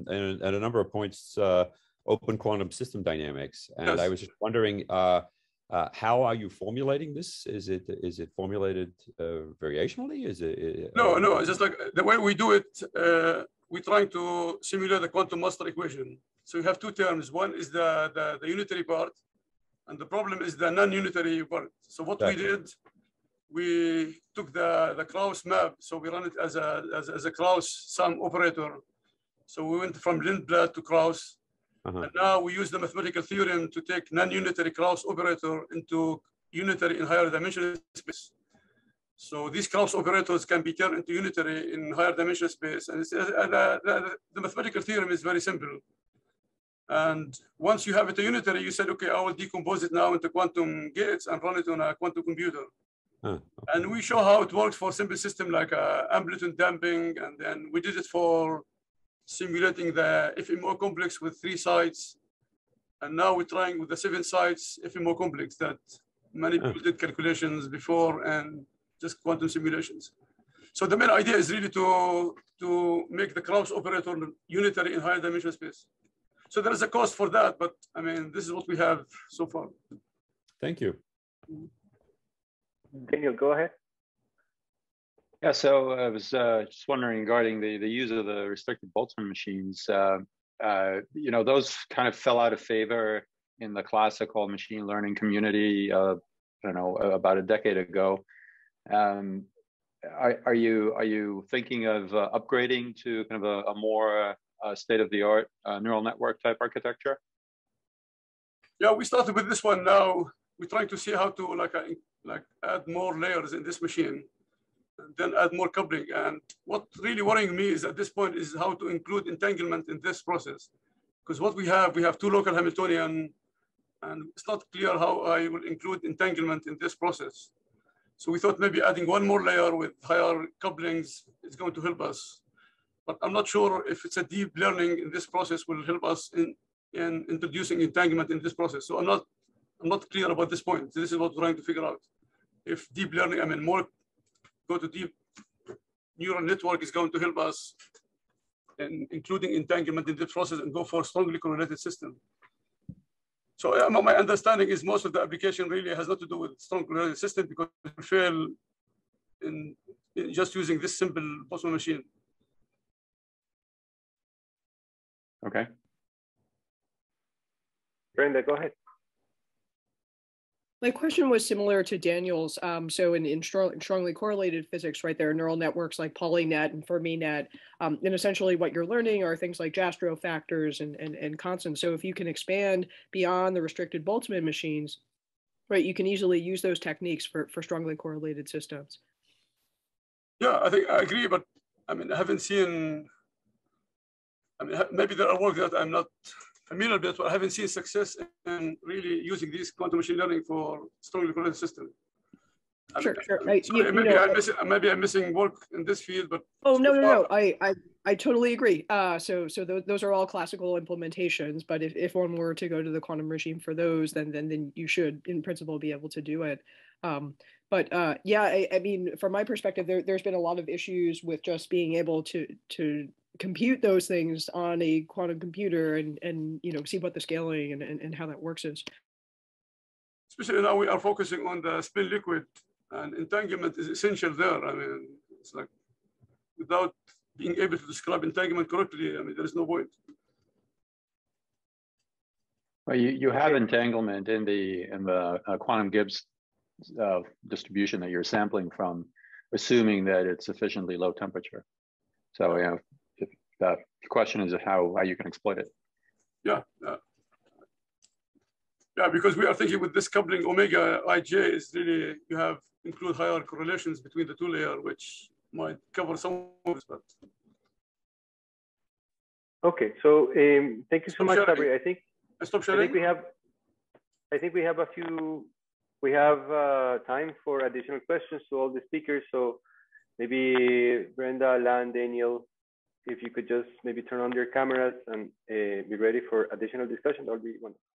at a number of points uh, open quantum system dynamics, and yes. I was just wondering uh, uh, how are you formulating this? Is it is it formulated uh, variationally? Is it? Uh, no, no. It's just like the way we do it. Uh, we're trying to simulate the quantum master equation. So you have two terms. One is the, the, the unitary part, and the problem is the non-unitary part. So what we did, we took the, the Kraus map. So we run it as a, as, as a Kraus sum operator. So we went from Lindblad to Kraus. Uh-huh. And now we use the mathematical theorem to take non-unitary Kraus operator into unitary in higher dimensional space. So these Kraus operators can be turned into unitary in higher dimensional space. And uh, the, the, the, mathematical theorem is very simple. And once you have it a unitary, you said, okay, I will decompose it now into quantum gates and run it on a quantum computer. okay. And we show how it works for simple system like uh, amplitude damping. And then we did it for simulating the FMO complex with three sites. And now we're trying with the seven sites FMO complex that many people did calculations before and just quantum simulations. So the main idea is really to, to make the Kraus operator unitary in higher dimensional space. So there is a cost for that, but I mean, this is what we have so far. Thank you. Daniel, go ahead. Yeah, so I was uh, just wondering regarding the, the use of the restricted Boltzmann machines. Uh, uh, you know, those kind of fell out of favor in the classical machine learning community. Uh, I don't know about a decade ago. Um, are, are, you are you thinking of uh, upgrading to kind of a, a more uh, state of the art neural network type architecture? Yeah, we started with this one now. We're trying to see how to like like add more layers in this machine then add more coupling. And what really worrying me is at this point is how to include entanglement in this process. Because what we have, we have two local Hamiltonian, and it's not clear how I will include entanglement in this process. So we thought maybe adding one more layer with higher couplings is going to help us. But I'm not sure if it's a deep learning in this process will help us in, in introducing entanglement in this process. So I'm not, I'm not clear about this point. This is what we're trying to figure out. If deep learning, I mean, more go to deep neural network is going to help us in including entanglement in the process and go for strongly correlated system. So my understanding is most of the application really has not to do with strong correlated system because we fail in, in just using this simple Boltzmann machine. Okay. Brenda, go ahead. My question was similar to Daniel's. Um, so in, in strong, strongly correlated physics, right, there are neural networks like PauliNet and FermiNet. Um, and essentially what you're learning are things like Jastrow factors and, and, and constants. So if you can expand beyond the restricted Boltzmann machines, right, you can easily use those techniques for, for strongly correlated systems. Yeah, I think I agree, but I mean, I haven't seen, I mean, maybe there are work that I'm not familiar with, but I haven't seen success in really using these quantum machine learning for strongly correlated systems. Sure, sure. I, sorry, you, maybe, you know, I'm missing, maybe I'm missing work in this field, but oh no, no, no, I, I, I totally agree. Uh, so, so th those are all classical implementations. But if, if one were to go to the quantum regime for those, then then then you should, in principle, be able to do it. Um, but uh, yeah, I, I, mean, from my perspective, there, there's been a lot of issues with just being able to to compute those things on a quantum computer and and you know see what the scaling and, and, and how that works is. Especially now we are focusing on the spin liquid and entanglement is essential there. I mean it's like without being able to describe entanglement correctly i mean there is no point well you, you have entanglement in the in the uh, quantum gibbs uh, distribution that you're sampling from assuming that it's sufficiently low temperature. So you know the question is how, how you can exploit it. Yeah. Uh, yeah, because we are thinking with this coupling omega ij is really, you have include higher correlations between the two layer, which might cover some of this, but. Okay, so um, thank you so much, Sabre. I think, I stop sharing. I think we have, I think we have a few, we have uh, time for additional questions to all the speakers. So maybe Brenda, Alán, Daniel, if you could just maybe turn on your cameras and uh, be ready for additional discussion, that would be wonderful.